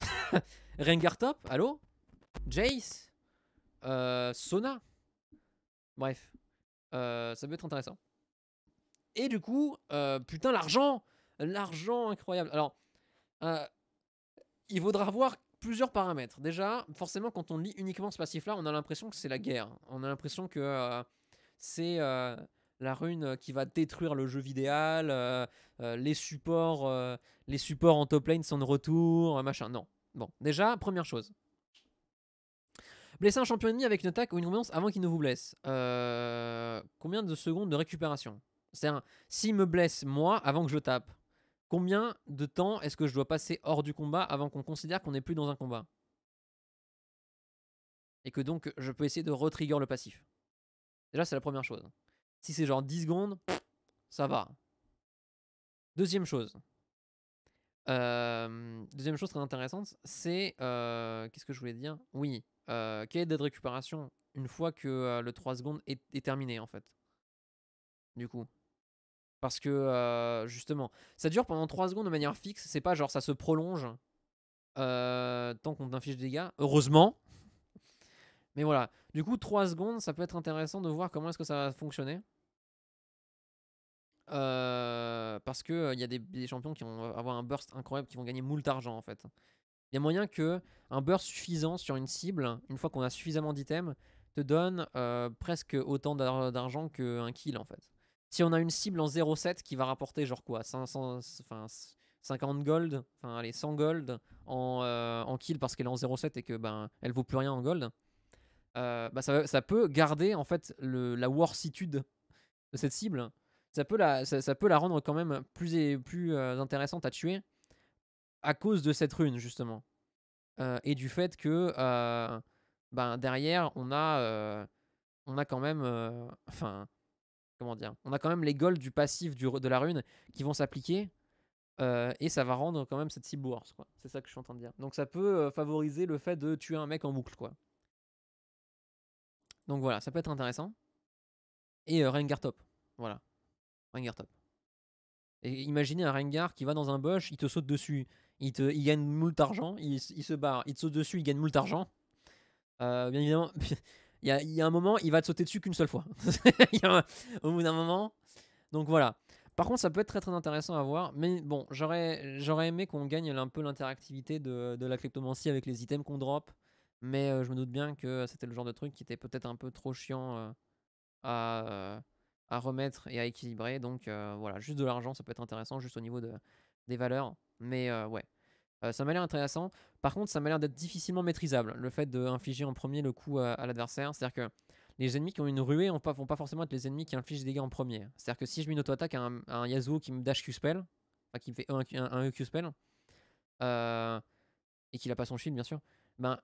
Rengar top, allô? Jace euh, Sona Bref, euh, ça peut être intéressant. Et du coup, euh, putain, l'argent L'argent incroyable. Alors, il faudra voir plusieurs paramètres. Déjà, forcément, quand on lit uniquement ce passif-là, on a l'impression que c'est la guerre. On a l'impression que c'est la rune euh, qui va détruire le jeu vidéal, euh, euh, les supports, les supports en top lane sont de retour, machin. Non. Bon, déjà, première chose. Blesser un champion ennemi avec une attaque ou une compétence avant qu'il ne vous blesse. combien de secondes de récupération? C'est-à-dire, s'il me blesse moi avant que je tape, combien de temps est-ce que je dois passer hors du combat avant qu'on considère qu'on n'est plus dans un combat? Et que donc je peux essayer de retrigger le passif. Déjà, c'est la première chose. Si c'est genre 10 secondes, ça va. Deuxième chose. Euh, deuxième chose très intéressante, c'est... Euh, qu'est-ce que je voulais dire? Oui. Euh, quelle est de récupération une fois que le 3 secondes est, est, terminé en fait? Du coup. Parce que justement, ça dure pendant 3 secondes de manière fixe, c'est pas genre ça se prolonge tant qu'on inflige des dégâts. Heureusement. Mais voilà, du coup 3 secondes, ça peut être intéressant de voir comment est-ce que ça va fonctionner. parce que il y a des, champions qui vont avoir un burst incroyable, qui vont gagner moult d'argent en fait. Il y a moyen que un burst suffisant sur une cible, une fois qu'on a suffisamment d'items, te donne presque autant d'argent qu'un kill en fait. Si on a une cible en 0,7 qui va rapporter genre quoi 500, enfin 50 gold, enfin allez 100 gold en, en kill parce qu'elle est en 0,7 et que ben elle vaut plus rien en gold, bah ça, ça, peut garder en fait le, la warsitude de cette cible. Ça peut, la, ça, peut la rendre quand même plus, et, plus intéressante à tuer à cause de cette rune justement. et du fait que ben, derrière on a, on a quand même... Enfin comment dire, on a quand même les golds du passif du, de la rune qui vont s'appliquer. Et ça va rendre quand même cette cible worse, quoi. C'est ça que je suis en train de dire. Donc ça peut favoriser le fait de tuer un mec en boucle, quoi. Donc voilà, ça peut être intéressant. Et euh, Rengar top. Voilà. Rengar top. Et imaginez un Rengar qui va dans un bush, il te saute dessus, il, gagne moult d'argent, il, se barre, il te saute dessus, il gagne moult d'argent. bien évidemment, il y a, un moment, il va te sauter dessus qu'une seule fois. au bout d'un moment. Donc voilà. Par contre, ça peut être très très intéressant à voir. Mais bon, j'aurais aimé qu'on gagne un peu l'interactivité de, la kleptomancie avec les items qu'on drop. Mais je me doute bien que c'était le genre de truc qui était peut-être un peu trop chiant à, à, remettre et à équilibrer. Donc voilà, juste de l'argent, ça peut être intéressant, juste au niveau de, des valeurs. Mais ouais. Ça m'a l'air intéressant. Par contre, ça m'a l'air d'être difficilement maîtrisable, le fait d'infliger en premier le coup à, l'adversaire. C'est-à-dire que les ennemis qui ont une ruée ne vont pas forcément être les ennemis qui infligent des dégâts en premier. C'est-à-dire que si je mets une auto-attaque à, un, Yasuo qui me dash Q-spell, enfin qui me fait un, un, un Q-spell, euh, et qu'il a pas son shield bien sûr, ben,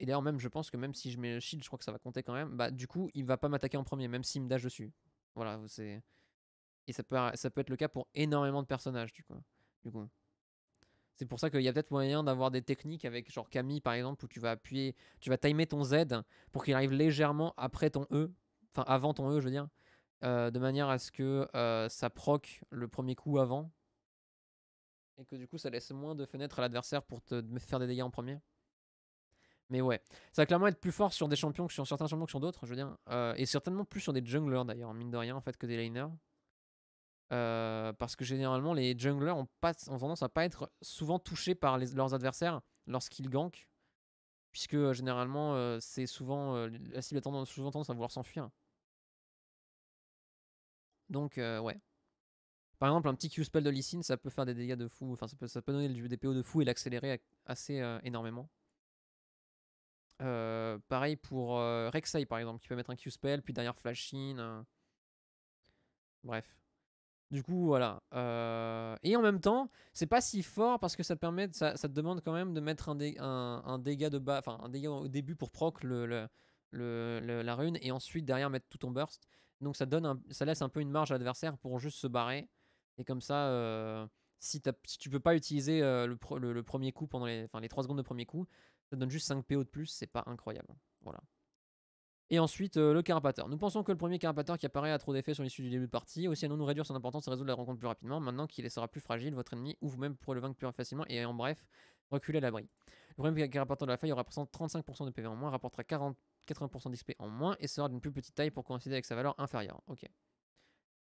et d'ailleurs même je pense que même si je mets le shield, je crois que ça va compter quand même, bah du coup il va pas m'attaquer en premier, même s'il me dash dessus. Voilà, c'est... Et ça peut, ça peut être le cas pour énormément de personnages du coup. Du coup. C'est pour ça qu'il y a peut-être moyen d'avoir des techniques avec genre Camille par exemple où tu vas appuyer, tu vas timer ton Z pour qu'il arrive légèrement après ton E, enfin avant ton E je veux dire, euh, de manière à ce que euh, ça proc le premier coup avant et que du coup ça laisse moins de fenêtres à l'adversaire pour te faire des dégâts en premier. Mais ouais, ça va clairement être plus fort sur des champions que sur certains champions que sur d'autres, je veux dire, euh, et certainement plus sur des junglers d'ailleurs, mine de rien en fait que des laners. Euh, parce que généralement, les junglers ont, tendance à pas être souvent touchés par leurs adversaires lorsqu'ils gankent. Puisque euh, généralement, c'est souvent la cible a tendance, souvent tendance à vouloir s'enfuir. Donc, ouais. Par exemple, un petit Q-spell de Lee ça peut faire des dégâts de fou. Enfin, ça peut, ça peut donner du DPO de fou et l'accélérer assez énormément. Pareil pour Rek'Sai, par exemple, qui peut mettre un Q-spell, puis derrière flash in. Bref. Du coup, voilà. Euh, et en même temps, c'est pas si fort parce que ça te permet, ça, te demande quand même de mettre un, un, dégât de bas, enfin un dégât au début pour proc le, le, la rune et ensuite derrière mettre tout ton burst. Donc ça donne, ça laisse un peu une marge à l'adversaire pour juste se barrer. Et comme ça, euh, si, si, tu peux pas utiliser euh, le, le, premier coup pendant les, les 3 secondes de premier coup, ça donne juste 5 PO de plus, c'est pas incroyable. Voilà. Et ensuite, euh, le carapateur. Nous pensons que le premier carapateur qui apparaît a trop d'effets sur l'issue du début de partie. Aussi, à nous réduire son importance et résoudre la rencontre plus rapidement. Maintenant qu'il sera plus fragile, votre ennemi, ou vous-même pourrez le vaincre plus facilement et en bref, reculer à l'abri. Le premier carapateur de la faille aura 35% de PV en moins, rapportera 40, 80% d'XP en moins et sera d'une plus petite taille pour coïncider avec sa valeur inférieure. Ok.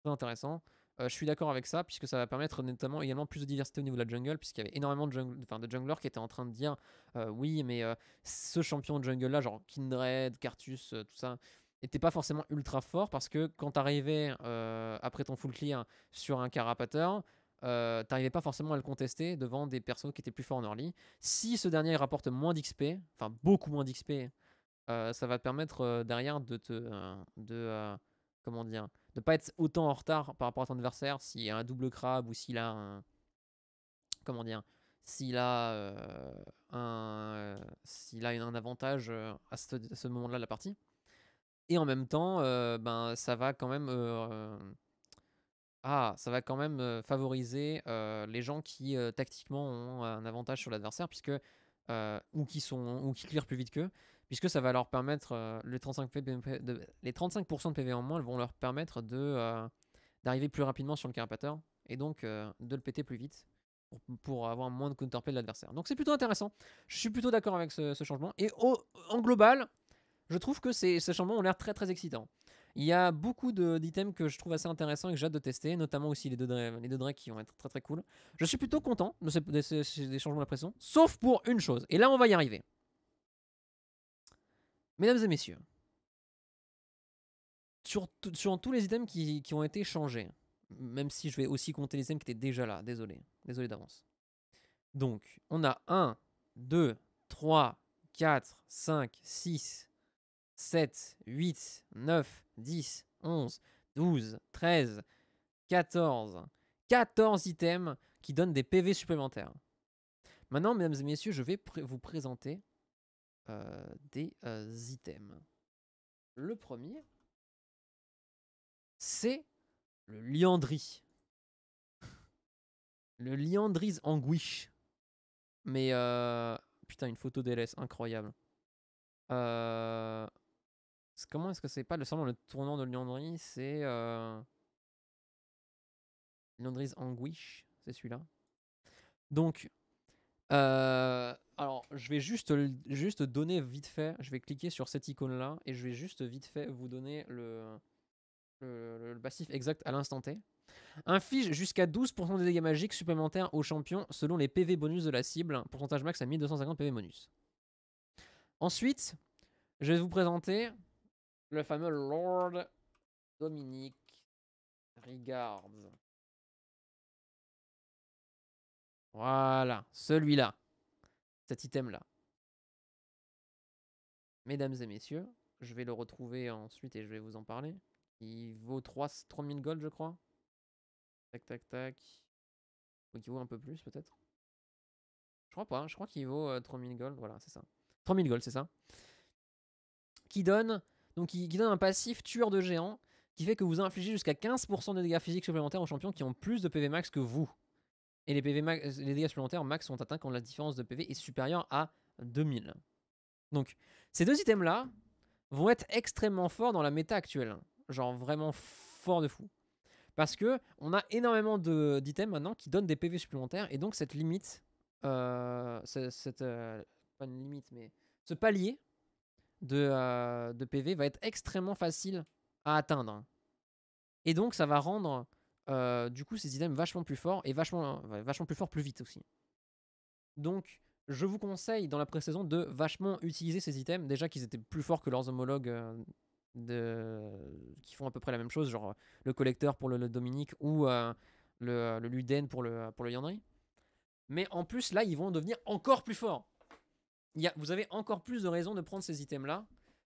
Très intéressant. Euh, je suis d'accord avec ça, puisque ça va permettre notamment également plus de diversité au niveau de la jungle, puisqu'il y avait énormément de, jungle, de junglers qui étaient en train de dire euh, oui, mais ce champion de jungle là, genre Kindred, Cartus, tout ça, n'était pas forcément ultra fort parce que quand tu arrivais euh, après ton full clear sur un carapateur, euh, t'arrivais pas forcément à le contester devant des persos qui étaient plus forts en early. Si ce dernier rapporte moins d'XP, enfin beaucoup moins d'XP, euh, ça va te permettre euh, derrière de te. de, comment dire De pas être autant en retard par rapport à ton adversaire s'il a un double crabe ou s'il a un. Comment dire S'il a, un, s'il a un avantage à ce, à ce moment-là de la partie. Et en même temps, euh, ben, ça va quand même, euh, ah, ça va quand même euh, favoriser les gens qui tactiquement ont un avantage sur l'adversaire, puisque ou qui sont ou qui clear plus vite qu'eux, puisque ça va leur permettre, euh, les 35%, PV de, les 35 de PV en moins vont leur permettre de euh, d'arriver plus rapidement sur le carapateur, et donc euh, de le péter plus vite, pour, avoir moins de counterplay de l'adversaire. Donc c'est plutôt intéressant, je suis plutôt d'accord avec ce, changement, et en global, je trouve que ces, ces changements ont l'air très très excitants. Il y a beaucoup d'items que je trouve assez intéressants et que j'ai hâte de tester, notamment aussi les deux, drakes qui vont être très très cool. Je suis plutôt content de ces, de ces, des changements d'impression, sauf pour une chose, et là on va y arriver. Mesdames et messieurs, sur, sur tous les items qui, qui, ont été changés, même si je vais aussi compter les items qui étaient déjà là, désolé, désolé d'avance. Donc, on a 1, 2, 3, 4, 5, 6, 7, 8, 9, 10, 11, 12, 13, 14. 14 items qui donnent des PV supplémentaires. Maintenant, mesdames et messieurs, je vais pr vous présenter euh, des euh, items. Le premier, c'est le liandry. Le liandry's anguish. Mais euh, putain, une photo d'LS incroyable. Comment est-ce que c'est pas le seulement le tournant de liandry C'est Liandry's anguish, c'est celui-là. Donc, euh, alors, je vais juste, juste donner vite fait, je vais cliquer sur cette icône-là, et je vais juste vite fait vous donner le, le, le passif exact à l'instant T. Inflige jusqu'à 12% de dégâts magiques supplémentaires au champion selon les PV bonus de la cible, pourcentage max à 1250 PV bonus. Ensuite, je vais vous présenter le fameux Lord Dominique Regards. Voilà, celui-là. Cet item-là. Mesdames et messieurs, je vais le retrouver ensuite et je vais vous en parler. Il vaut 3, 3000 gold, je crois. Tac, tac, tac. Qu'il vaut un peu plus, peut-être. Je crois pas, hein. je crois qu'il vaut 3000 gold. Voilà, c'est ça. 3000 gold, c'est ça. Qui donne, donc, qui, donne un passif tueur de géants qui fait que vous infligez jusqu'à 15% de dégâts physiques supplémentaires aux champions qui ont plus de PV max que vous. Et les, PV max, les dégâts supplémentaires max sont atteints quand la différence de PV est supérieure à 2000. Donc, ces deux items-là vont être extrêmement forts dans la méta actuelle. Genre vraiment fort de fou. Parce que on a énormément d'items maintenant qui donnent des PV supplémentaires. Et donc, cette limite, euh, cette, euh, limite, mais ce palier de, euh, de PV va être extrêmement facile à atteindre. Et donc, ça va rendre euh, du coup ces items vachement plus forts et vachement, vachement plus forts plus vite aussi. Donc je vous conseille dans la pré-saison de vachement utiliser ces items, déjà qu'ils étaient plus forts que leurs homologues euh, de... qui font à peu près la même chose, genre le collecteur pour le, Dominique ou euh, le, Luden pour le, pour le. Mais en plus là ils vont devenir encore plus forts. Y a, vous avez encore plus de raisons de prendre ces items là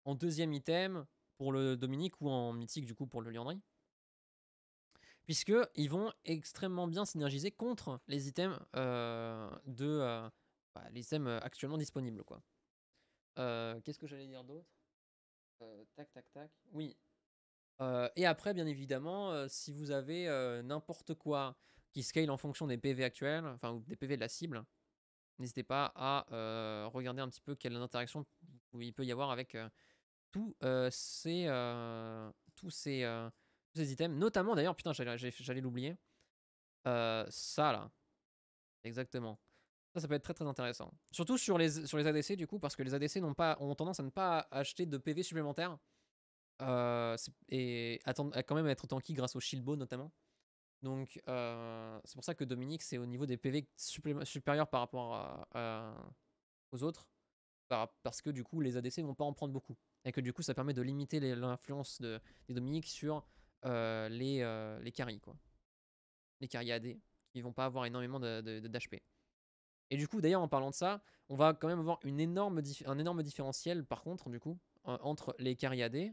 en deuxième item pour le Dominique ou en mythique du coup pour le Liandry puisqu'ils vont extrêmement bien synergiser contre les items euh, de euh, bah, les items actuellement disponibles quoi. Euh, Qu'est-ce que j'allais dire d'autre? Euh, Tac tac tac. Oui. Euh, et après bien évidemment euh, si vous avez n'importe quoi qui scale en fonction des PV actuels, enfin des PV de la cible, n'hésitez pas à regarder un petit peu quelle interaction il peut y avoir avec tous ces tous ces ces items, notamment d'ailleurs, putain, j'allais l'oublier. Euh, ça là, exactement. Ça, ça peut être très très intéressant. Surtout sur les, sur les ADC du coup, parce que les ADC n'ont pas, ont tendance à ne pas acheter de PV supplémentaires. Euh, et attendre, à quand même être tanky grâce au shieldbow notamment. Donc euh, c'est pour ça que Dominique c'est au niveau des PV supérieurs par rapport aux autres. parce que du coup les ADC vont pas en prendre beaucoup. Et que du coup ça permet de limiter l'influence de, des Dominique sur euh, les, euh, les carries, quoi. Les carries AD, vont pas avoir énormément d'HP. De, de, et du coup, d'ailleurs, en parlant de ça, on va quand même avoir une énorme un énorme différentiel, par contre, du coup, entre les carries AD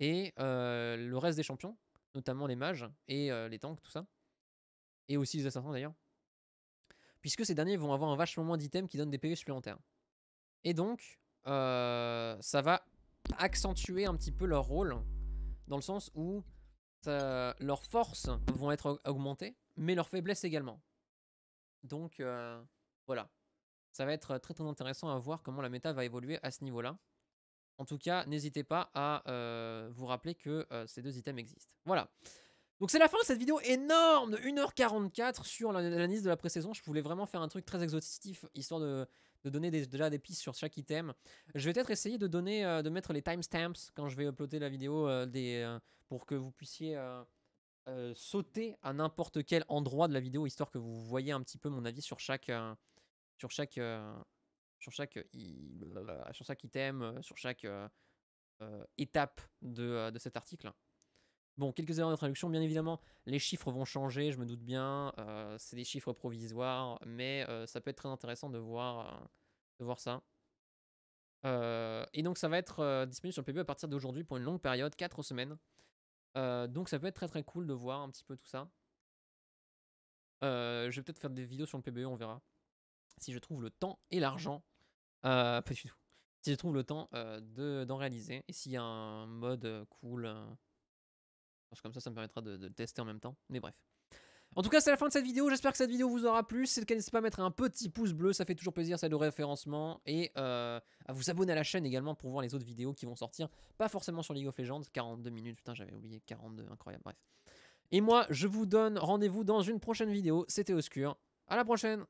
et euh, le reste des champions, notamment les mages et les tanks, tout ça. Et aussi les assassins, d'ailleurs. Puisque ces derniers vont avoir un vachement moins d'items qui donnent des PV supplémentaires. Et donc, ça va accentuer un petit peu leur rôle, dans le sens où leurs forces vont être augmentées, mais leurs faiblesses également. Donc euh, voilà, ça va être très très intéressant à voir comment la méta va évoluer à ce niveau-là. En tout cas, n'hésitez pas à euh, vous rappeler que euh, ces deux items existent. Voilà. Donc c'est la fin de cette vidéo énorme de 1h44 sur l'analyse de la pré-saison. Je voulais vraiment faire un truc très exhaustif, histoire de, donner déjà des pistes sur chaque item. Je vais peut-être essayer de donner, euh, de mettre les timestamps quand je vais uploader la vidéo des, pour que vous puissiez sauter à n'importe quel endroit de la vidéo, histoire que vous voyez un petit peu mon avis sur chaque, sur chaque, sur chaque, sur chaque item, sur chaque étape de, de, cet article. Bon, quelques erreurs de traduction, bien évidemment, les chiffres vont changer, je me doute bien, c'est des chiffres provisoires, mais ça peut être très intéressant de voir, de voir ça. et donc ça va être disponible sur le PBE à partir d'aujourd'hui pour une longue période, 4 semaines. donc ça peut être très très cool de voir un petit peu tout ça. je vais peut-être faire des vidéos sur le PBE, on verra. Si je trouve le temps et l'argent euh, pas du tout. Si je trouve le temps euh, d'en réaliser, et s'il y a un mode euh, cool, parce que comme ça, ça me permettra de, tester en même temps. Mais bref. En tout cas, c'est la fin de cette vidéo. J'espère que cette vidéo vous aura plu. Si le cas, n'hésitez pas à mettre un petit pouce bleu. Ça fait toujours plaisir, ça de référencement. Et à vous abonner à la chaîne également pour voir les autres vidéos qui vont sortir. Pas forcément sur League of Legends. 42 minutes. Putain, j'avais oublié 42. Incroyable. Bref. Et moi, je vous donne rendez-vous dans une prochaine vidéo. C'était Oscure. À la prochaine